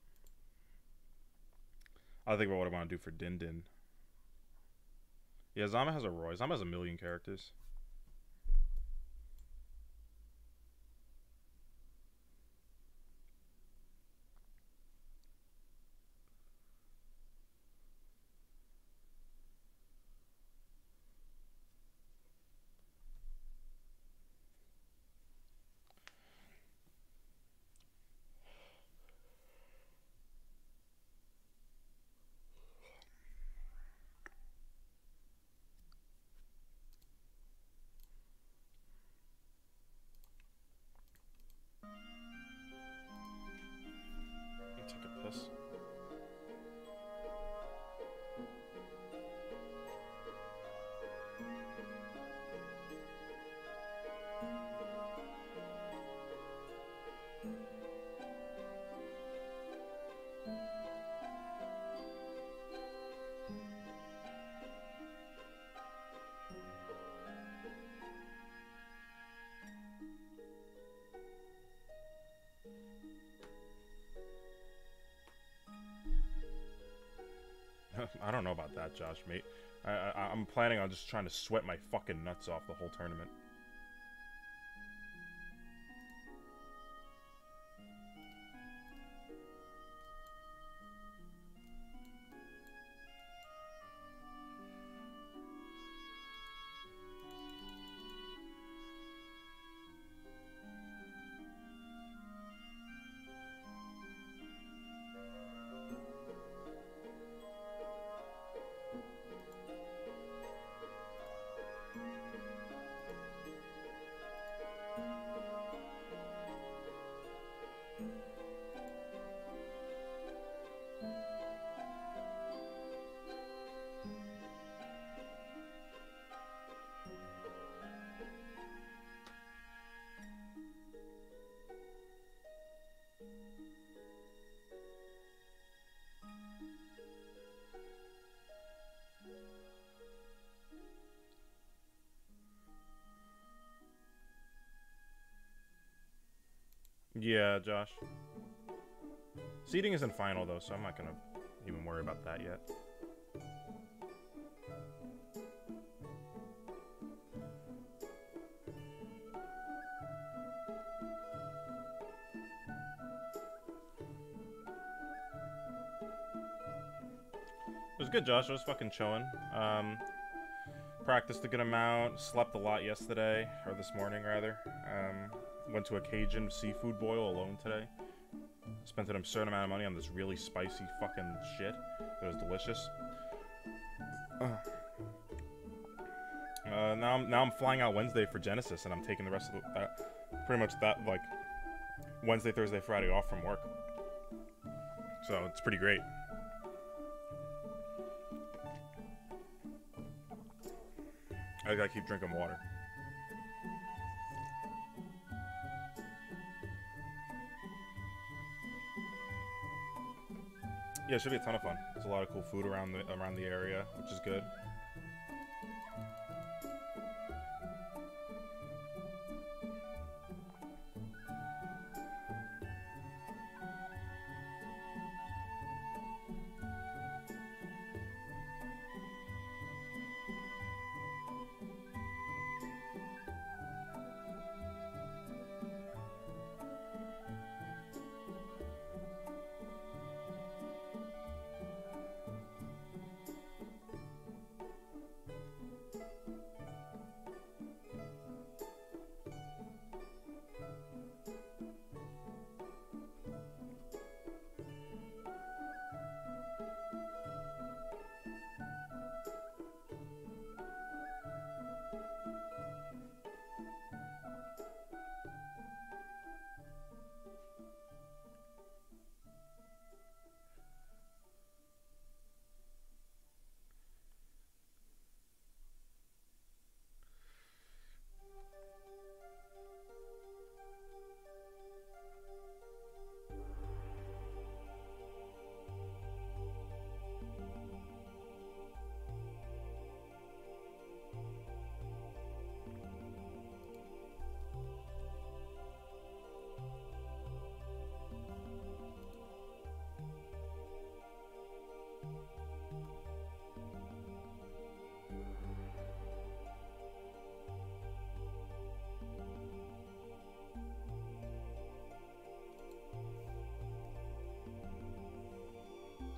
I think about what I want to do for Din Din. Yeah, Zomba has a Roy. Zomba has a million characters. Josh, mate. I, I, I'm planning on just trying to sweat my fucking nuts off the whole tournament. Yeah, Josh. Seating isn't final though, so I'm not gonna even worry about that yet. It was good, Josh. I was fucking chilling. Um, practiced a good amount. Slept a lot yesterday, or this morning rather. Um, went to a Cajun seafood boil alone today. Spent an absurd amount of money on this really spicy fucking shit. It was delicious. Uh, uh, now I'm now I'm flying out Wednesday for Genesis, and I'm taking the rest of the, that, pretty much that like Wednesday, Thursday, Friday off from work. So it's pretty great. I gotta keep drinking water. Yeah, it should be a ton of fun. There's a lot of cool food around the around the area, which is good.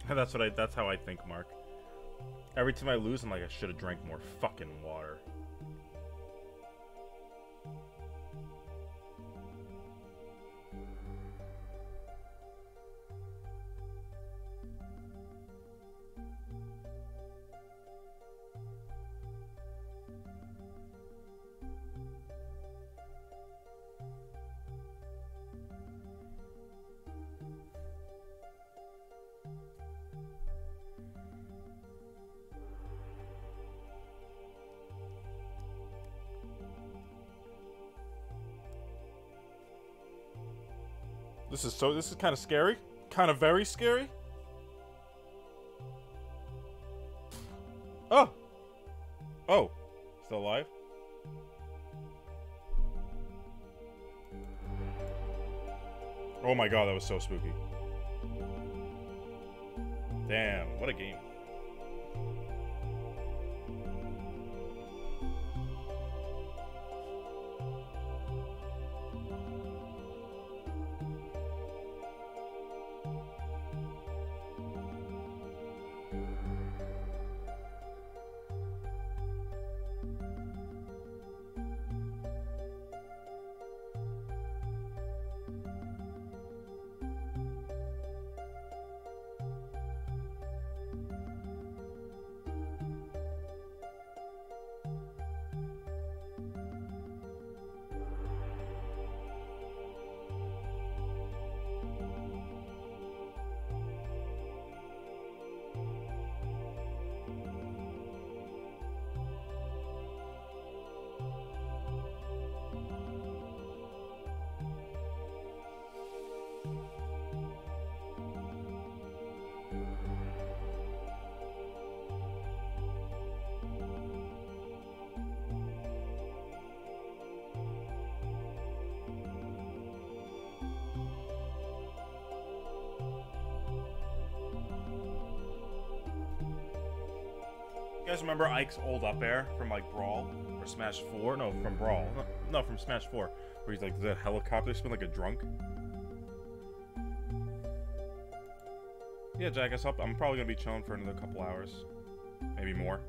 that's what I. That's how I think, Mark. Every time I lose, I'm like, I should have drank more fucking water. So. This is kind of scary. Kind of very scary. Oh. Oh. Still alive. Oh my god, that was so spooky. Damn, what a game. Remember Ike's old up air from like Brawl or Smash 4? No, from Brawl. No, no, from Smash 4. Where he's like the helicopter spin like a drunk. Yeah, Jack, up. I'm probably gonna be chilling for another couple hours. Maybe more.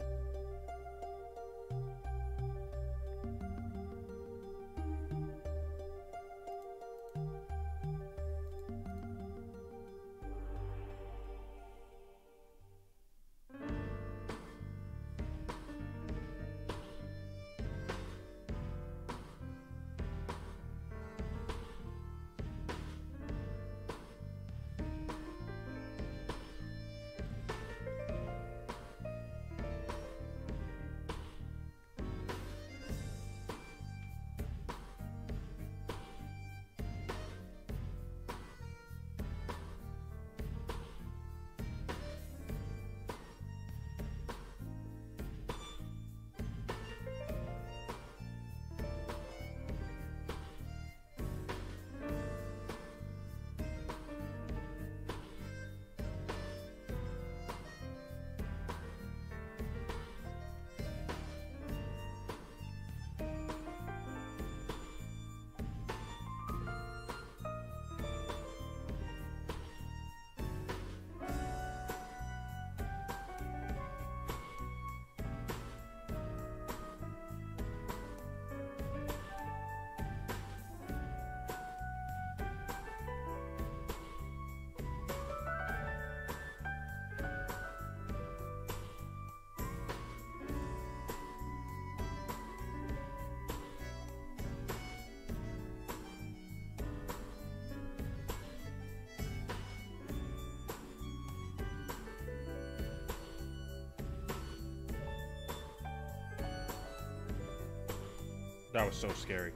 Was so scary.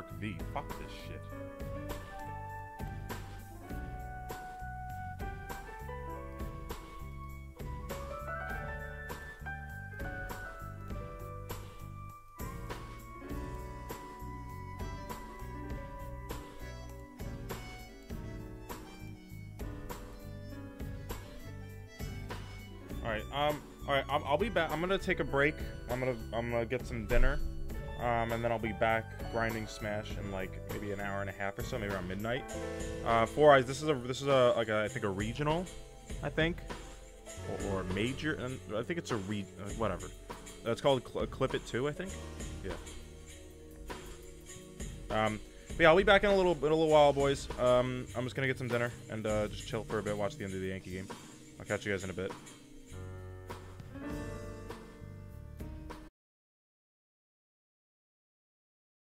Yu-Gi-Oh! V? Fuck this shit. All right. Um. All right. I'll, I'll be back. I'm gonna take a break. I'm gonna I'm gonna get some dinner. Um, and then I'll be back grinding Smash in like maybe an hour and a half or so, maybe around midnight. Uh, Four Eyes. This is a this is a like a, I think a regional, I think, or, or major. And I think it's a re uh, whatever. Uh, it's called Cl- Clip It Two, I think. Yeah. Um. But yeah, I'll be back in a little in a little while, boys. Um, I'm just gonna get some dinner and uh, just chill for a bit, watch the end of the Yankee game. I'll catch you guys in a bit.